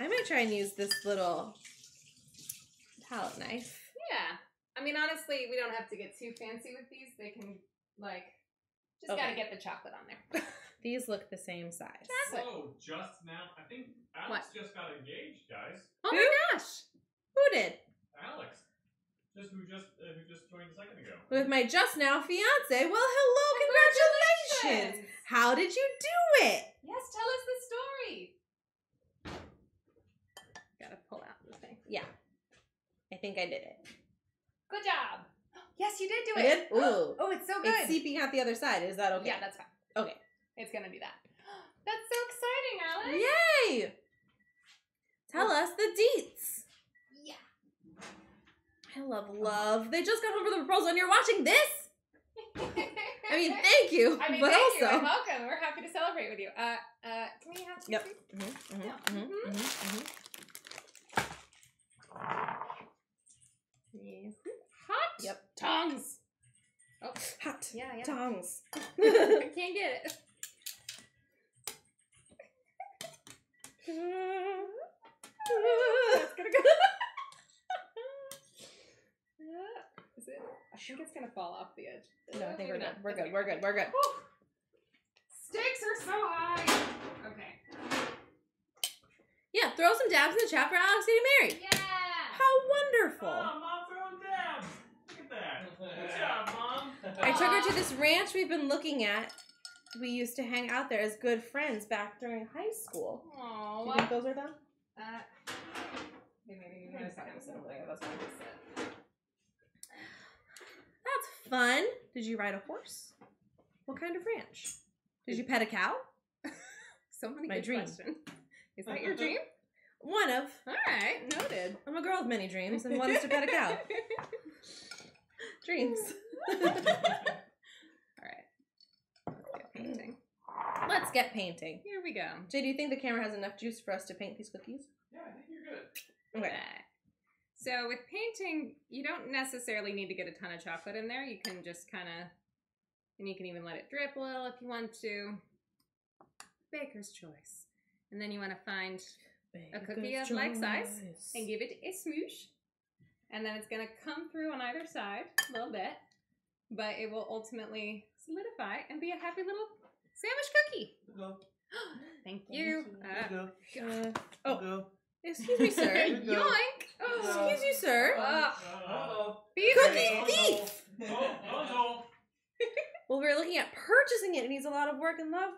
I might try and use this little palette knife. Yeah. I mean, honestly, we don't have to get too fancy with these. They can like Just Okay. gotta get the chocolate on there. These look the same size. Chocolate. Oh, just now. I think Alex just got engaged, guys. Oh Who? my gosh. Who did? Alex, just who just uh, who just joined a second ago. With my just now fiance. Well, hello, congratulations. How did you do it? Yes, tell us the story. Gotta pull out the thing. Yeah. I think I did it. Good job. Yes, you did do I it. did? Ooh. Oh, it's so good. It's seeping out the other side. Is that okay? Yeah, that's fine. Okay. It's gonna do that. That's so exciting, Alex. Yay! Tell us the deets. I love love. They just got home for the proposal and you're watching this? I mean, thank you. I mean, but thank also. you welcome. We're happy to celebrate with you. Uh, uh, can we have Yep. treats? Mhm, mhm, Yeah. mhm. Hot. Yep. Tongs. Oh, Hot yeah, yeah. tongues. I can't get it. That's gonna go. Is it? I think it's gonna fall off the edge. no, I think we're good. We're good. We're good. We're good. Whew. Stakes are so high. Okay. Yeah, throw some dabs in the chat for Alex getting married. Yeah. How wonderful. Oh, mom throwing dabs. Look at that. Good job, mom. I took her to this ranch we've been looking at. We used to hang out there as good friends back during high school. Do you think those are done? Uh, okay, maybe give me a second. That's fun. Did you ride a horse? What kind of ranch? Did you pet a cow? So many My good dream. questions. Is that your uh-huh. dream? One of. All right, noted. I'm a girl with many dreams, and one is to pet a cow. Dreams. All right. Let's get painting. Let's get painting. Here we go. Jay, do you think the camera has enough juice for us to paint these cookies? Yeah, I think you're good. Okay. So with painting, you don't necessarily need to get a ton of chocolate in there. You can just kind of, and you can even let it drip a little if you want to. Baker's choice. And then you want to find A cookie of like size and give it a smoosh. And then it's going to come through on either side a little bit, but it will ultimately solidify and be a happy little sandwich cookie. Thank you. Uh, Go. Oh, Go. Excuse me, sir. Here we go. yoink! Oh, excuse you, sir. Ah. Uh-oh. Cookie cookie. thief! Oh, oh, Well, we're looking at purchasing it. It needs a lot of work and love.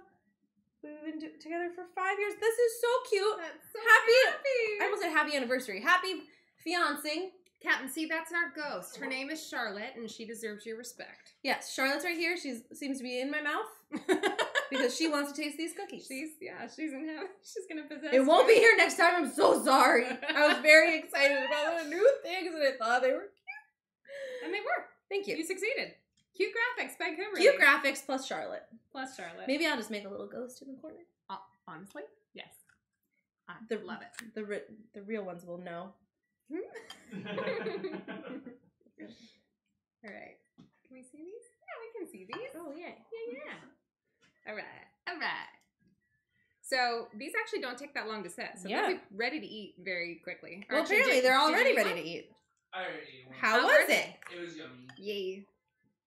We've been do- together for five years. This is so cute. That's so Happy- happy. I almost said happy anniversary. Happy fiancing. Captain, see, that's our ghost. Her name is Charlotte, and she deserves your respect. Yes, Charlotte's right here. She seems to be in my mouth because she wants to taste these cookies. she's yeah, she's in heaven. She's gonna possess. It won't be here next time. I'm so sorry. I was very excited about the new things and I thought they were cute. And they were. Thank You you. succeeded. Cute graphics by Kimberly. Cute graphics plus Charlotte. plus Charlotte. Maybe I'll just make a little ghost in the corner. honestly, yes. I The- love it. The ri- the real ones will know. All right. Can we see these? Yeah, we can see these. Oh yeah. Yeah, yeah. All right, all right. So these actually don't take that long to set. So Yeah. they'll be ready to eat very quickly. Well, Actually, apparently did- they're did you already eat ready one? to eat. I already ate one. How, How was was it? It was yummy. Yay.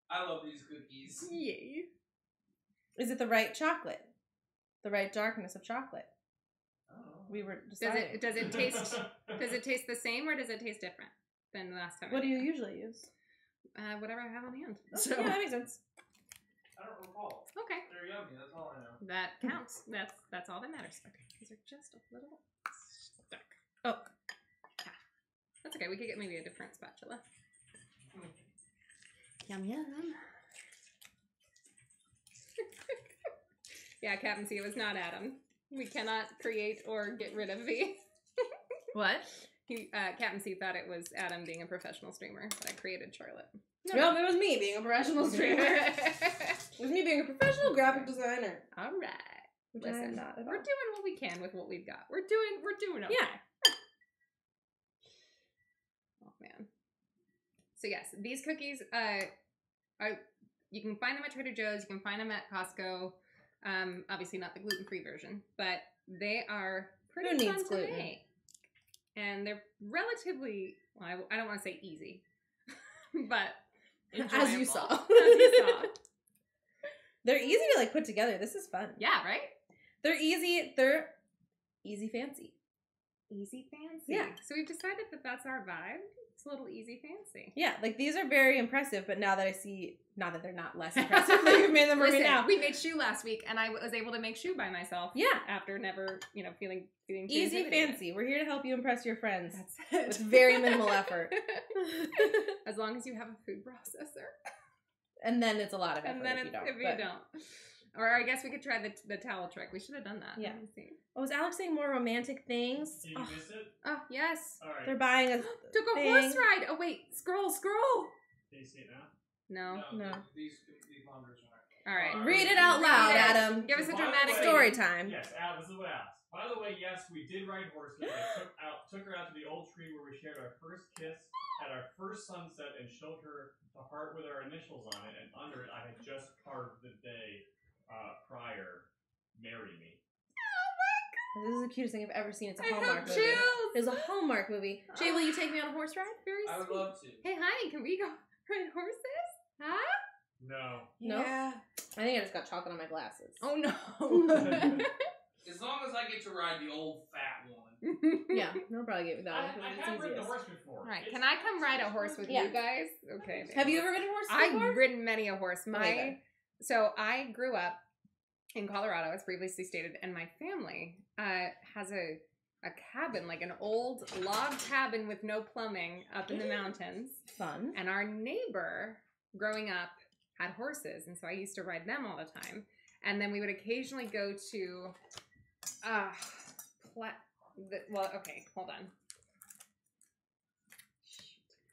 I love these cookies. Yay. Is it the right chocolate? The right darkness of chocolate? Oh. We were Does deciding. it does it taste does it taste the same or does it taste different than the last time? I What do you it? usually use? Uh, whatever I have on hand. So, yeah, that makes sense. I don't recall. Okay, They're yummy. That's all I know. that counts. That's that's all that matters. Okay, these are just a little stuck. Oh. Yeah. That's okay. We could get maybe a different spatula. Yum yum. Yeah, Captain C, it was not Adam. We cannot create or get rid of V. What? He, uh, Captain C thought it was Adam being a professional streamer, but I created Charlotte. No, it was me being a professional streamer. it was me being a professional graphic designer. all right. Which Listen, am not at We're doing what we can with what we've got. We're doing we're doing okay. Yeah. Oh man. So yes, these cookies uh are you can find them at Trader Joe's, you can find them at Costco. Um obviously not the gluten-free version, but they are pretty Who needs fun gluten? to make. And they're relatively well, I, I don't want to say easy. but As you saw. As you saw. They're easy to like put together. This is fun. Yeah, right? They're easy. They're easy fancy. Easy fancy. Yeah. So we've decided that that's our vibe. It's a little easy fancy. Yeah, like these are very impressive. But now that I see, not that they're not less impressive, that you've made them for me now. we made choux last week, and I was able to make choux by myself. Yeah. After never, you know, feeling feeling Easy fancy. We're here to help you impress your friends That's it. with very minimal effort. as long as you have a food processor, and then it's a lot of effort and then if you don't. if you don't. Or I guess we could try the the towel trick. We should have done that. Yeah. See. Oh, was Alex saying more romantic things? Can you Oh, miss it? Oh yes. All right. they're buying a Took a Thing. horse ride. Oh wait, scroll, scroll. Can you see it now? No. no. These these monitors are. All right. read it out loud, Read it. Adam. Give us a dramatic way- Story time. Yes, Al, this is what I asked. By the way, yes, we did ride horses. I took out, took her out to the old tree where we shared our first kiss, had our first sunset, and showed her the heart with our initials on it. And under it, I had just carved the day uh, prior. Marry me. Oh my god! This is the cutest thing I've ever seen. It's a I have Hallmark movie. chills. It's a Hallmark movie. Jay, will you take me on a horse ride? Very I would sweet. love to. Hey, honey, can we go ride horses? Huh? No. No? Yeah. I think I just got chocolate on my glasses. Oh no. As long as I get to ride the old fat one. Yeah, they'll probably get me that I, one because I it's have ridden a easiest. horse before. All right, It's- can I come ride a horse with Yeah. you guys? Okay. Have you ever ridden a horse before? I've ridden many a horse. My Okay, then. So I grew up in Colorado, as previously stated, and my family uh, has a a cabin, like an old log cabin with no plumbing, up in the mountains. Fun. And our neighbor, growing up, had horses, and so I used to ride them all the time. And then we would occasionally go to, uh, pla- the, well, okay, hold on.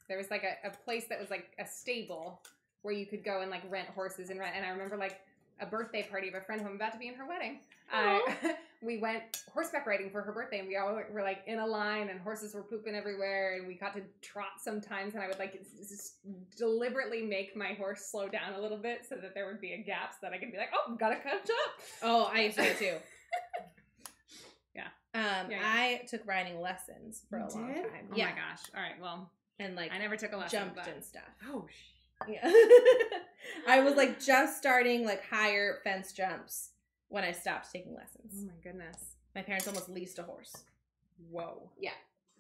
There was like a, a place that was like a stable where you could go and like rent horses and rent. And I remember like a birthday party of a friend who I'm about to be in her wedding. Uh, we went horseback riding for her birthday, and we all were like in a line, and horses were pooping everywhere, and we got to trot sometimes. And I would like s- deliberately make my horse slow down a little bit so that there would be a gap, so that I could be like, "Oh, gotta catch up." Oh, I used to go too. Yeah. Um, Yeah, yeah. I took riding lessons for You a long time. Oh yeah, my gosh! All right, well, and like I never took a lesson. jumped but... and stuff. Oh, Yeah. I was like just starting like higher fence jumps when I stopped taking lessons. oh my goodness! My parents almost leased a horse. Whoa. Yeah.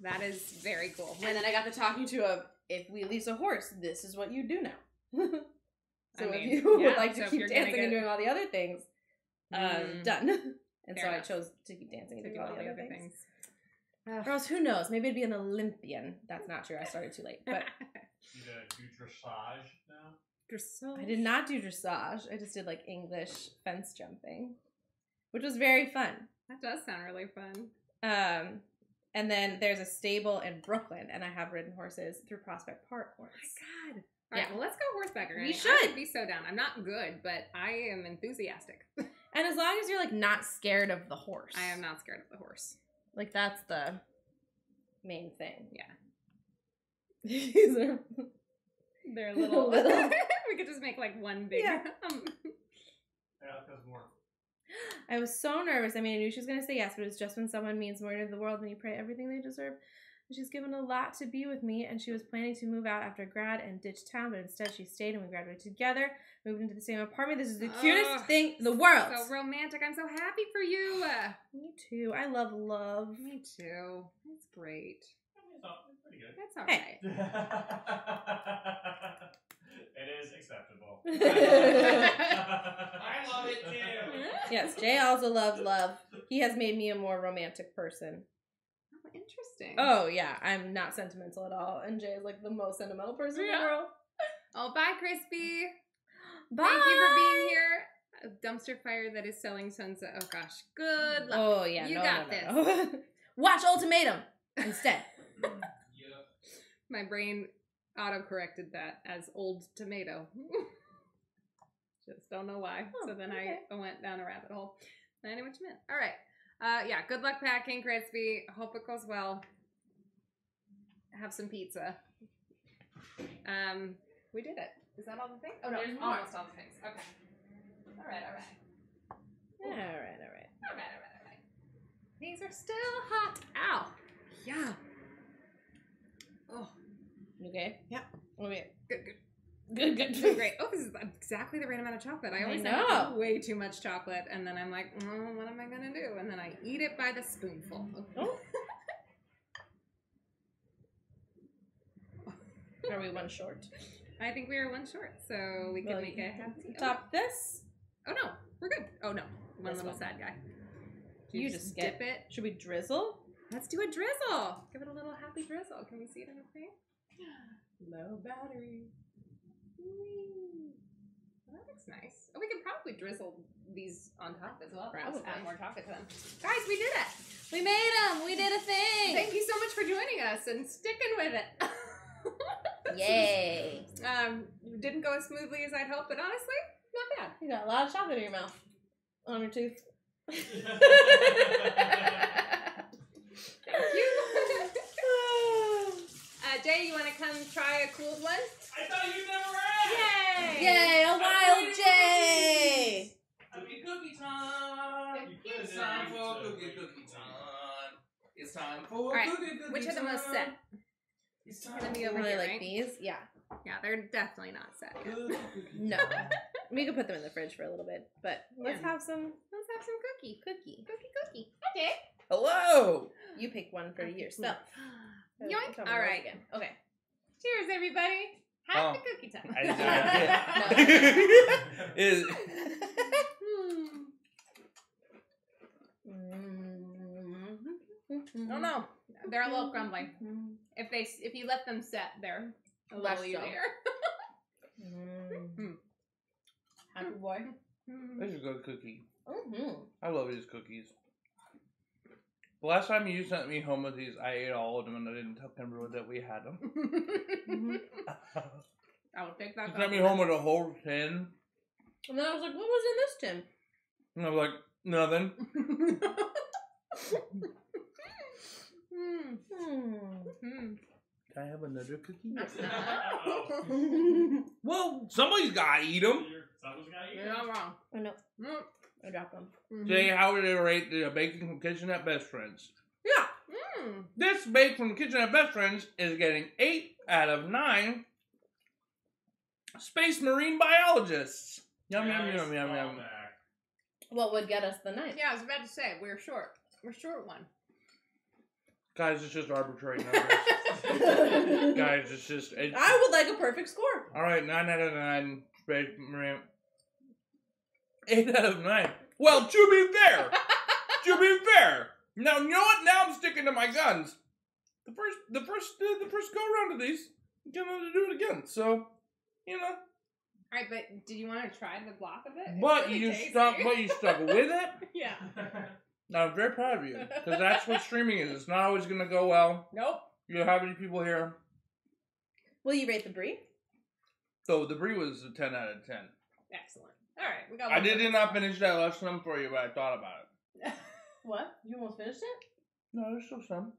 That is very cool. And then I got the talking to of if we lease a horse, this is what you do now. so I mean, if you yeah, would like so to keep dancing and doing all the other things, uh, Mm. done. and Fair so I chose to keep dancing and doing all the other things. Ugh. Or else, who knows? Maybe I'd be an Olympian. That's not true. I started too late. But You to do dressage now? Dressage. I did not do dressage. I just did like English fence jumping, which was very fun. That does sound really fun. Um, and then there's a stable in Brooklyn, and I have ridden horses through Prospect Park once. my god. All right, Yeah. well, let's go horseback riding. We should. would be so down. I'm not good, but I am enthusiastic. And as long as you're like not scared of the horse, I am not scared of the horse. Like that's the main thing. Yeah. These are They're little. Little. we could just make like one big. Yeah. Um, Yeah, because more. I was so nervous. I mean, I knew she was gonna say yes, but it's just when someone means more to the world than you pray everything they deserve. And she's given a lot to be with me, and she was planning to move out after grad and ditch town, but instead she stayed and we graduated together, moved into the same apartment. This is the cutest Ugh, thing in the world. so romantic. I'm so happy for you. Me too. I love love. me too. That's great. It's all- it's pretty good. That's all Hey. right. it is acceptable. I love it too. Yes, Jay also loves love. He has made me a more romantic person. Oh, interesting. Oh yeah, I'm not sentimental at all, and Jay is like the most sentimental person in the world. Oh, bye, Crispy. Bye. Thank you for being here. A dumpster fire that is selling sunset. Oh gosh, good luck. Oh yeah, You no, got no, no, no. Watch Ultimatum instead. My brain auto corrected that as old tomato. Just don't know why. Oh, so then okay. I went down a rabbit hole. I knew what you meant. All right. Uh, yeah. Good luck packing, Crispy. Hope it goes well. Have some pizza. Um, we did it. Is that all the things? Oh no, There's more. almost all the things. Okay. All right. All right. all right, all right. All right. All right. All right. These are still hot. Ow. Yeah. Oh. You okay? Yeah. Okay. Good. Good. Good, good. Great. Oh, this is exactly the right amount of chocolate. I I always know. up way too much chocolate, and then I'm like, mm, what am I gonna do? And then I eat it by the spoonful. Oh. Are we one short? I think we are one short, so we can Well, make you a happy. Top this. Oh no, we're good. Oh no, one This little one. sad guy. You just dip it. Should we drizzle? Let's do a drizzle. Give it a little happy drizzle. Can we see it in the frame? Low battery. Whee. Well, that looks nice. Oh, we could probably drizzle these on top as well. Just Probably. add more chocolate to them. Guys, we did it. We made them. We did a thing. Thank you so much for joining us and sticking with it. Yay! um, didn't go as smoothly as I'd hoped, but honestly, not bad. You got a lot of chocolate in your mouth. On your tooth. Thank you. uh, Jay, you want to come try a cooled one? I thought you never asked. Yay! Yay! A wild Jay! Happy cookie time! It's time for cookie cookie time. It's time for Alright, cookie cookie Which are the most set? It's Gonna time be for over Really here, like right? these? Yeah. Yeah, they're definitely not set yet. cookie cookie No. We could put them in the fridge for a little bit, but let's Yeah. have some Let's have some cookie. cookie. Cookie, cookie. Okay. Hello. You pick one for yourself. Yoink. Tell me All those right. Again. Okay. Cheers, everybody. Happy Oh. cookie time. I- Is- Hmm. Oh no, they're a little crumbly. If they if you let them set, they're a Less little so. easier. Mm. Happy boy. This is a good cookie. Mm-hmm. I love these cookies. The last time you sent me home with these, I ate all of them and I didn't tell Kimberly that we had them. Mm-hmm. I will take that. She sent me home with a whole tin, And then I was like, what was in this tin? and I was like, nothing. Hmm. Hmm. Hmm. Can I have another cookie? Well, somebody's got to eat them. You're- Someone's got to eat You're not wrong. I know. Mm. I dropped them. Mhm. Jay, how would they rate the baking from Kitchenette Best Friends? Yeah. Mm. This bake from Kitchenette Best Friends is getting 8 out of 9 space marine biologists. Yum, yum, Nice yum, yum, yum. callback. What would get us the ninth? Yeah, I was about to say we're short. We're short one. Guys, it's just arbitrary numbers. Guys, it's just. It's, I would like a perfect score. all right, 9 out of 9 space marine. 8 out of 9. Well, to be fair, to be fair. Now, you know what? Now I'm sticking to my guns. The first, the first, uh, the first go round of these, I'm gonna do it again. So, you know. All right, but did you want to try the block of it? But you tasty. stuck, but you stuck with it. yeah. Now, I'm very proud of you because that's what streaming is. It's not always gonna go well. Nope. You know how many people here? Will you rate the brie? So the brie was a ten out of ten. Excellent. All right, we got. I one did not finish that last one for you, but I thought about it. What? You almost finished it? No, there's still some.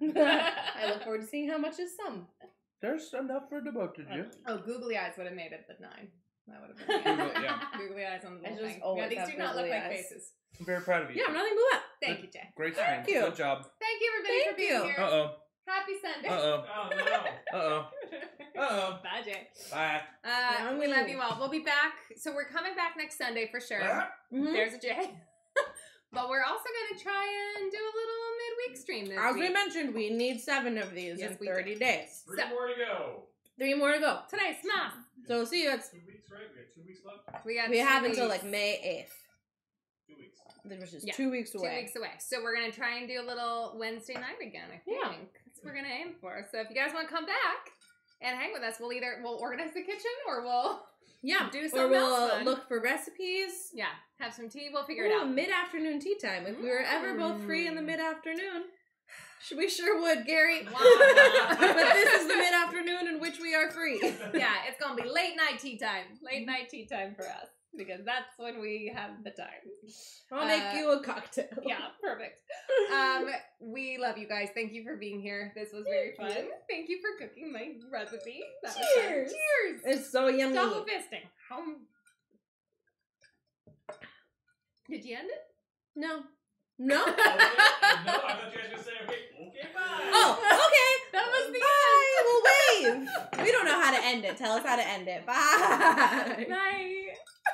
I look forward to seeing how much is some. There's enough for the both of you. Oh, googly eyes would have made it the nine. That would have been Google- yeah. googly eyes on the I little just thing. always yeah, these do not look googly like eyes. faces. I'm very proud of you. Yeah, I'm nothing but Thank you, Jay. Great Thank you. Good job. Thank you, everybody, for Thank being you. here. Uh oh. Happy Sunday. Uh oh. Oh no. Uh oh. Uh-oh. Bye, Jay. Bye. Uh, we love you all. We'll be back. So we're coming back next Sunday for sure. Mhm. There's a Jay. but we're also going to try and do a little midweek stream this As week. we mentioned, we need seven of these Yes, in we 30 days. Three more to go. Three more to go. Today's math. So we'll see you. At, Two weeks, right? We got two weeks left. We got we two have until like May Two weeks. 8th, which is Yeah. two weeks away. Two away. weeks away. So we're gonna try and do a little Wednesday night again. I think Yeah. that's what we're gonna aim for. So if you guys want to come back and hang with us, we'll either we'll organize the kitchen or we'll Yeah, Do or something we'll else look for recipes. yeah have some tea. We'll figure it out. mid-afternoon tea time. If we were ever both free in the Mm. mid-afternoon, we sure would, Gary. Wow. but this is the mid-afternoon in which we are free. yeah, it's gonna be late night tea time. Late night tea time for us because that's when we have the time. I'll make Uh, you a cocktail. Yeah, perfect. Um, we love you guys. Thank you for being here. This was very Thank fun. you. Thank you for cooking my recipe. That. Cheers. Cheers. It's so yummy. Double fisting. Hum. Did you end it? No. No? Okay. no, I thought you guys were gonna say okay. Okay, bye. oh, okay. That was the Bye. We'll wave. We don't know how to end it. Tell us how to end it. Bye. Bye.